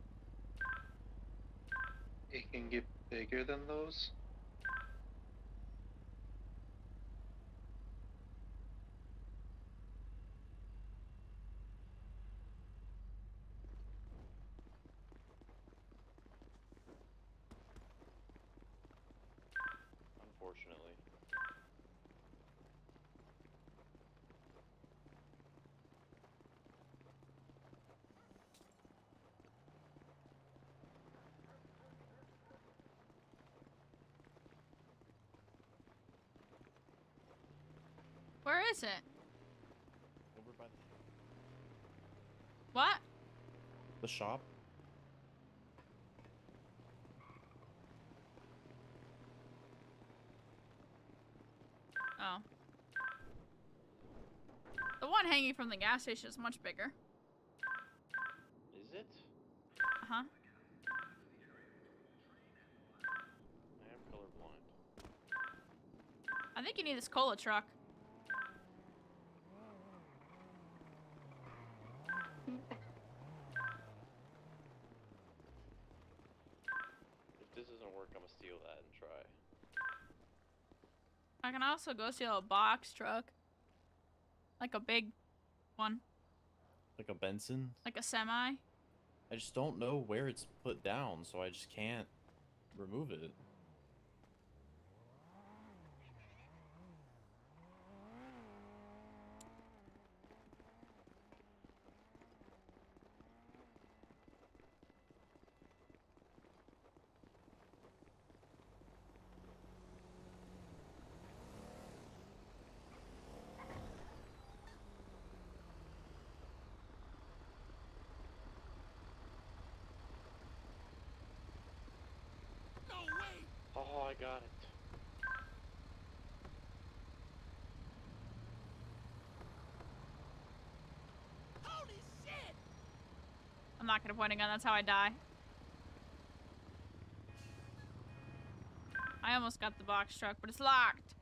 It can get bigger than those. Unfortunately. Where is it? Over by the, What? the shop. Oh. The one hanging from the gas station is much bigger. Is it? Uh huh. I am colorblind. I think you need this cola truck. If this doesn't work, I'm gonna steal that and try. I can also go steal a box truck. Like a big one. Like a Benson. Like a semi. I just don't know where it's put down, so I just can't remove it. Oh, I got it. I'm not gonna point a gun, that's how I die. I almost got the box truck, but it's locked.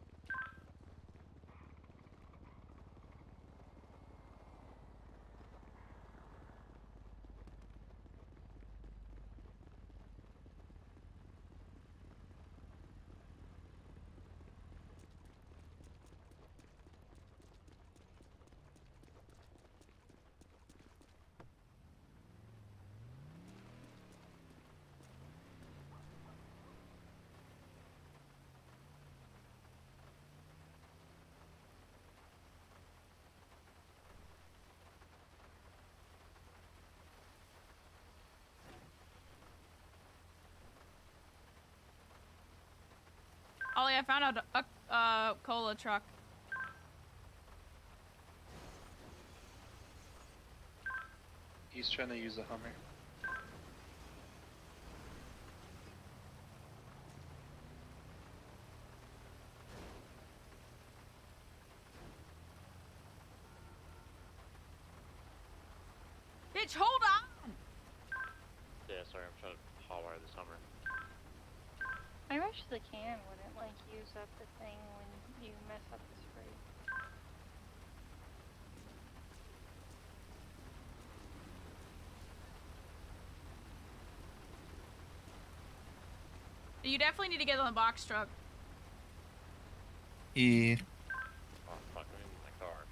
Ollie, I found out a, a uh, cola truck. He's trying to use a Hummer. Bitch, hold on! Yeah, sorry, I'm trying to hotwire this Hummer. I wish the can wouldn't like use up the thing when you mess up the spray. You definitely need to get on the box truck. E. Oh, fuck, I'm in my car.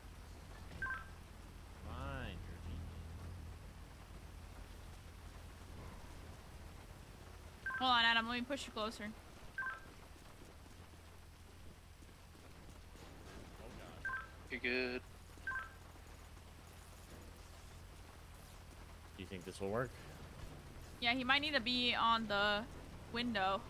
Fine, you're a genius. Hold on, Adam, let me push you closer. You're good. Do you think this will work? Yeah, he might need to be on the window.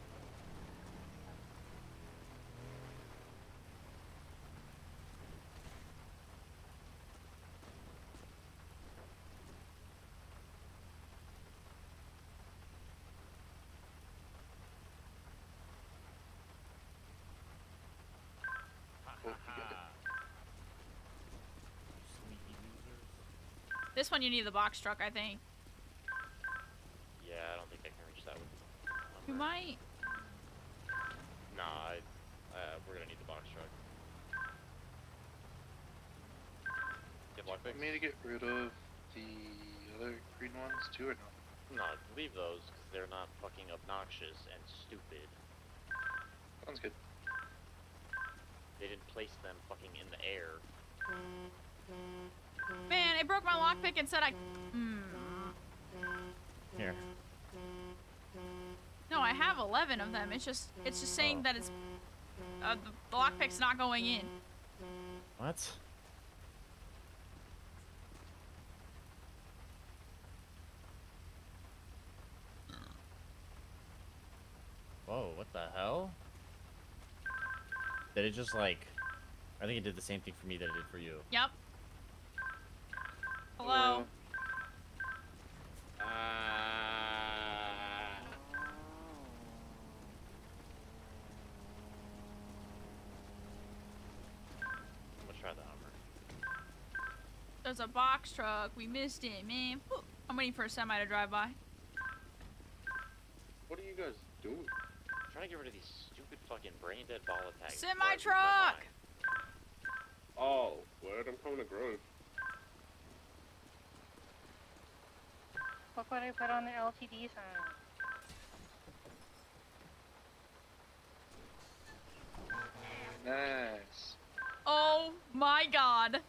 This one you need the box truck, I think. Yeah, I don't think I can reach that one. You might. Nah, I, uh, we're gonna need the box truck. Get block I fix? need to get rid of the other green ones too, or no? No, leave those because they're not fucking obnoxious and stupid. Sounds good. They didn't place them fucking in the air. Man, it broke my lockpick and said I. Hmm. Here. No, I have 11 of them. It's just, it's just saying that it's, uh, the, the lockpick's not going in. What? Whoa, what the hell? Did it just like... I think it did the same thing for me that it did for you. Yep. Hello. Uh, I'm gonna try the Hummer. There's a box truck. We missed it, man. I'm waiting for a semi to drive by. What are you guys doing? I'm trying to get rid of these stupid fucking brain dead Balla tags. Semi truck! Oh, word, I'm coming to Grove. Look what I put on the LTD sign. Nice. Oh my god.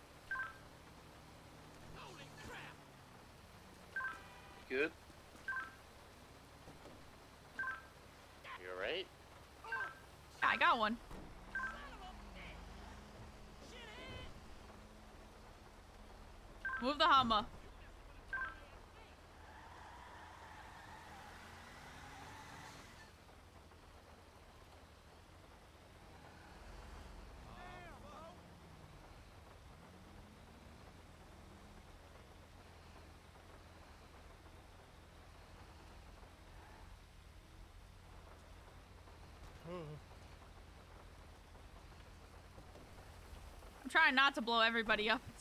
Good. You alright? I got one. Move the Hummer. I'm trying not to blow everybody up. [LAUGHS]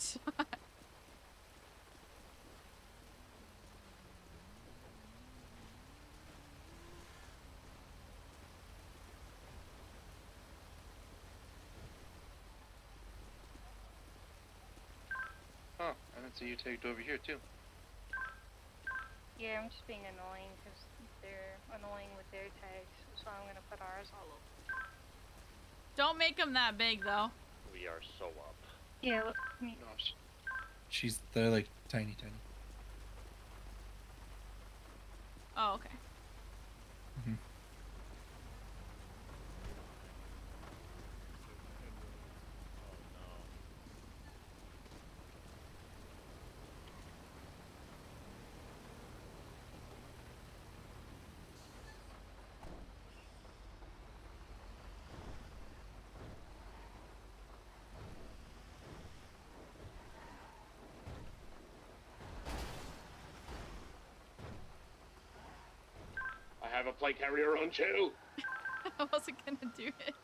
Huh, oh, I didn't see you tagged over here too. Yeah, I'm just being annoying because they're annoying with their tags, so I'm gonna put ours all over. Don't make them that big, though. We are so up. Yeah, look, me. No, sh- She's they're like tiny, tiny. Oh, okay. Mhm. I have a plate carrier on too. [LAUGHS] I wasn't gonna do it.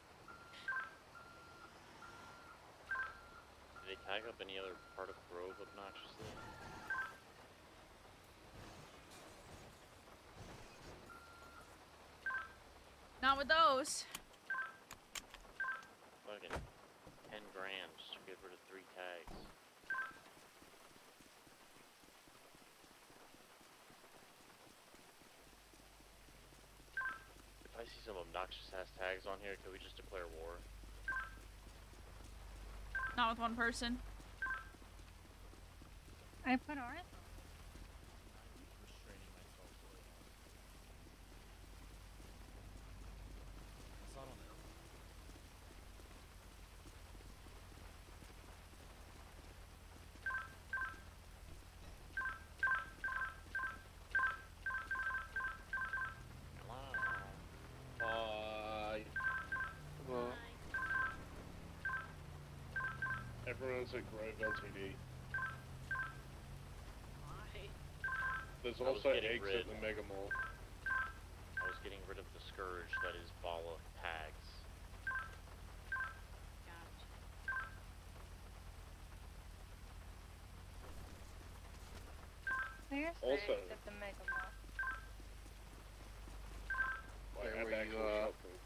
Did they tag up any other part of Grove obnoxiously? Not with those. Fucking 10 grams to get rid of three tags. If I see some obnoxious ass tags on here, could we just declare war? Not with one person. I put ours. Bye. Well, Everyone's at Grove LTD. There's I also getting eggs rid- at the Mega Mall. I was getting rid of the scourge that is ball of tags. There's Also- eggs at the Mega Mall. I Where have were you, actual uh, shopping.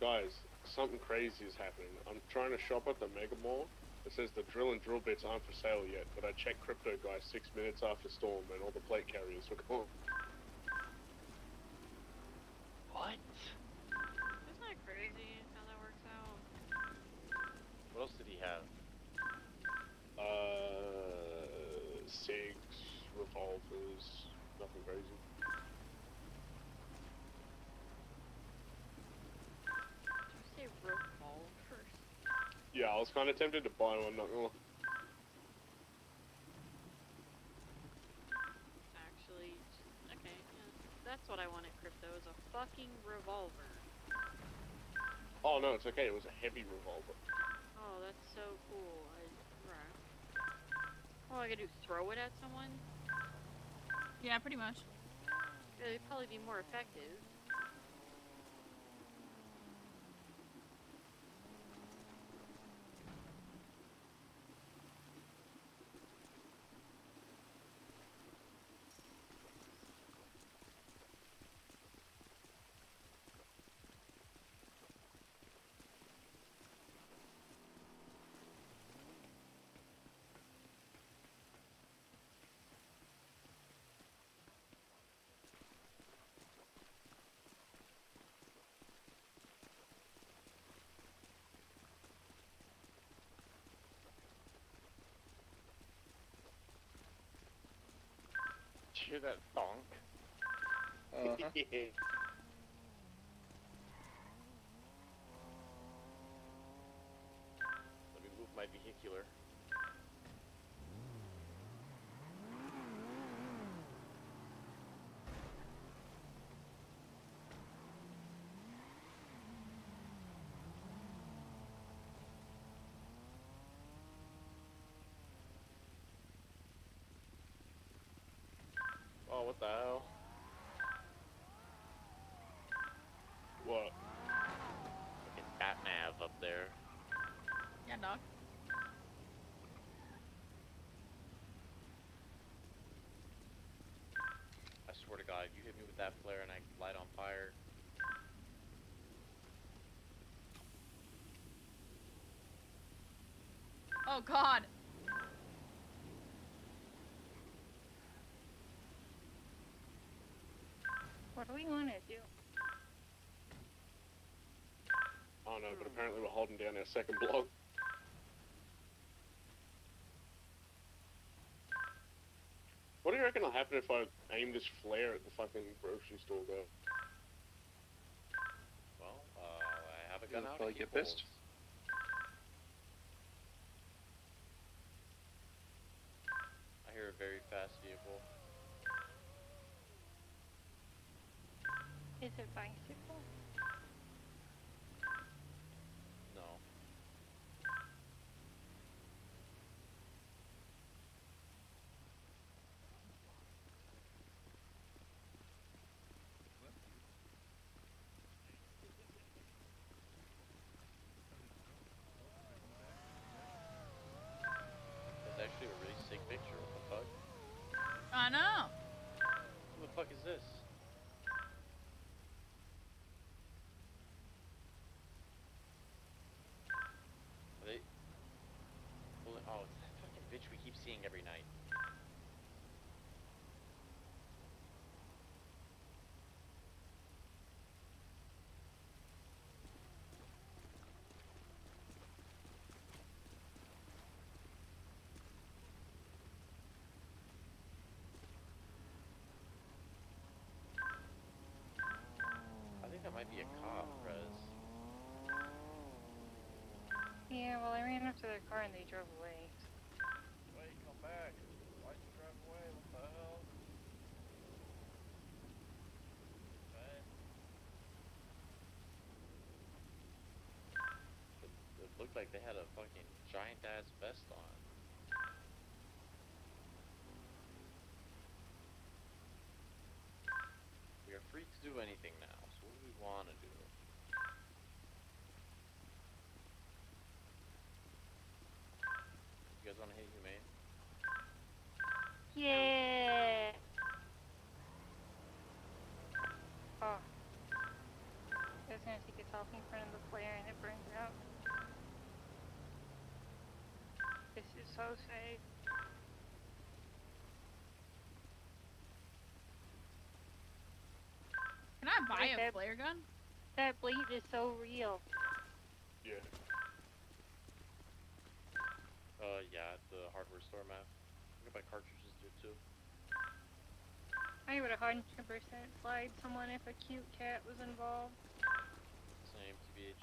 Guys, something crazy is happening. I'm trying to shop at the Mega Mall, It says the drill and drill bits aren't for sale yet, but I checked Crypto Guy six minutes after storm and all the plate carriers were gone. What? Isn't that crazy how that works out? What else did he have? Uh, SIGs, revolvers, nothing crazy. Did you say revolvers? Yeah, I was kind of tempted to buy one, not gonna lie. Actually, okay, yeah. That's what I want at crypto is a fucking revolver. Oh no, it's okay. It was a heavy revolver. Oh, that's so cool. I, right. All I gotta do throw it at someone? Yeah, pretty much. It'd probably be more effective. Did you hear that thonk? Uh-huh. [LAUGHS] Let me move my vehicular. Oh, what the hell? What? Fucking bat nav up there. Yeah, dog. I swear to God, you hit me with that flare and I light on fire. Oh god. We want to do? Oh no, but apparently we're holding down our second block. What do you reckon will happen if I aim this flare at the fucking grocery store though? Well, uh, I have a gun You'll out. probably get pissed. I hear a very fast vehicle. Is it bicycle? No. That's actually a really sick picture. What the fuck? I know. Who the fuck is this? Are they? Well, Oh, it's that fucking bitch we keep seeing every night. I think that might be a cop, Rez. Yeah, well, I ran to their car and they drove away. Wait, come back. Why'd you drive away? What the hell? It, it looked like they had a fucking giant ass vest on. We are free to do anything now, so what do we want to do? You guys want to hit Humane? Yeah. Oh. I was gonna take a selfie in front of the flare and it burns out. So safe. Can I buy Like a that- flare gun? That bleed is so real. Yeah. Uh, yeah, at the hardware store, man. You can buy cartridges there too. I would a hundred percent slide someone if a cute cat was involved. Same, TBH.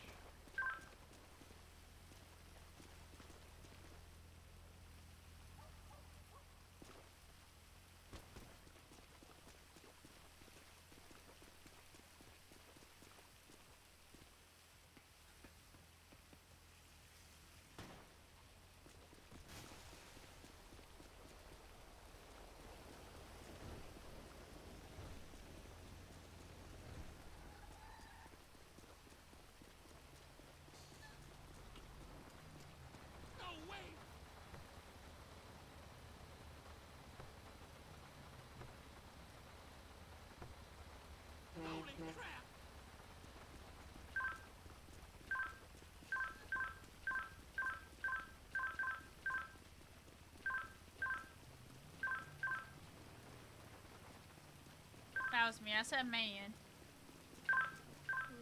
That was me. I said man.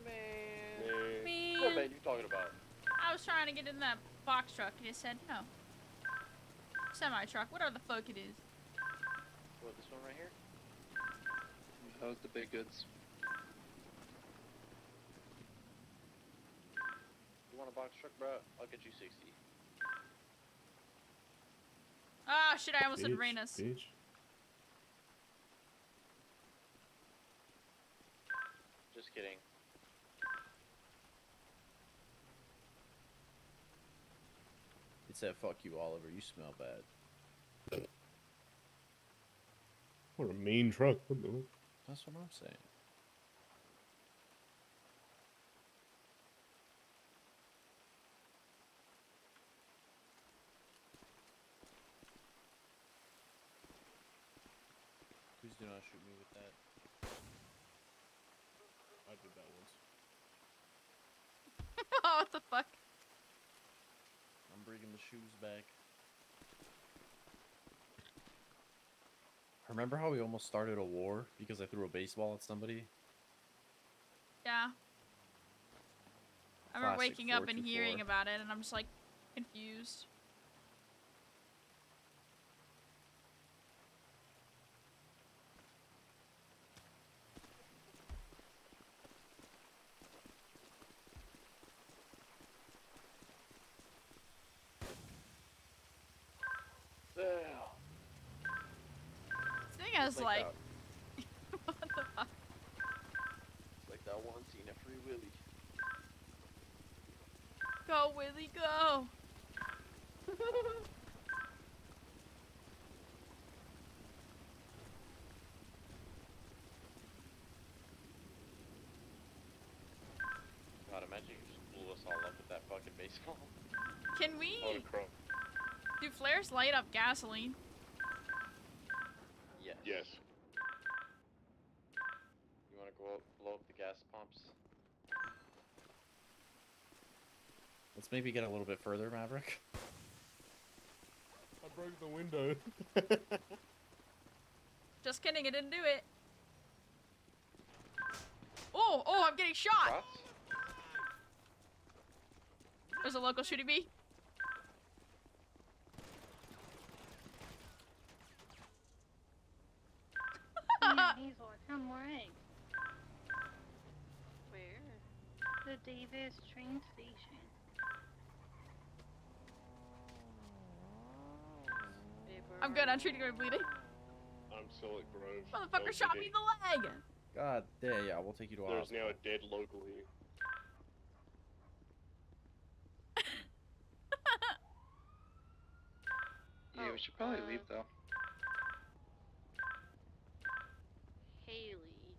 Man. Man. What man you talking about? I was trying to get in that box truck and it said no. Semi truck, whatever the fuck it is. What, this one right here? That was the big goods. You want a box truck, bro? I'll get you 60. Ah, shit, I almost said Bitch, Rena's. bitch. Just kidding. It said, fuck you, Oliver. You smell bad. What a mean truck. That's what I'm saying. Please do not shoot me with that. I did that once. oh, [LAUGHS] what the fuck? Bringing the shoes back. Remember how we almost started a war because I threw a baseball at somebody? Yeah. I remember Classic waking up and hearing about it and I'm just like confused. Well, Is like like, that. what the fuck? Like that one scene of Free Willy. Go Willy, go! [LAUGHS] God, imagine you just blew us all up with that fucking baseball. Can we Oh, do flares light up gasoline? Yes. Yes. You wanna go up, blow up the gas pumps? Let's maybe get a little bit further, Maverick. I broke the window. [LAUGHS] Just kidding, I didn't do it. Oh, oh, I'm getting shot! Shots? There's a local shooting me. Yeah, I found more eggs. Where? The Davis train station. I'm good, I'm treating her bleeding. I'm still at Grove. Motherfucker shot me in the leg! God damn, yeah, we'll take you to a There's hospital. now a dead local here. [LAUGHS] Yeah, we should probably uh, leave though. Haley.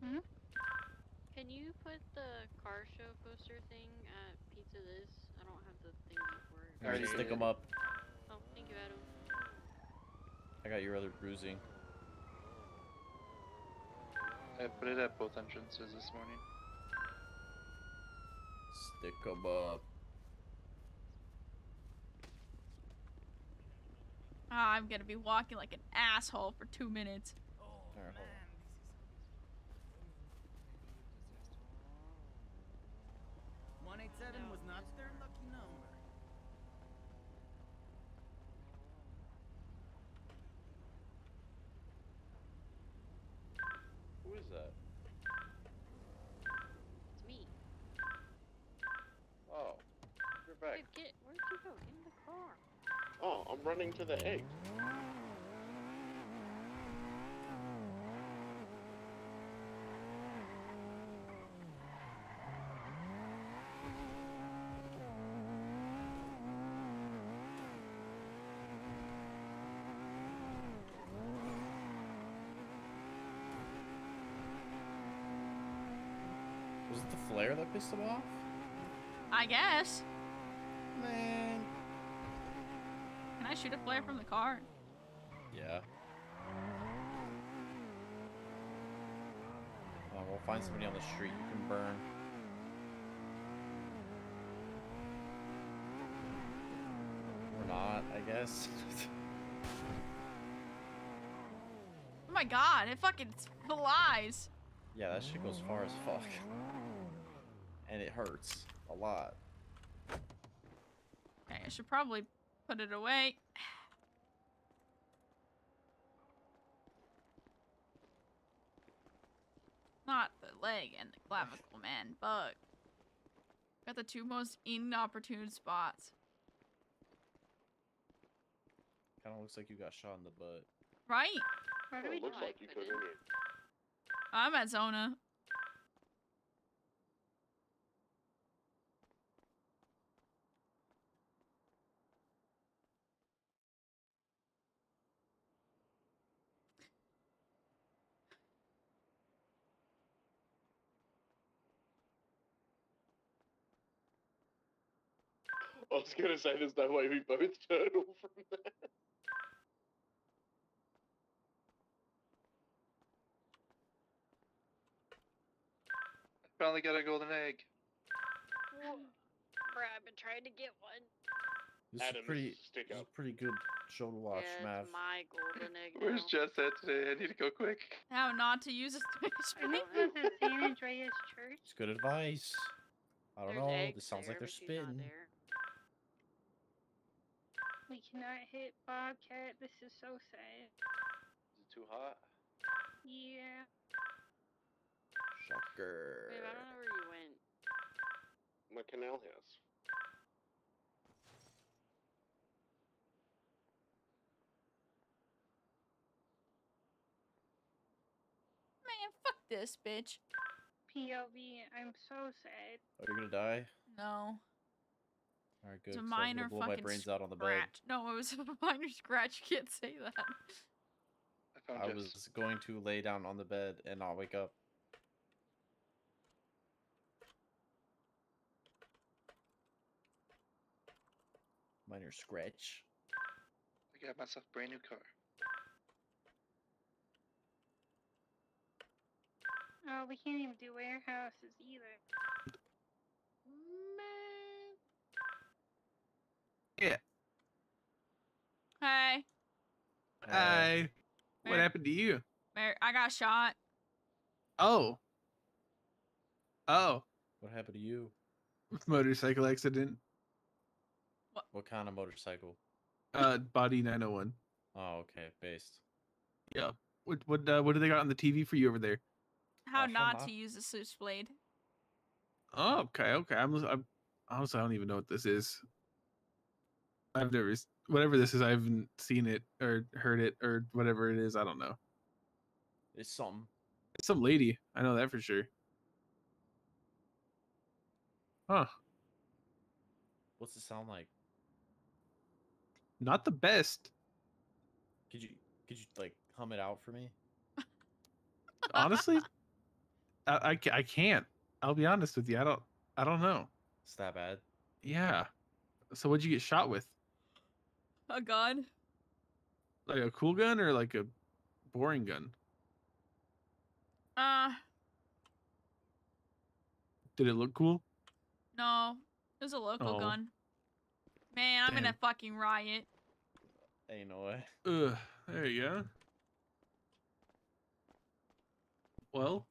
Hmm? Can you put the car show poster thing at Pizza This? I don't have the thing for it. Alright, Already stick them up. Oh, thank you, Adam. I got your other bruising. I put it at both entrances this morning. Stick them up. Ah, I'm gonna be walking like an asshole for two minutes. Alright, hold on. 187 was not their lucky number. Who is that? It's me. Oh, you're back. Dude, get where'd you go? Get in the car. Oh, I'm running to the egg. Was it the flare that pissed him off? I guess. Man. I shoot a flare from the car? Yeah. Well, we'll find somebody on the street you can burn. Or not, I guess. Oh my god, it fucking flies. yeah, that shit goes far as fuck. And it hurts a lot. Okay, I should probably put it away. Not the leg and the clavicle, man. Bug. Got the two most inopportune spots. Kind of looks like you got shot in the butt. Right? Where do we it looks like you could, couldn't? it? I'm at Zona. I was gonna say there's no way we both [LAUGHS] turtle from there. Finally got a golden egg. Bruh, I've been trying to get one. This Adam, is pretty. stick This is up. a pretty good show to watch, yeah, Mav. my golden egg [LAUGHS] Where's. Jess at today? I need to go quick. How not to use a think this is San Andreas Church. It's good advice. I don't There's know. eggs This sounds like they're but she's spitting. There. We cannot hit Bobcat. This is so sad. Is it too hot? Yeah. Shocker. Babe, I don't know where you went. My canal house. Man, fuck this bitch. POV. I'm so sad. Are you're gonna die? No. All right, good. It's a 'cause I minor blow fucking my brains out on the bed. scratch. No, it was [LAUGHS] a minor scratch. You can't say that. I I was going to lay down on the bed and not wake up. Minor scratch. I got myself a brand new car. Oh, we can't even do warehouses either. Yeah. Hey, Hi. What Mary- happened to you? Mary, I got shot. Oh. Oh. What happened to you? [LAUGHS] Motorcycle accident. What kind of motorcycle? Uh, body 901. Oh, okay, based. Yeah. What what uh, what do they got on the TV for you over there? How Oh, not to use a switchblade. Oh, okay, okay. I'm, I'm honestly I don't even know what this is. I've never whatever this is. I haven't seen it or heard it or whatever it is. I don't know. It's some. It's some lady. I know that for sure. Huh. What's it sound like? Not the best. Could you could you like hum it out for me? Honestly, [LAUGHS] I, I I can't. I'll be honest with you. I don't I don't know. It's that bad. Yeah. So what'd you get shot with? A gun. Like a cool gun or like a boring gun? Uh, Did it look cool? no. It was a local Oh. gun. Man, I'm in a Damn. fucking riot. Ain't no way. Ugh, there you go. Well,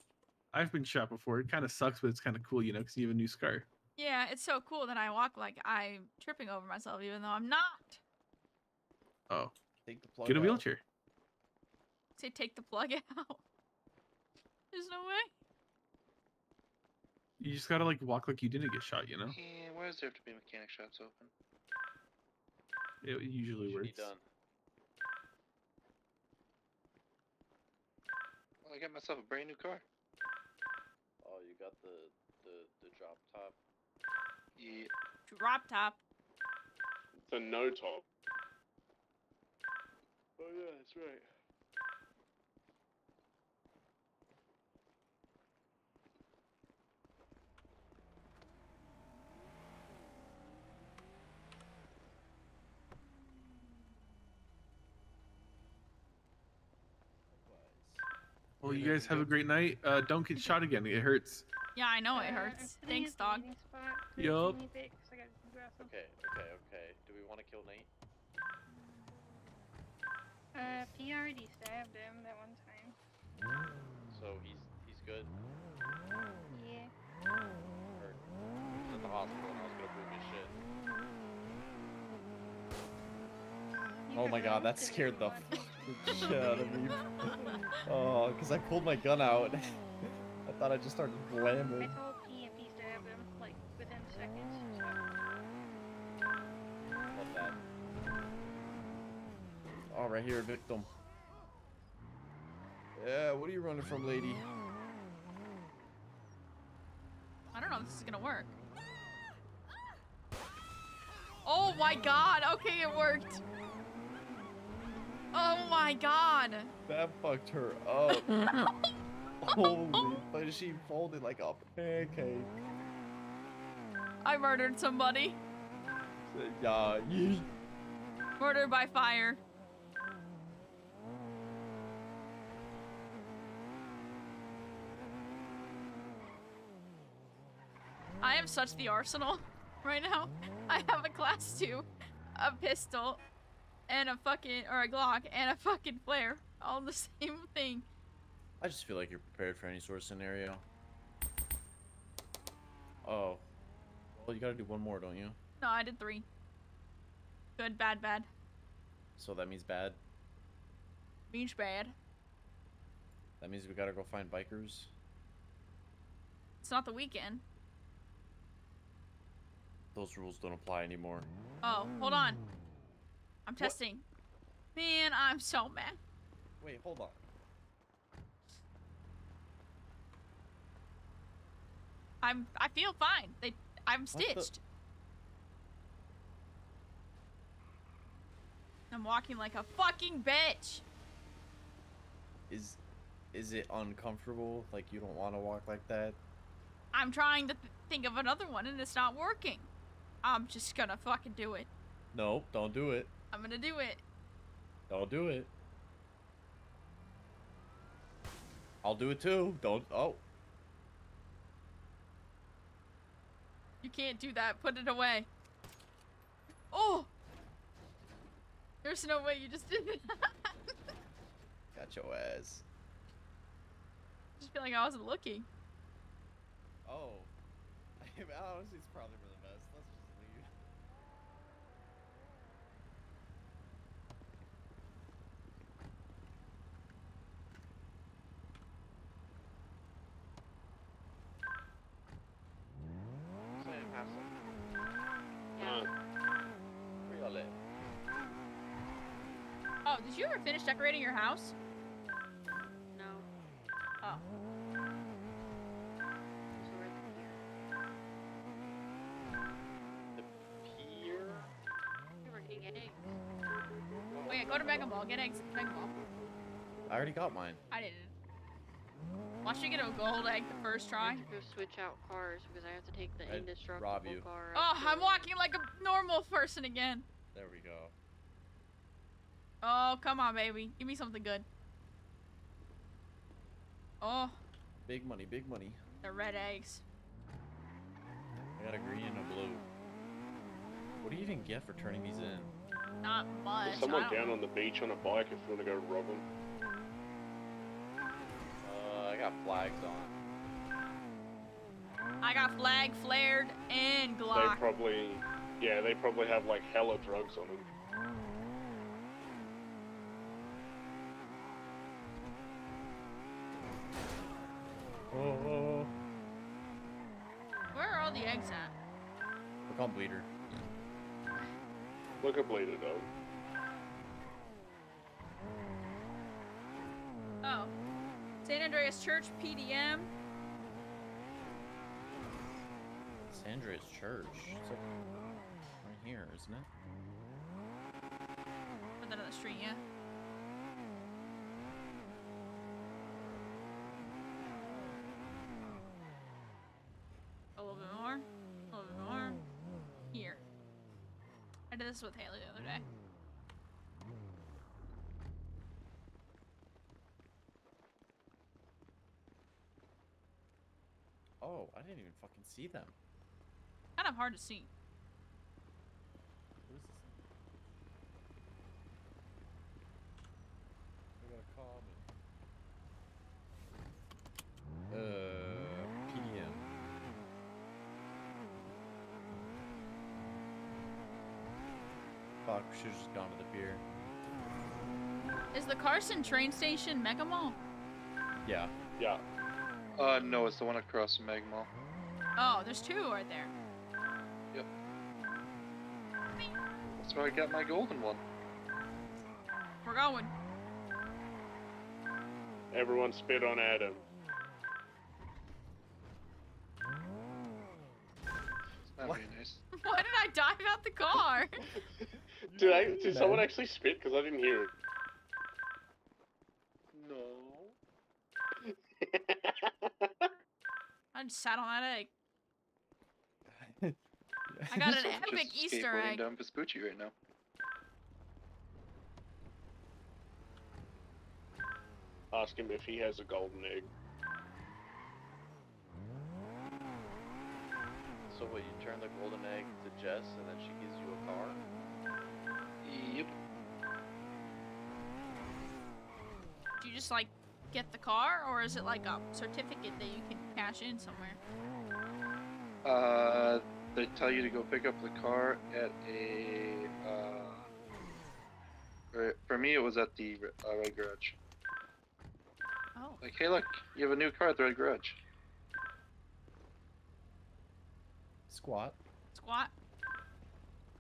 I've been shot before. It kind of sucks, but it's kind of cool, you know, because you have a new scar. Yeah, it's so cool that I walk like I'm tripping over myself, even though I'm not. Oh, Take the plug get a out. wheelchair. Say take the plug out. [LAUGHS] There's no way. You just gotta like walk like you didn't get shot, you know? Yeah, why does there have to be mechanic shops open? It usually Should be works. done. Well, I got myself a brand new car. Oh, you got the the the drop top. Yeah. Drop top. It's a no top. Oh yeah, that's right. Well, you guys have a great night. Uh, don't get shot again. It hurts. Yeah, I know it hurts. I'm Thanks, it in the dog. meeting Yup. you leave it? 'Cause I gotta go grab some. Okay, okay, okay. Do we want to kill Nate? Uh, P already stabbed him that one time. So he's he's good. Yeah. Or he's at the hospital and I was gonna boom his shit. You Oh my god, that scared the want. [LAUGHS] shit out of me. Oh, because I pulled my gun out. [LAUGHS] I thought I just started I blamming. told P and P stabbed him like within seconds. So. Love that. Oh, right here, victim. Yeah, what are you running from, lady? I don't know if this is gonna work. Oh my god, okay, it worked. Oh my god. That fucked her up. [LAUGHS] Holy, but she folded like a pancake. I murdered somebody. Yeah, yeet. Murder by fire. I have such the arsenal [LAUGHS] right now. I have a class 2, a pistol, and a fucking, or a Glock, and a fucking flare. All the [LAUGHS] same thing. I just feel like you're prepared for any sort of scenario. Oh. Well, you gotta do one more, don't you? No, I did three. Good, bad, bad. So that means bad. Means bad. That means we gotta go find bikers. It's not the weekend. Those rules don't apply anymore. Oh, hold on. I'm testing. Man, I'm so mad. Wait, hold on. I'm I feel fine. They I'm stitched. I'm walking like a fucking bitch. Is is it uncomfortable? Like you don't want to walk like that? I'm trying to th- think of another one and it's not working. I'm just gonna fucking do it. No, don't do it. I'm gonna do it. Don't do it. I'll do it too. Don't. Oh, You can't do that. Put it away. Oh! There's no way you just did it. [LAUGHS] got your ass. just feel like I wasn't looking. Oh. [LAUGHS] I honestly, it's probably for the best. Let's just leave. Saying have some. Yeah. Where y'all at? Oh, did you ever finish decorating your house? No. Oh. So we're the pier. Pier? We were getting eggs. Oh yeah, go to Mega Mall. Get eggs Mega Mall. I already got mine. I didn't. Watch you get a gold egg the first I try. have to go switch out cars because I have to take the I'd indestructible rob you. car. Oh, I'm walking like a normal person again. There we go. Oh, come on, baby. Give me something good. Oh, Big money, big money. the red eggs. I got a green and a blue. What do you even get for turning these in? Not much. There's someone down on the beach on a bike if you want to go rob them. Uh, I got flags on. I got flag flared and Glock. They probably, yeah, they probably have like hella drugs on them. Oh, Where are all the eggs at? look on Bleeter. Look at Bleeter though. Oh. St. Andreas Church PDM. San Andreas Church. It's like right here, isn't it? Put that on the street, yeah. A little bit more. A little bit more. Here. I did this with Haley the other day. Oh, I didn't even fucking see them. Kind of hard to see. What is this? I got a comment. Uh, PDM. Fuck, should've just gone to the pier. Is the Carson train station Mega Mall? Yeah. Yeah. Uh, no, it's the one across from Magmall. Oh, there's two right there. Yep. That's where I got my golden one. We're going. Everyone spit on Adam. It's not very nice. [LAUGHS] Why did I dive out the car? [LAUGHS] Did I? Did someone actually spit? Because I didn't hear it. No. [LAUGHS] I just sat on that egg. [LAUGHS] I got an Someone epic just Easter skateboarding egg. down Vespucci right now. Ask him if he has a golden egg. So what, you turn the golden egg to Jess and then she gives you a car? Yep. Do you just like get the car, or is it like a certificate that you can cash in somewhere? Uh, they tell you to go pick up the car at a. Uh, for me, it was at the uh, Red Garage. Oh. Like, hey, look, you have a new car at the Red Garage. Squat. Squat.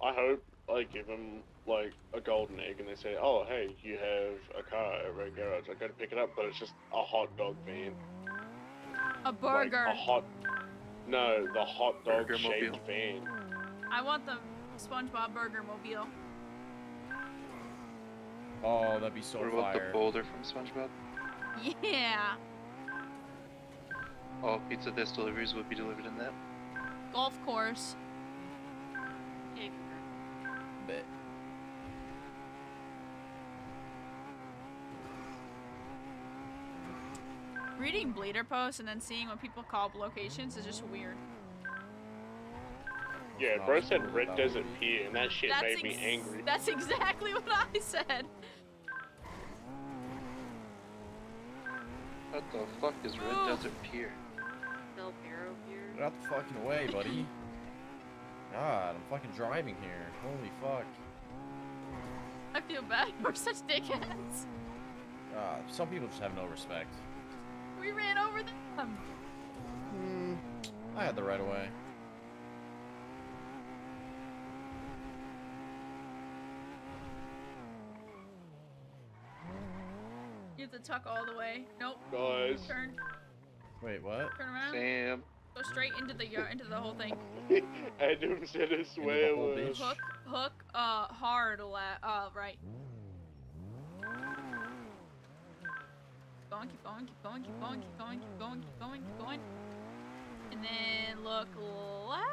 I hope I give them like a golden egg and they say, "Oh, hey, you have a car at Red Garage. I go to pick it up, but it's just a hot dog van, A burger. like a hot." No, the hot dog Burger shaped mobile. van. I want the SpongeBob Burger Mobile. Oh, that'd be so what about fire. the boulder from SpongeBob? Yeah. All pizza this deliveries would be delivered in that. Golf course. Reading Bleeter posts and then seeing what people call locations is just weird. Yeah, bro said Red Desert Pier, and that shit That's made me angry. That's [LAUGHS] exactly what I said. What the fuck is Red Oh. Desert Pier? Del Perro Pier. Get out the fucking way, buddy. God, I'm fucking driving here. Holy fuck. I feel bad. We're such dickheads. God, some people just have no respect. We ran over them. Hmm. I had the right of way. You have to tuck all the way. Nope. Guys. Turn. Wait, what? Turn around. Sam. Go straight into the yard, into the whole thing. Adam said a swear whole word. bitch? Hook, hook, uh, hard, la- uh, right. Going, keep going, keep going, keep going, keep going, keep going, keep going, keep going. And then look left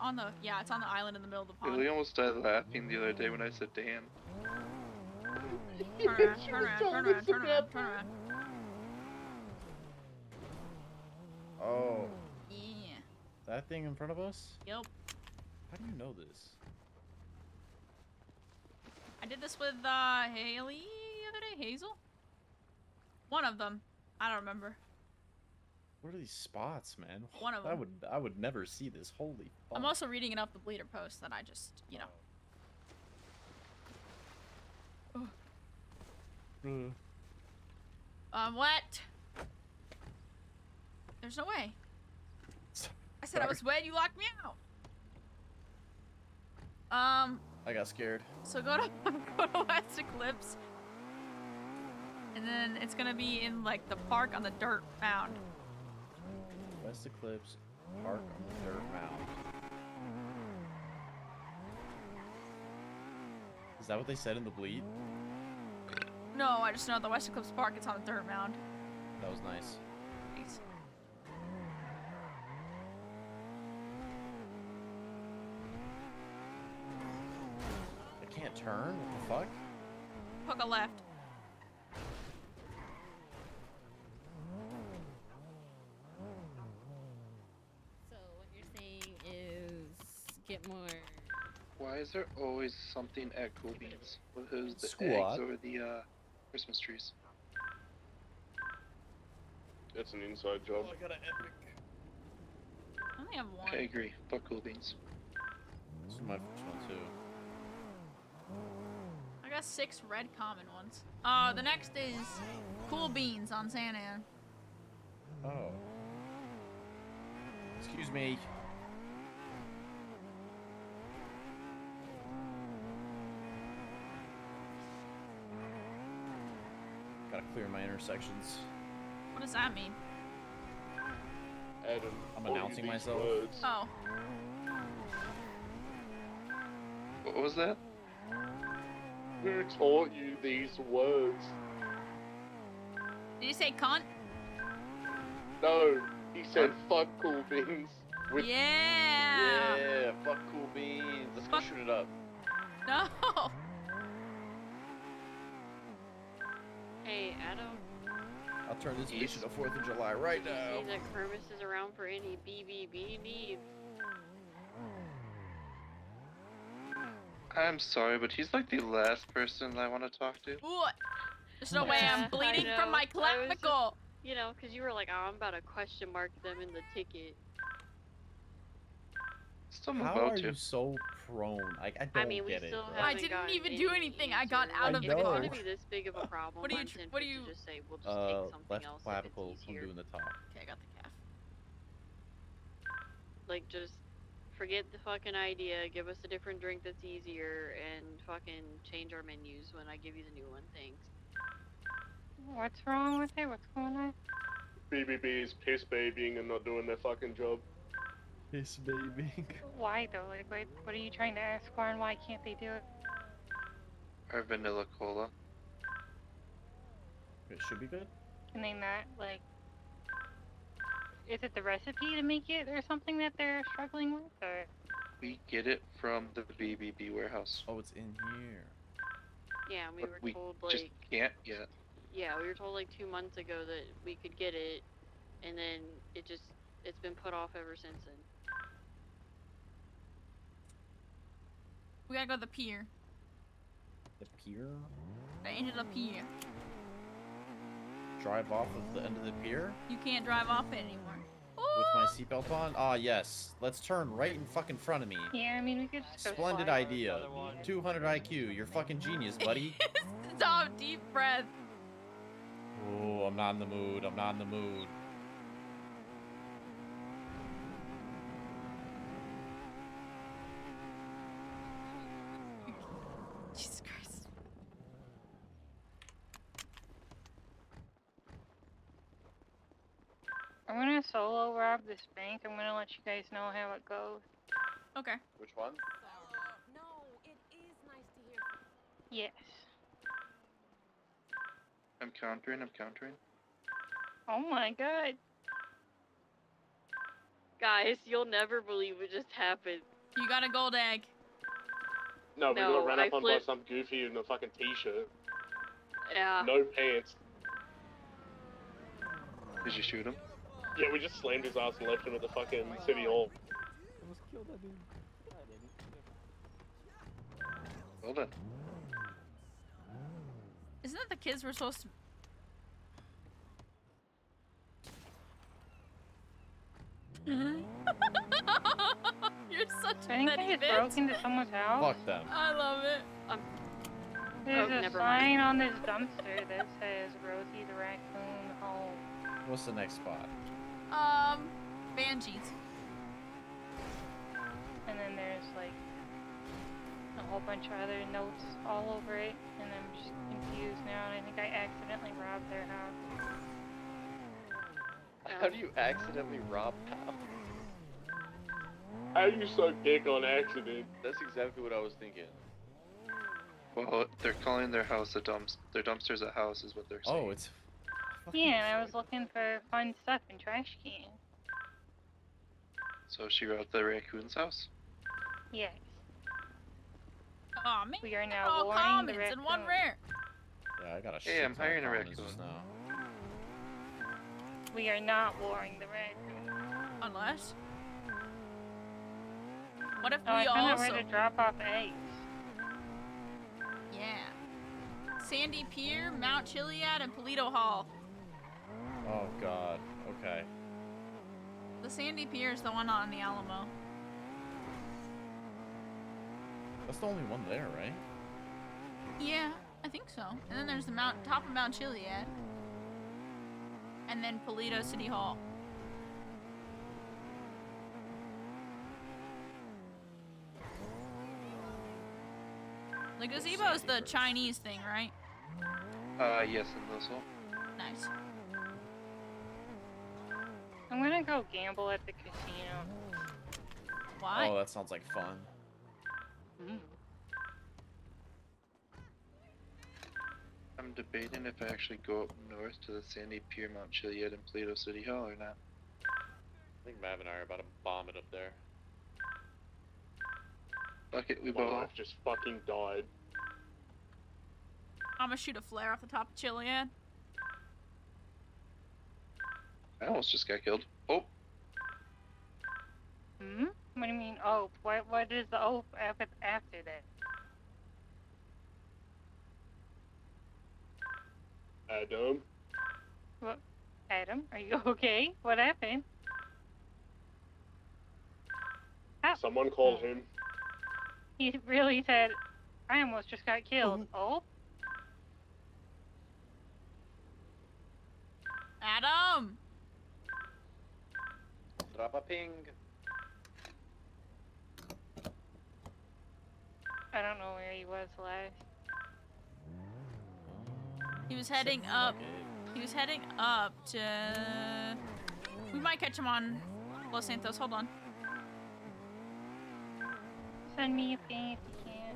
on the, yeah, it's on the island in the middle of the pond. Billy almost died laughing the other day when I said Dan. Turn around, turn around, turn around, turn around, turn around. Oh, Yeah. that thing in front of us? Yep. How do you know this? I did this with uh, Haley the other day. Hazel. One of them. I don't remember. What are these spots, man? One of them. I them. would I would never see this. Holy. I'm also reading it off the Bleeter post that I just, you know. Uh, Um, what? There's no way. I said I was wet. You locked me out. Um. I got scared. So go to [LAUGHS] go to West Eclipse, and then it's gonna be in like the park on the dirt mound. West Eclipse Park on the Dirt Mound. Is that what they said in the bleed? No, I just know the West Eclipse Park. It's on the dirt mound. That was nice. Thanks. I can't turn. What the fuck? Hook a left. So what you're saying is get more. Why is there always something at Cool Beans? Who's the Squat. eggs or the uh, Christmas trees? That's an inside job. I got an epic. I only have one. I agree. Fuck Cool Beans. This is my first one too. I got six red common ones. Uh, the next is Cool Beans on Santa Ana. Oh. Excuse me. Gotta clear my intersections. What does that mean? Adam, I'm announcing myself. Words? Oh. What was that? Who taught you these words? Did you say cunt? No, he said fuck cool beans. With Yeah. Yeah, fuck cool beans. Let's go shoot it up. No. Hey, Adam. I'll turn this bitch into Fourth of July right now. See that Kermis is around for any BBB needs. I'm sorry, but he's like the last person I want to talk to. Ooh, there's no way I'm [LAUGHS] bleeding from my I was just- clavicle. You know, because you were like, oh, I'm about to question mark them in the ticket. Still How about are to. you so prone? I, I don't I mean, we get it. bro. I didn't even do anything. I got out I of the If it's car. gonna be this big of a [LAUGHS] problem, What do you I'm tr- tempted what do you- just say we'll just Uh, take something left else clavicle. if it's I'm doing the top. Okay, I got the calf. Like, just forget the fucking idea. Give us a different drink that's easier, and fucking change our menus when I give you the new one. Thanks. What's wrong with it? What's going on? BBB is piss babying and not doing their fucking job. Piss baby. [LAUGHS] Why though? Like, what, what are you trying to ask for, and why can't they do it? Or vanilla cola. It should be good. Can they not like? Is it the recipe to make it, or something that they're struggling with, or? We get it from the BBB warehouse. Oh, it's in here. Yeah, we But were we told just can't yet. yeah, we were told like two months ago that we could get it, and then it just it's been put off ever since then. We gotta go to the pier. The pier. I ended the pier. Drive off of the end of the pier You can't drive off it anymore. with my seatbelt on. Ah, yes. Let's turn right in fucking front of me. Yeah, I mean we could just Splendid idea. 200 IQ. You're fucking genius, buddy. [LAUGHS] Stop. Deep breath. oh, I'm not in the mood. I'm not in the mood. Jesus Christ. I'm gonna solo rob this bank. I'm gonna let you guys know how it goes. Okay. Which one? No, it is nice to hear. Yes. I'm countering, I'm countering. Oh my god. Guys, you'll never believe what just happened. You got a gold egg. No, we No, got ran I up on by some goofy in a fucking t-shirt. Yeah. No pants. Did you shoot him? Yeah, we just slammed his ass and left him at the fucking city hall. Almost killed that dude. Well done. Isn't that the kids we're supposed to? [LAUGHS] You're such I a think petty I just bitch. broke into someone's house. Fuck them. I love it. There's Oh, a never sign on this dumpster that says Rosie the Raccoon Home. What's the next spot? Um, Banshees. And then there's like a whole bunch of other notes all over it. And I'm just confused now. And I think I accidentally robbed their house. How do you accidentally rob Pal? How you suck dick on accident? That's exactly what I was thinking. Well, they're calling their house a dumps. Their dumpster's a house, is what they're oh, saying. Oh, it's Yeah, and I was looking for fun stuff in trash cans. So she robbed the raccoon's house. Yes. Aw, man. We are they're now all warning the commons and one raccoon. rare. Yeah, I got a shit. Hey, shit I'm hiring a raccoon. now. We are not warring the raccoon. Unless. What if Oh, I we found out also? where to drop off eggs. Yeah. Sandy Pier, Mount Chiliad, and Paleto Hall. Oh god. Okay. The Sandy Pier is the one on the Alamo. That's the only one there, right? Yeah, I think so. And then there's the mount top of Mount Chiliad. And then Paleto City Hall. The gazebo is the Chinese thing, right? Uh, yes, in this one. Nice. I'm gonna go gamble at the casino. Why? Oh, that sounds like fun. Mm. I'm debating if I actually go up north to the Sandy Pier, Mount Chiliad, and Paleto City Hall or not. I think Mav and I are about to bomb it up there. Fuck it, we My both. just fucking died. I'm gonna shoot a flare off the top of Chiliad. I almost just got killed. Oh, Hmm? What do you mean, oh? What, what is the oh after, after that? Adam. What? Adam, are you [LAUGHS] okay? What happened? Someone called hmm. him. He really said, I almost just got killed. Mm-hmm. Oh? Adam! Drop a ping. I don't know where he was last. He was heading up. He was heading up to. We might catch him on Los Santos. Hold on. Send me a ping if you can.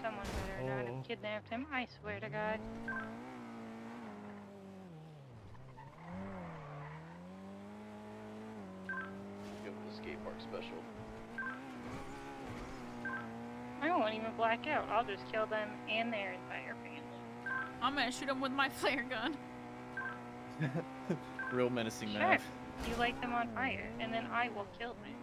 Someone better not Oh. have kidnapped him, I swear to God. Go with the skate park special. I won't even black out. I'll just kill them and their entire family. I'm gonna shoot them with my [LAUGHS] flare gun. [LAUGHS] Real menacing Sure. Mav. You light them on fire, and then I will kill them.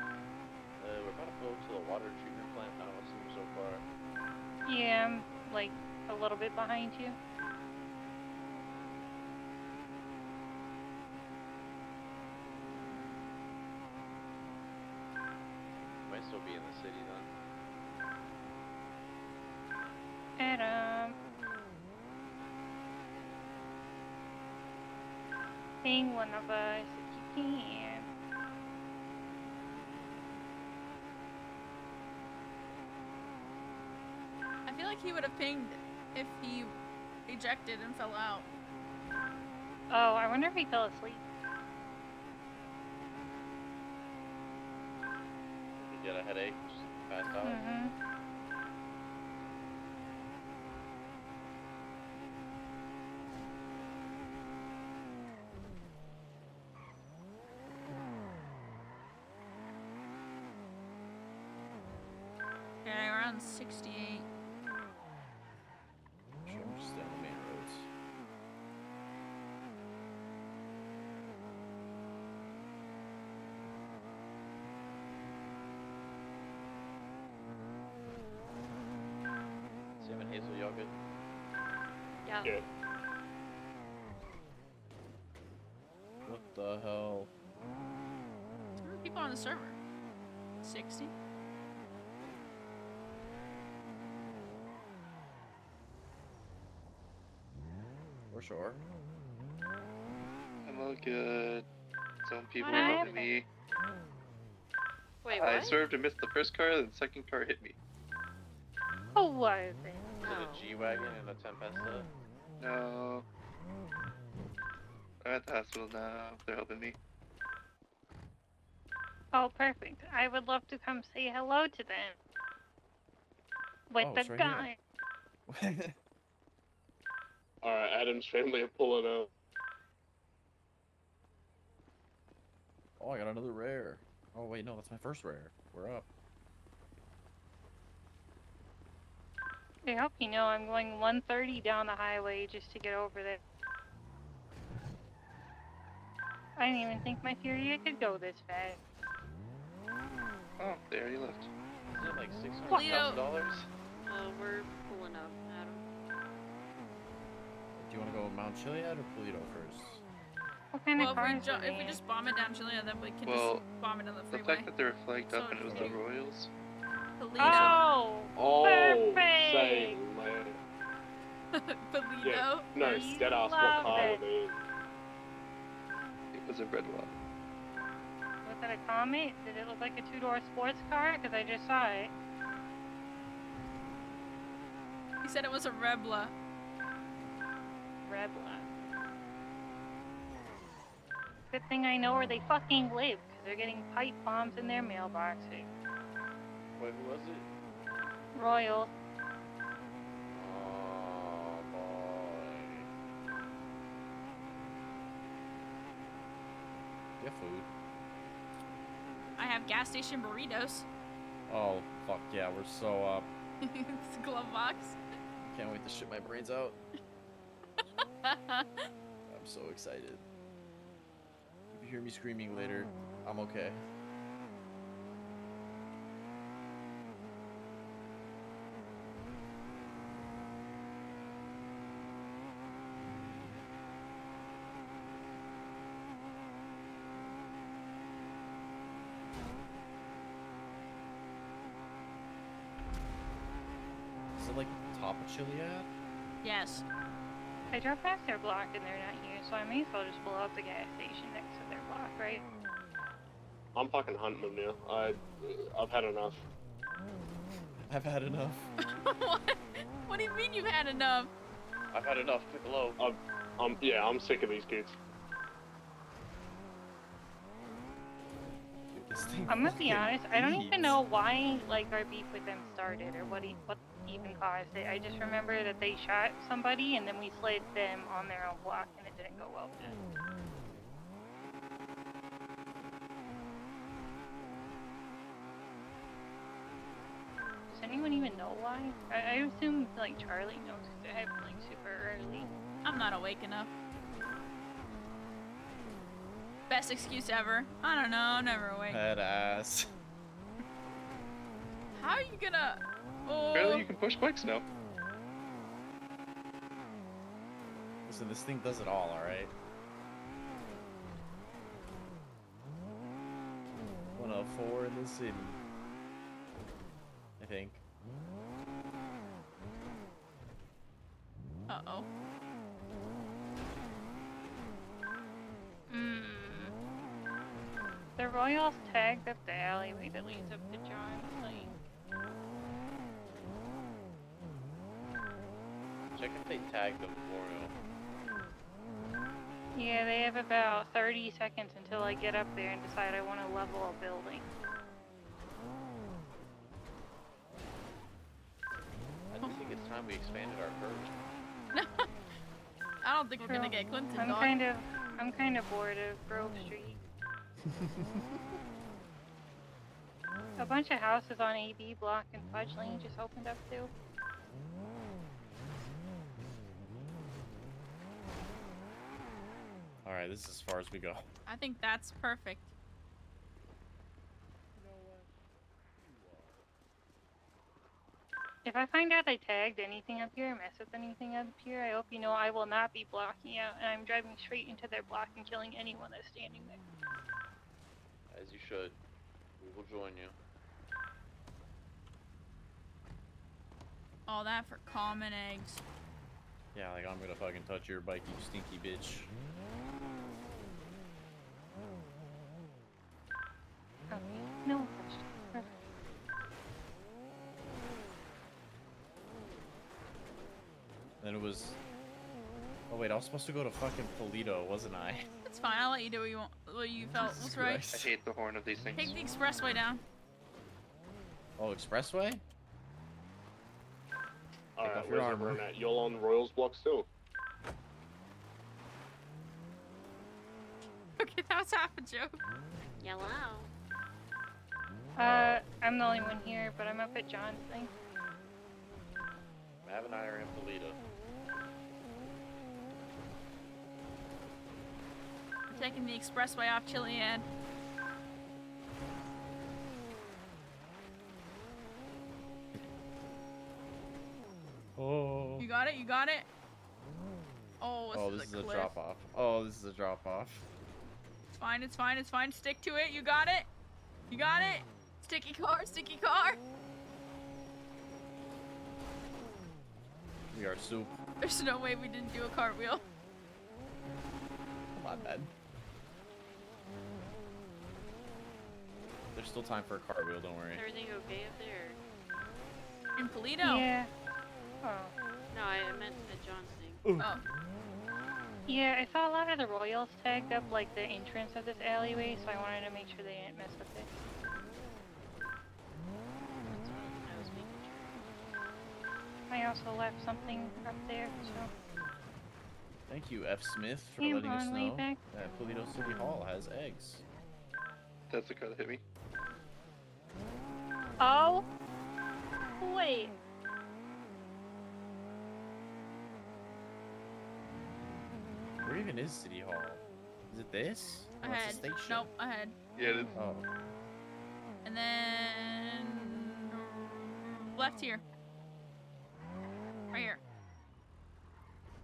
Uh, we're about to go to the water treatment plant now, it seems so far. Yeah, I'm like a little bit behind you. Might still be in the city then. Adam. Um, Being one of us if you can. I feel like he would have pinged if he ejected and fell out. Oh, I wonder if he fell asleep. Get a headache, passed out. Mm-hmm. Okay, we're on 68. Sure, I'm just down the main roads. Yeah. Yeah. What the hell? How many people on the server? 60? For sure. I'm all good. Some people What are helping me. Wait, I what? swerved to miss the first car, then the second car hit me. Oh, was it? Is it a G-Wagon and a Tempesta? No. I'm at the hospital now. They're helping me. Oh, perfect. I would love to come say hello to them. With Oh, the it's right guy. here. [LAUGHS] Alright, Adam's family are pulling out. Oh, I got another rare. Oh wait, no, that's my first rare. We're up. I hope you know I'm going 130 down the highway just to get over there. I didn't even think my Furia could go this fast. Oh, they already left. Is it like six What? hundred thousand dollars? Uh, we're pulling up, Adam. Do you want to go Mount Chiliad or Paleto first? What kind Well, of if we, cars if we just bomb it down Chile, then we can Well, just bomb it on the freeway. The fact that they were flagged up So and it was the Royals. Paleto. Oh, Oh, perfect. same, man. [LAUGHS] Paleto. Yeah, no, We dead ass what car it. were? It was a red one. Was it a Comet? Did it look like a two-door sports car? Because I just saw it. He said it was a Rebla. Rebla. Good thing I know where they fucking live, because they're getting pipe bombs in their mailboxes. Wait, who was it? Royal. Oh boy. Get food. I have gas station burritos. Oh fuck yeah, we're so up. it's a glove box. Can't wait to shit my brains out. [LAUGHS] I'm so excited. If you hear me screaming later, I'm okay. Is it like top of Chiliad? yes. I drove past their block and they're not here, so I may as well just blow up the gas station next to their block, right? I'm fucking hunting them now. I, I've had enough. I've had enough. [LAUGHS] what? What do you mean you've had enough? I've had enough. Piccolo. I'm, I'm, yeah, I'm sick of these kids. I'm gonna be honest, I don't even know why like our beef with them started or what e- what even caused it. I just remember that they shot somebody and then we slid them on their own block and it didn't go well. Does anyone even know why? I, I assume like Charlie knows because it happened like super early. I'm not awake enough. Best excuse ever. I don't know, I'm never awake. Head ass. How are you gonna? Oh, Apparently, you can push bikes now. Listen, this thing does it all, alright? One of four in the city. I think. Uh oh. Mm. The Royals tagged up the alleyway that leads up to John's Lane. Check if they tagged the memorial. Yeah, they have about 30 seconds until I get up there and decide I want to level a building. I don't think it's time we expanded our purge. [LAUGHS] I don't think we're gonna get Clinton. I'm dog. kind of, I'm kind of bored of Grove Street. [LAUGHS] A bunch of houses on AB Block and Fudge Lane just opened up too. Alright, this is as far as we go. I think that's perfect. If I find out I tagged anything up here, mess with anything up here, I hope you know I will not be blocking out, and I'm driving straight into their block and killing anyone that's standing there. As you should. We will join you. All that for common eggs. Yeah, like I'm gonna fucking touch your bike, you stinky bitch. Okay. No question. Perfect. Then it was. Oh wait, I was supposed to go to fucking Paleto, wasn't I? [LAUGHS] It's fine. I'll let you do what you want. What you felt was right. I hate the horn of these things. Take the expressway down. Oh, expressway? Alright, off your where's armor. everyone at? You're on Royals block still. [LAUGHS] Okay, that was half a joke. Yellow. Uh, I'm the only one here, but I'm up at John's thing. Mav and I are in Paleto. I'm taking the expressway off Chiliad. Oh. You got it? You got it? Oh, this, Oh, is, this is a a cliff. drop off. Oh, this is a drop off. It's fine, it's fine, it's fine. Stick to it. You got it? You got it? Sticky car, sticky car. We are soup. There's no way we didn't do a cartwheel. My bad. There's still time for a cartwheel, don't worry. Is everything okay up there? In Paleto. Yeah. Oh. No, I meant the John's thing. Oh. Yeah, I saw a lot of the Royals tagged up like the entrance of this alleyway, so I wanted to make sure they didn't mess with it. I was making sure. I also left something up there, so. Thank you, F. Smith, for Hey, letting us know back. that Paleto City Hall has eggs. That's the car that hit me. Oh! Wait. Where even is City Hall? Is it this? Oh, it's Ahead. a station. Nope, ahead. Yeah, it is. Oh. And then left here. Right here.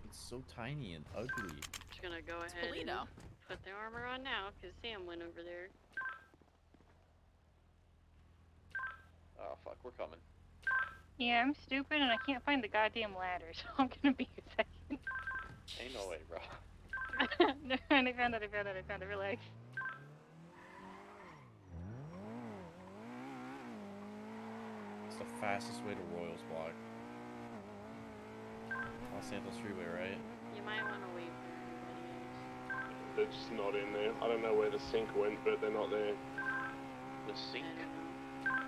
It's so tiny and ugly. Just gonna go It's ahead and Paleto. put the armor on now, because Sam went over there. Oh fuck, we're coming. Yeah, I'm stupid and I can't find the goddamn ladder, [LAUGHS] so I'm gonna be a second. Ain't no way, bro. No, and I found it, I found it, I found it, relax. It's the fastest way to Royals Block. Los Santos Freeway, right? You might want to wait for everybody else. They're just not in there. I don't know where the sink went, but they're not there. The sink. I don't know.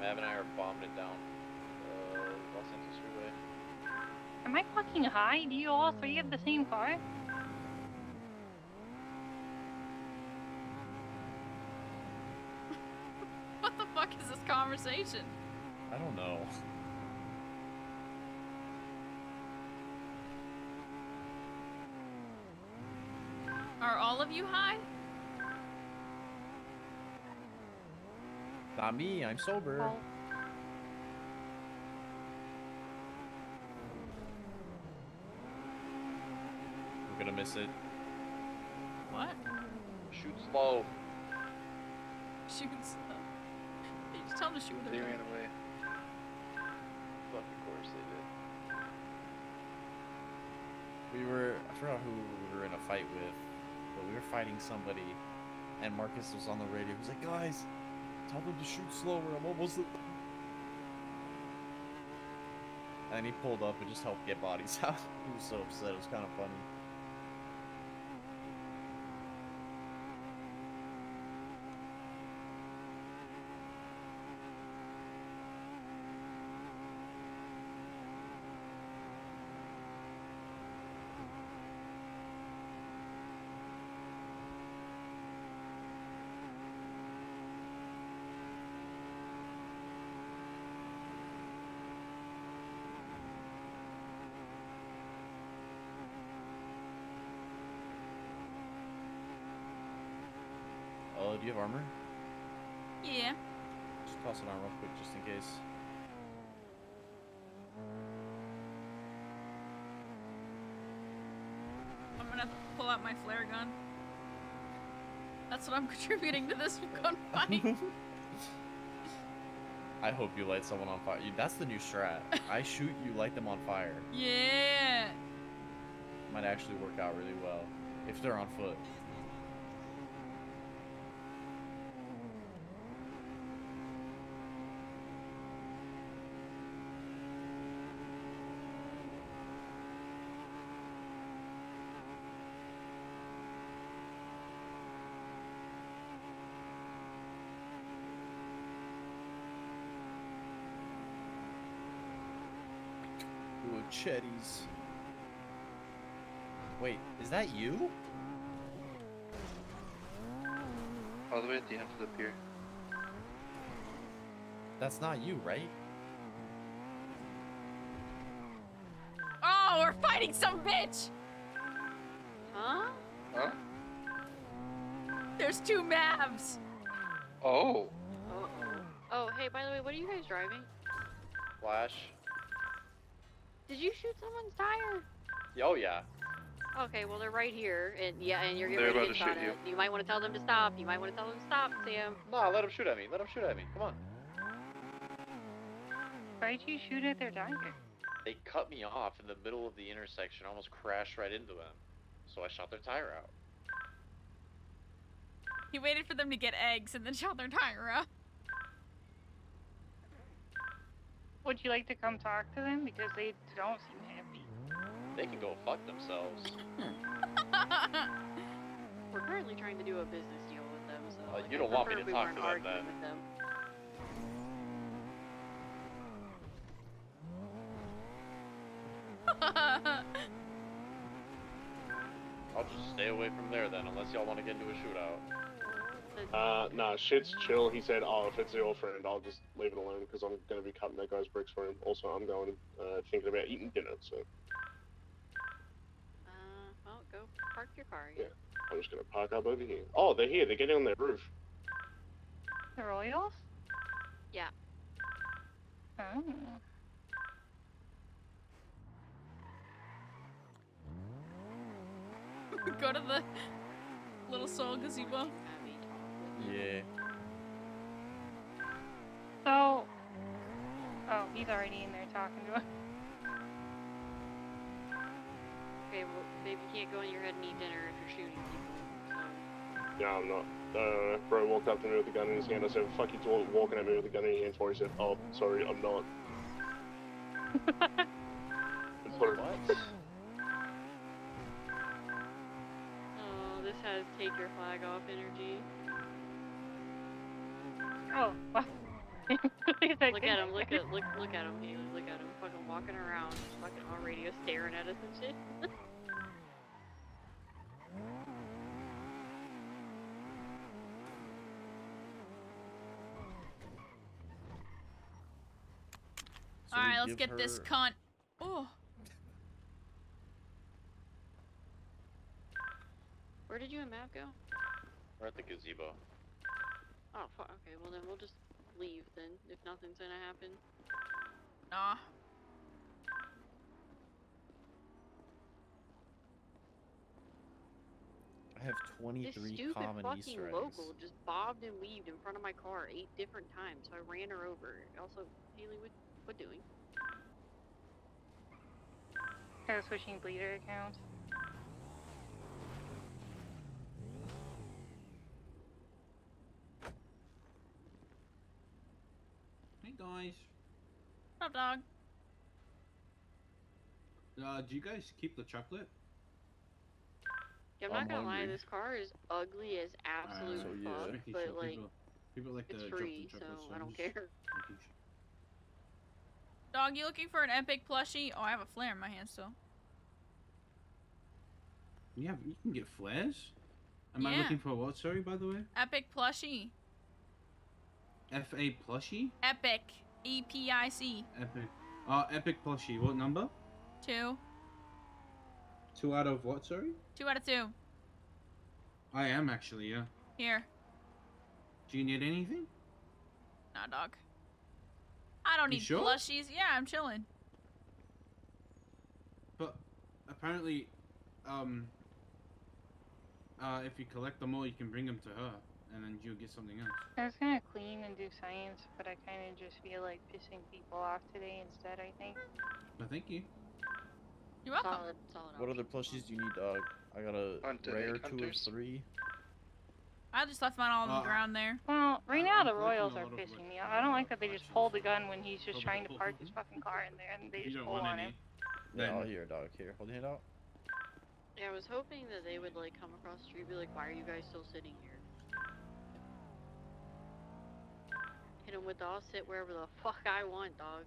Mav and I are bombing it down. Los Santos Freeway. Am I fucking high? Do you all three have the same car? [LAUGHS] What the fuck is this conversation? I don't know. Are all of you high? Not me, I'm sober. Oh. Miss it. What? Shoot slow. Shoots. Uh, you just tell them to shoot They it. ran away. Fuck, of course they did. We were, I forgot who we were in a fight with, but we were fighting somebody, and Marcus was on the radio. He was like, guys, tell them to shoot slower, I'm almost. at-" [LAUGHS] And he pulled up and just helped get bodies [LAUGHS] out. he was so upset, it was kind of funny. You have armor? Yeah. Just toss it on real quick, just in case. I'm gonna pull out my flare gun. That's what I'm [LAUGHS] contributing to this [LAUGHS] gunfight. I hope you light someone on fire. You- That's the new strat. [LAUGHS] I shoot, you light them on fire. yeah. Might actually work out really well if they're on foot. Ooh, Chetties. Wait, is that you? All the way at the end of the pier. That's not you, right? Oh, we're fighting some bitch! Huh? Huh? There's two Mavs! Oh. Uh-oh. Oh, hey, by the way, what are you guys driving? Flash. Did you shoot someone's tire? Oh yeah. Okay, well they're right here, and yeah, and you're getting They're ready about to to get shoot shot at. You might want to tell them to stop. You might want to tell them to stop, Sam. Nah, let them shoot at me. Let them shoot at me. Come on. Why'd you shoot at their tire? They cut me off in the middle of the intersection. Almost crashed right into them. So I shot their tire out. He waited for them to get eggs and then shot their tire out. Would you like to come talk to them because they don't seem happy? They can go fuck themselves. [LAUGHS] We're currently trying to do a business deal with them, so Uh, you don't want me to we talk weren't to them, then. with them. I'll just stay away from there then, unless y'all want to get into a shootout. Uh, nah, shit's chill. He said, oh, if it's your friend, I'll just leave it alone because I'm going to be cutting that guy's bricks for him. Also, I'm going, uh, thinking about eating dinner, so Uh, well, go park your car. yeah, I'm just going to park up over here. Oh, they're here. They're getting on their roof. The Royals? Yeah. Oh. Go to the little soul gazebo. Yeah. So, oh, he's already in there talking to him. Okay, well, babe, you can't go in your head and eat dinner if you're shooting people. So. Yeah, I'm not. Uh, bro walked up to me with a gun in his hand. I said, fuck you doing walking at me with a gun in your hand for? He said, oh, sorry, I'm not. [LAUGHS] Put it- Oh, this has take your flag off energy. Oh, wow. [LAUGHS] look at him, look at look look at him, Haley, look at him, fucking walking around, fucking on radio, staring at us and shit. [LAUGHS] So All we right, let's give get this cunt. Oh, Where did you and Matt go? We're at the gazebo. Oh, fu okay, well then we'll just leave then, if nothing's gonna happen. nah. I have This 23 stupid common fucking Easter eggs. local just bobbed and weaved in front of my car eight different times, so I ran her over. Also, Haley, what, what doing? I was switching bleeter accounts. Guys. What up, dog? Uh, do you guys keep the chocolate? Yeah, I'm not I'm gonna lie, this car is ugly as absolute so fuck, Making but sure like, people, people like it's to drop free, the so chocolate, I don't care. Dog, you looking for an epic plushie? Oh, I have a flare in my hand still. You have, you can get flares. Am I looking for what? Sorry, by the way. Epic plushie. F A plushie. Epic. E P I C. Epic. Uh, epic plushie. What number? Two. Two out of what? Sorry. Two out of two. I am actually. Yeah. Here. Do you need anything? now, dog. I don't You need sure? plushies. Yeah, I'm chilling. But apparently, um, uh, if you collect them all, you can bring them to her, and then you'll get something else. I was gonna clean and do science, but I kind of just feel like pissing people off today instead. I think. But thank you. You're welcome. Solid, solid. What other plushies do you need, dog? I got a Hunter- rare two of hunters. three. I just left mine all on the Uh, ground there. Well, right now the Royals are pissing me off. I don't like that they just pulled the gun when he's just trying to park his fucking car in there, and they just don't pull on any. him. Yeah, I'll here, dog. Here, hold your hand out. Yeah, I was hoping that they would like come across the street, and be like, "Why are you guys still sitting here?" Hit him with the "I'll sit wherever the fuck I want, dog."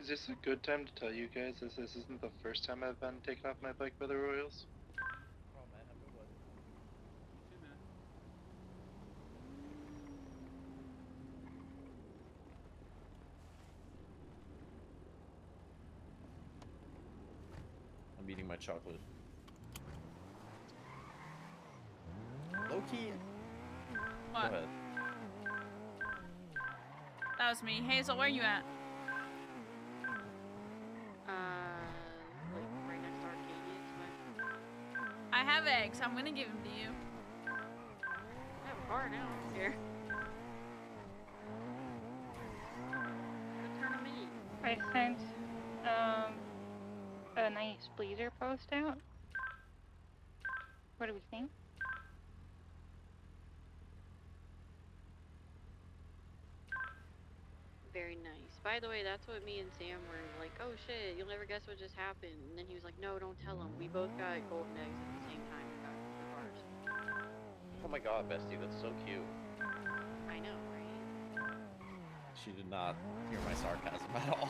Is this a good time to tell you guys that this isn't the first time I've been taken off my bike by the Royals? Oh man, have a good one. I'm eating my chocolate. Loki. What? Go ahead. That was me. Hazel, where are you at? Uh, like right next to Arcadius, but I have eggs. I'm gonna give them to you. I have a car now. Here. Good turn of me. I sent um a nice blazer post out. What do we think? Very nice. By the way, that's what me and Sam were like, oh shit, you'll never guess what just happened. And then he was like, no, don't tell him. We both got golden eggs at the same time. We got the cars. Oh my god, Bestie, that's so cute. I know, right? She did not hear my sarcasm at all.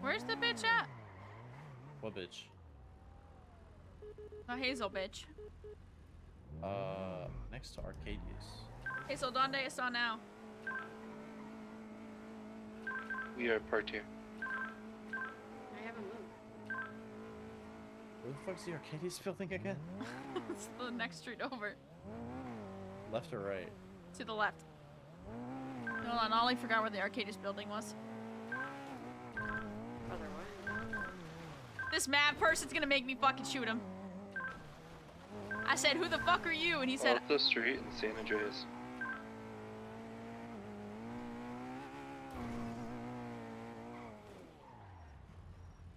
Where's the bitch at? What bitch? The Hazel bitch. Uh, next to Arcadius. Hazel, donde está now? We are parked here. I haven't moved. Where the fuck's the Arcadius [LAUGHS] building again? [LAUGHS] it's the next street over. Left or right? To the left. Hold on, Ollie forgot where the Arcadius building was. Otherwise. This mad person's gonna make me fucking shoot him. I said, who the fuck are you? And he said, Off the street in San Andreas.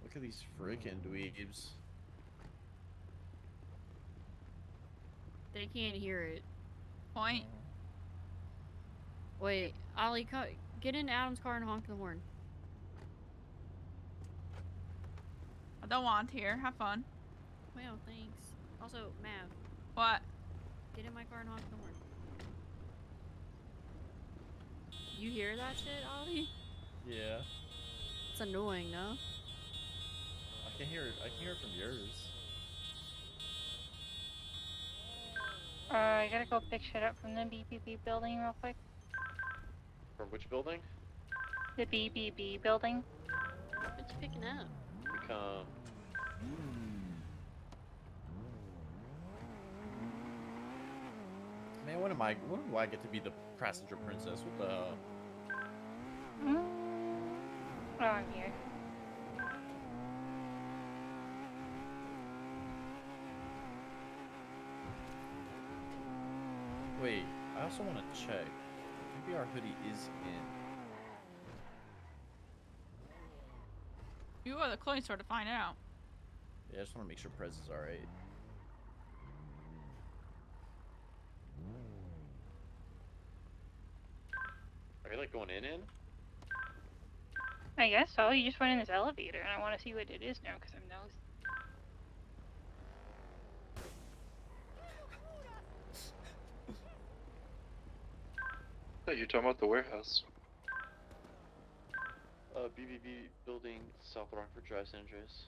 Look at these freaking dweebs. They can't hear it. point. Wait, Ollie, get in Adam's car and honk the horn. I don't want here. Have fun. Well, thanks. Also, Mav, What? get in my car and honk the horn. You hear that shit, Ollie? Yeah. It's annoying, no? I can hear it. I can hear it from yours. Uh, I gotta go pick shit up from the BBB building real quick. From which building? The BBB building. What you picking up? Become. Man, when am I? When do I get to be the passenger princess? What the? Mm. Oh, I'm here. Wait, I also want to check. Maybe our hoodie is in. You are the clothing store to find out. Yeah, I just want to make sure Prez is alright. Are you like going in in? I guess so. You just went in this elevator, and I want to see what it is now because I'm nosy. Oh, you're talking about the warehouse. Uh, BBB building, South Rockford Drive, San Andreas.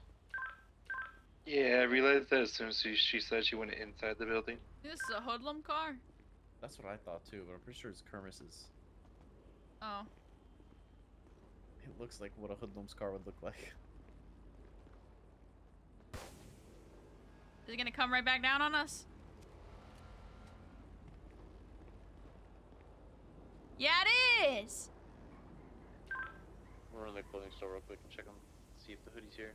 Yeah, I realized that as soon as she, she said she went inside the building. This is a hoodlum car? That's what I thought too, but I'm pretty sure it's Kermis's. Oh. It looks like what a hoodlum's car would look like. Is it gonna come right back down on us? Yeah, it is. We're run to the clothing store real quick and check them, see if the hoodie's here.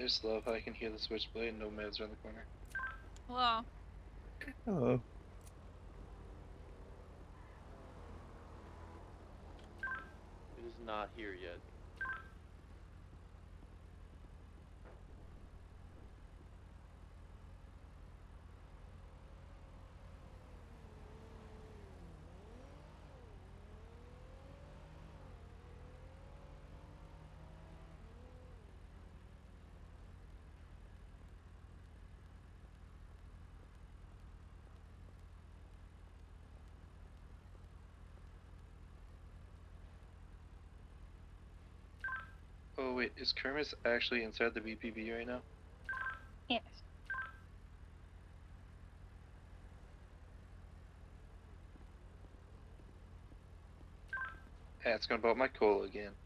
I just love how I can hear the switchblade and no meds around the corner. Hello. Hello. It is not here yet. Oh wait, is Kermis actually inside the VPB right now? Yes. Asking about my cola again.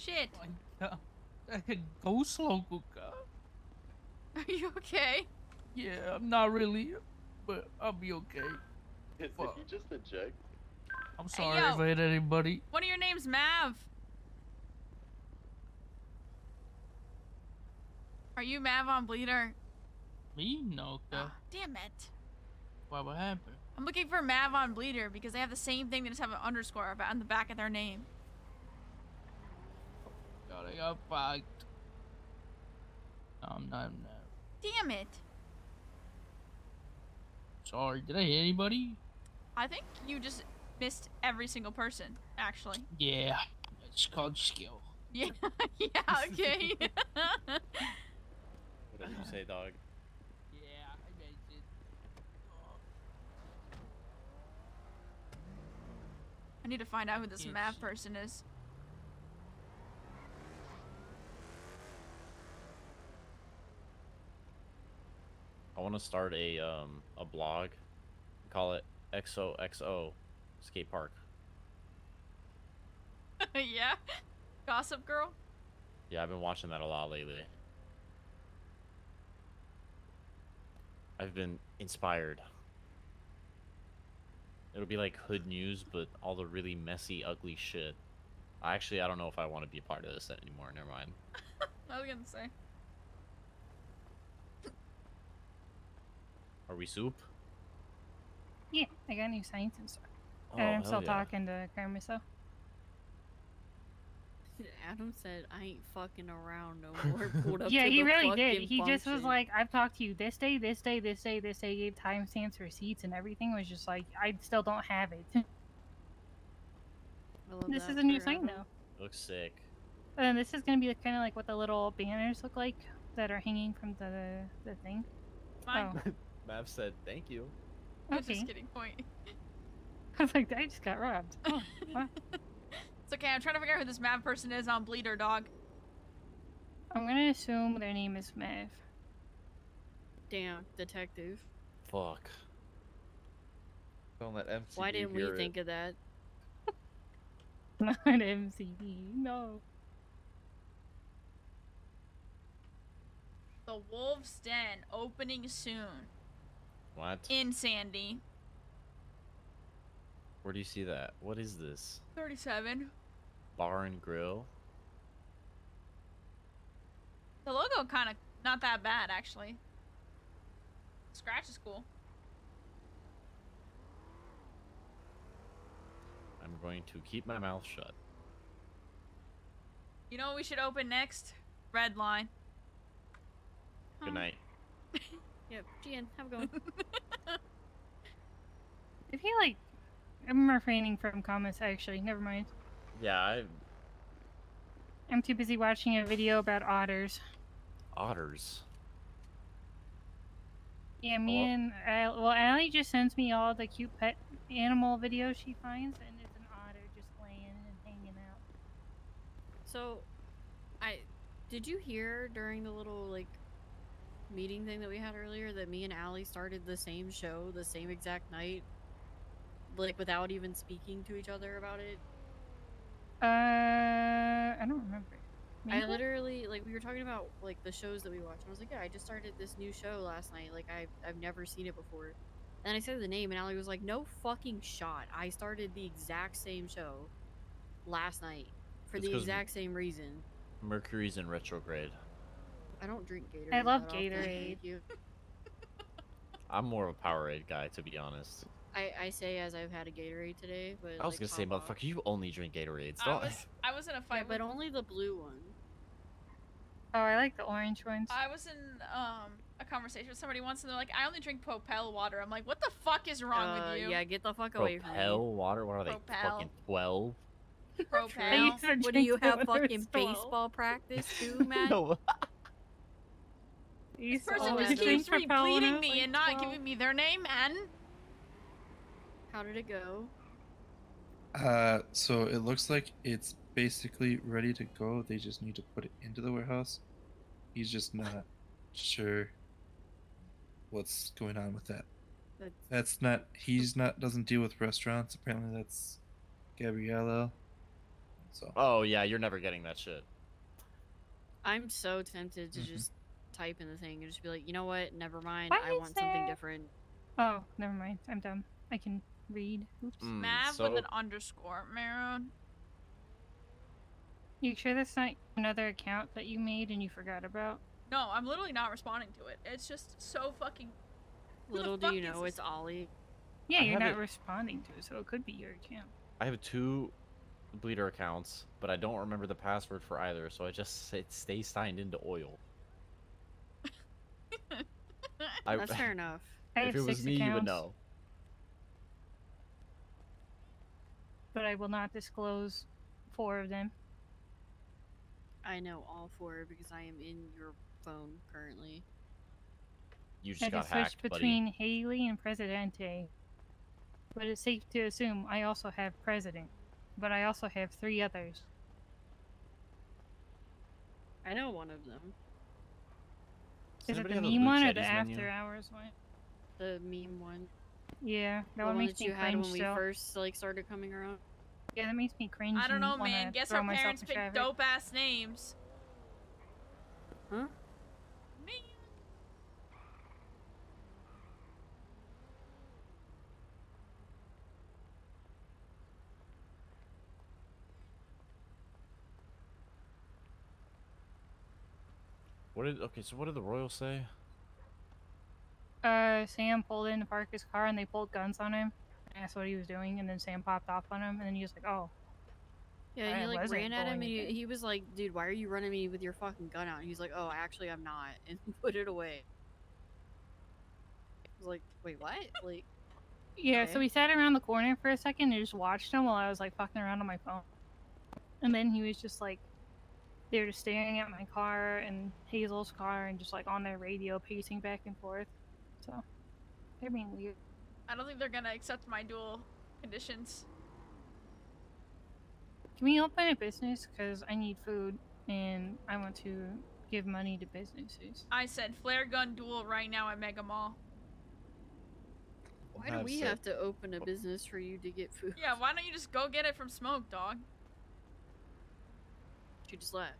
Shit. Go slow, Kuka. Are you okay? Yeah, I'm not really, but I'll be okay. Did Fuck. you just eject? I'm sorry yo. if I hit anybody. One of your name's Mav. Are you Mav on Bleeter? Me? No, Kuka. Ah, damn it. Why, what happened? I'm looking for Mav on Bleeter because they have the same thing. They just have an underscore on the back of their name. God, I got fucked. No, I'm not, I'm not. Damn it. Sorry, did I hit anybody? I think you just missed every single person, actually. Yeah, it's called skill. [LAUGHS] Yeah, yeah, okay. [LAUGHS] what did you say, dog. Yeah, I meant it. I need to find out who this Yes. Mav person is. I want to start a um a blog. Call it XOXO Skate Park. [LAUGHS] yeah? Gossip Girl? Yeah, I've been watching that a lot lately. I've been inspired. It'll be like hood news, but all the really messy, ugly shit. I actually, I don't know if I want to be a part of this anymore. Never mind. [LAUGHS] I was gonna say. Are we soup? Yeah, I got new science and stuff. Oh, and I'm still yeah. talking to Kermit, so. Adam said, "I ain't fucking around no more." [LAUGHS] Up yeah, to he the really did. fucking He just was like, I've talked to you this day, this day, this day, this day, gave timestamps, receipts, and everything. Was just like, I still don't have it. [LAUGHS] This is a new sign Adam. though. Looks sick. And this is gonna be kind of like what the little banners look like that are hanging from the the thing. Fine. Oh, [LAUGHS] Mav said, "Thank you." I'm Okay. Just kidding. Point. [LAUGHS] I was like, I just got robbed. [LAUGHS] Oh. It's okay. I'm trying to figure out who this mad person is on Bleeter Dog. I'm gonna assume their name is Mav. Damn, detective. Fuck. Don't let MCD Why didn't we hear think of that? [LAUGHS] Not MCD. No. The Wolf's Den opening soon What? in Sandy. Where do you see that? What is this? 37. Bar and grill? The logo kind of not that bad actually. Scratch is cool. I'm going to keep my mouth shut. You know what we should open next? Red line. Good night. [LAUGHS] Yep, Gian, have a good one. [LAUGHS] I feel like I'm refraining from comments. Actually, never mind. Yeah, I I'm too busy watching a video about otters. otters. Yeah, me and Al- well, Allie just sends me all the cute pet animal videos she finds, and it's an otter just laying and hanging out. So, I did you hear during the little like meeting thing that we had earlier that me and Allie started the same show the same exact night, like without even speaking to each other about it. Uh, I don't remember. I literally like we were talking about like the shows that we watch. And I was like, yeah, I just started this new show last night. Like I've I've never seen it before. And I said the name, and Allie was like, no fucking shot. I started the exact same show last night for It's the 'cause- exact same reason. Mercury's in retrograde. I don't drink Gatorade. I love that often, Gatorade. you. [LAUGHS] I'm more of a Powerade guy, to be honest. I, I say as I've had a Gatorade today, but I was like, gonna say, off. motherfucker, you only drink Gatorades. I Don't. was I was in a Yeah, fight but only the blue one. Oh, I like the orange ones. I was in um a conversation with somebody once and they're like, I only drink Propel water. I'm like, what the fuck is wrong Uh, with you? Yeah, get the fuck away from me. Propel water? What are they? Propel. Fucking twelve? Propel. [LAUGHS] What do you have fucking baseball practice too, [LAUGHS] man? No. These This person just keeps Propel when I repleting me like, and not 12. giving me their name, and How did it go? Uh, so it looks like it's basically ready to go. They just need to put it into the warehouse. He's just not sure what's going on with that. That's- That's not. He's not. Doesn't deal with restaurants. Apparently, that's Gabriella. So. Oh yeah, you're never getting that shit. I'm so tempted to Mhm. just type in the thing and just be like, you know what? Never mind. Why I is want something different. Oh, never mind. I'm dumb. I can read. Oops. Mm, Mav so- with an underscore. Maroon. You sure that's not another account that you made and you forgot about? No, I'm literally not responding to it. It's just so fucking. Who the Little do fuck you know, this? it's Ollie. Yeah, I you're not it- responding to it, so it could be your account. I have two bleeter accounts, but I don't remember the password for either, so I just say, stay signed into oil. [LAUGHS] I, That's fair enough. [LAUGHS] I if it was six me, you would know. but I will not disclose four of them. I know all four because I am in your phone currently. You I just got can switch hacked, buddy. between Haley and Presidente. But it's safe to assume I also have President. But I also have three others. I know one of them. Is it the meme one or the after menu? hours one? The meme one. Yeah, that the one one makes that me you had cringe when we first like started coming around. Yeah, that makes me cringe. I don't know, man. Guess our parents picked dope ass names. Huh? Me. What did? Okay, so what did the Royals say? Uh, Sam pulled in to park his car and they pulled guns on him. And that's what he was doing, and then Sam popped off on him, and then he was like, "Oh, Yeah, I he like wasn't ran at him and he, he was like, dude, why are you running me with your fucking gun out? And he's like, oh, actually, I'm not. [LAUGHS] And put it away. I was like, wait, what? Like, Yeah, Okay. so we sat around the corner for a second and just watched him while I was like fucking around on my phone. And then he was just like, they were just staring at my car and Hazel's car and just like on their radio pacing back and forth. So they're being weird. I don't think they're gonna accept my dual conditions. Can we open a business? Because I need food and I want to give money to businesses. I said flare gun duel right now at Mega Mall. Why do we have to open a business for you to get food? Yeah, why don't you just go get it from Smoke, dog? She just left.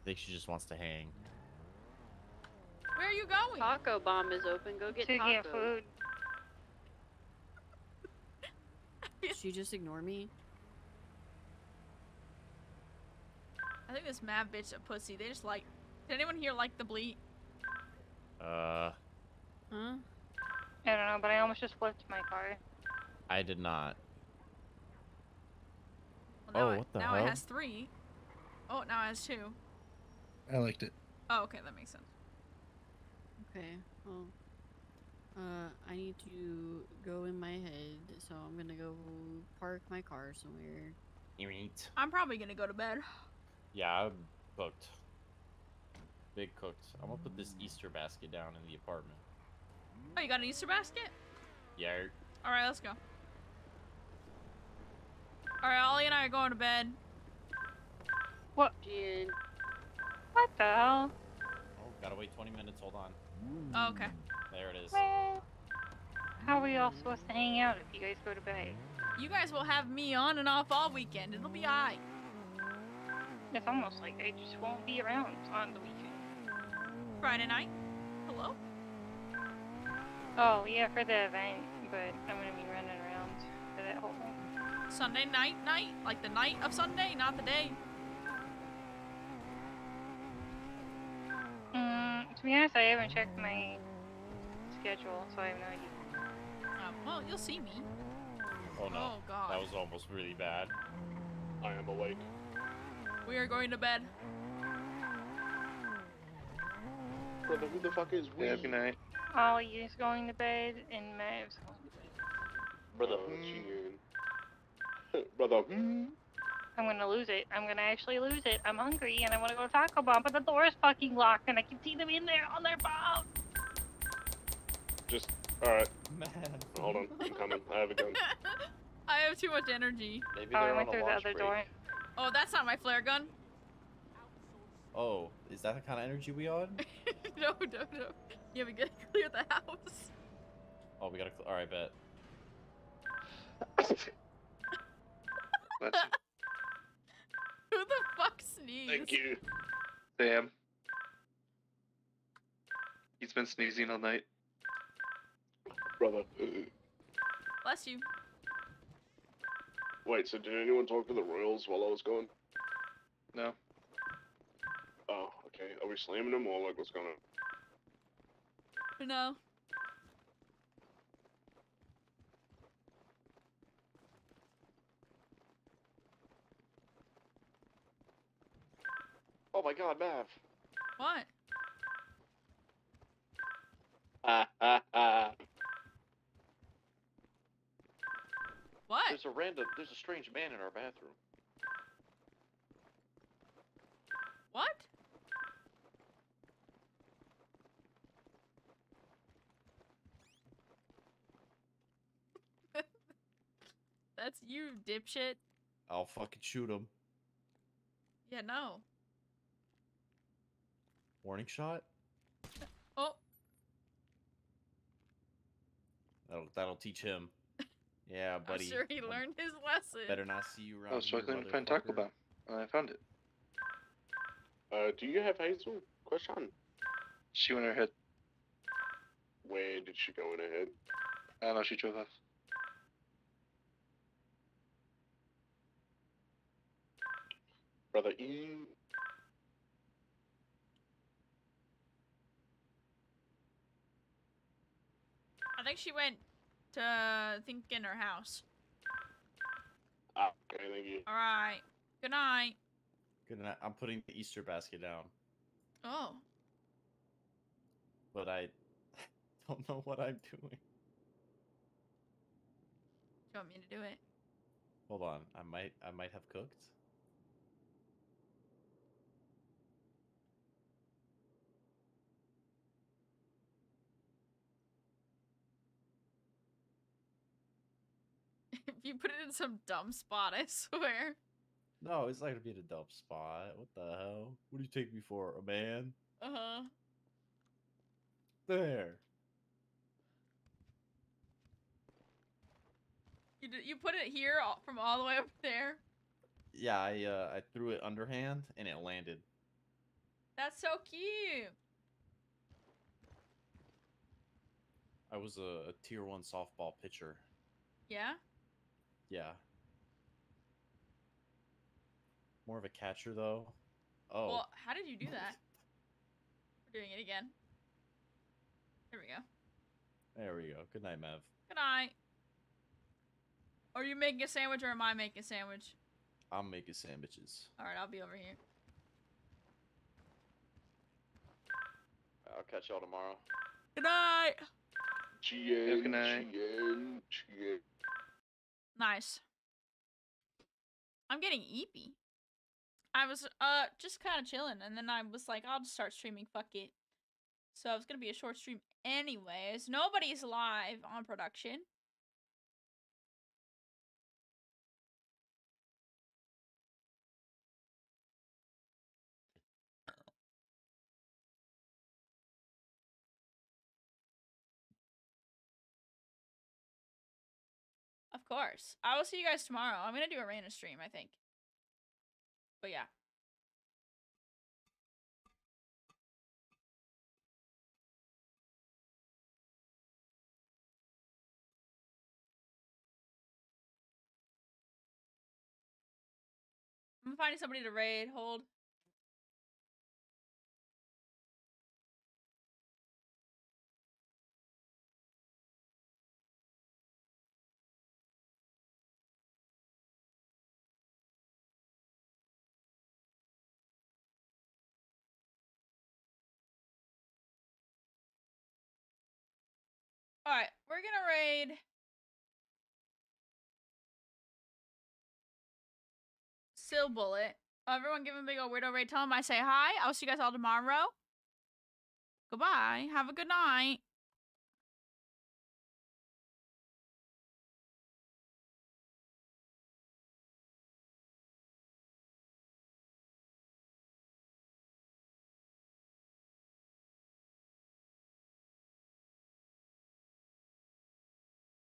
I think she just wants to hang. Where are you going? Taco bomb is open. Go get to taco. get food. [LAUGHS] She just ignore me? I think this mad bitch a pussy. They just like. Did anyone here like the bleat? Uh, Huh? I don't know, but I almost just flipped my car. I did not. Well, now Oh, it- what the now hell? it has three. Oh, now it has two. I liked it. Oh, okay, that makes sense. Okay. Well, uh, I need to go in my head, so I'm gonna go park my car somewhere. You eat. I'm probably gonna go to bed. Yeah, I'm cooked. Big cooked. I'm gonna put this Easter basket down in the apartment. Oh, you got an Easter basket? Yeah. All right, let's go. All right, Ollie and I are going to bed. What? Jen. What the hell? Oh, gotta wait 20 minutes. Hold on. Oh, mm. okay. There it is. Well, how are we all supposed to hang out if you guys go to bed? You guys will have me on and off all weekend. It'll be alright. It's almost like I just won't be around on the weekend. Friday night. Hello. Oh, yeah, for the event, but I'm gonna be running around for that whole thing. Sunday night, night, like the night of Sunday, not the day. Mm, to be honest, I haven't checked my schedule, so I have no idea. Uh, well, you'll see me. Oh no. Oh, God. That was almost really bad. I am awake. We are going to bed. Brother, who the fuck is we? Yeah, good night. Ollie is going to bed, and Mav's going to bed. Brother, Jen. [LAUGHS] Brother, hmm? I'm gonna lose it. I'm gonna actually lose it. I'm hungry, and I want to go to Taco Bell, but the door is fucking locked, and I can see them in there on their phone. Just, alright. Man. Hold on, I'm coming. I have a gun. [LAUGHS] I have too much energy. Maybe Oh, I they're went on through the other break. door. Oh, that's not my flare gun. Oh, is that the kind of energy we on? [LAUGHS] no, no, no. Yeah, we gotta clear the house. Oh, we gotta. Cl- All right, bet. [LAUGHS] That's Who the fuck sneezed? Thank you. Sam. He's been sneezing all night. Brother. Bless you. Wait, so did anyone talk to the Royals while I was gone? No. Oh, okay. Are we slamming them or like what's going on? No. Oh my god, Mav. What? Ha ha ha. What? There's a random, there's a strange man in our bathroom. What? [LAUGHS] That's you, dipshit. I'll fucking shoot him. Yeah, no. Warning shot. Oh, That'll that'll teach him. Yeah, buddy. I'm sure he I'm- learned his lesson. Better not see you around I was here, struggling to find Taco. Bell. and I found it. Uh, do you have Hazel? Question. She went ahead. Where did she go in ahead? I don't know, she drove off. Brother E. I think she went to I think in her house. Ah, okay, thank you. All right. Good night. Good night. I'm putting the Easter basket down, Oh. but I [LAUGHS] don't know what I'm doing. Do you want me to do it? Hold on. I might I might have cooked. [LAUGHS] if you put it in some dumb spot, I swear. No, it's not gonna be in a dumb spot. What the hell? What do you take me for, a man? Uh huh. There. You d- you put it here all, from all the way up there. Yeah, I uh, I threw it underhand and it landed. That's so cute. I was a, a tier one softball pitcher. Yeah. Yeah. More of a catcher though. Oh, Well, how did you do that? We're doing it again. Here we go. there we go. Good night, Mav. Good night. Are you making a sandwich or am I making a sandwich? I'm making sandwiches. All right, I'll be over here. I'll catch y'all tomorrow. Good night. GN, Good night. GN, GN. Nice. I'm getting eepy. I was uh just kind of chilling, and then I was like, I'll just start streaming. Fuck it. So it's gonna be a short stream, anyways. Nobody's live on production. Course. I will see you guys tomorrow. I'm gonna do a random stream, I think. But yeah. I'm finding somebody to raid. Hold. We're gonna raid. Still bullet. Everyone give him a big old weirdo raid. Tell him I say hi. I'll see you guys all tomorrow. Goodbye. Have a good night.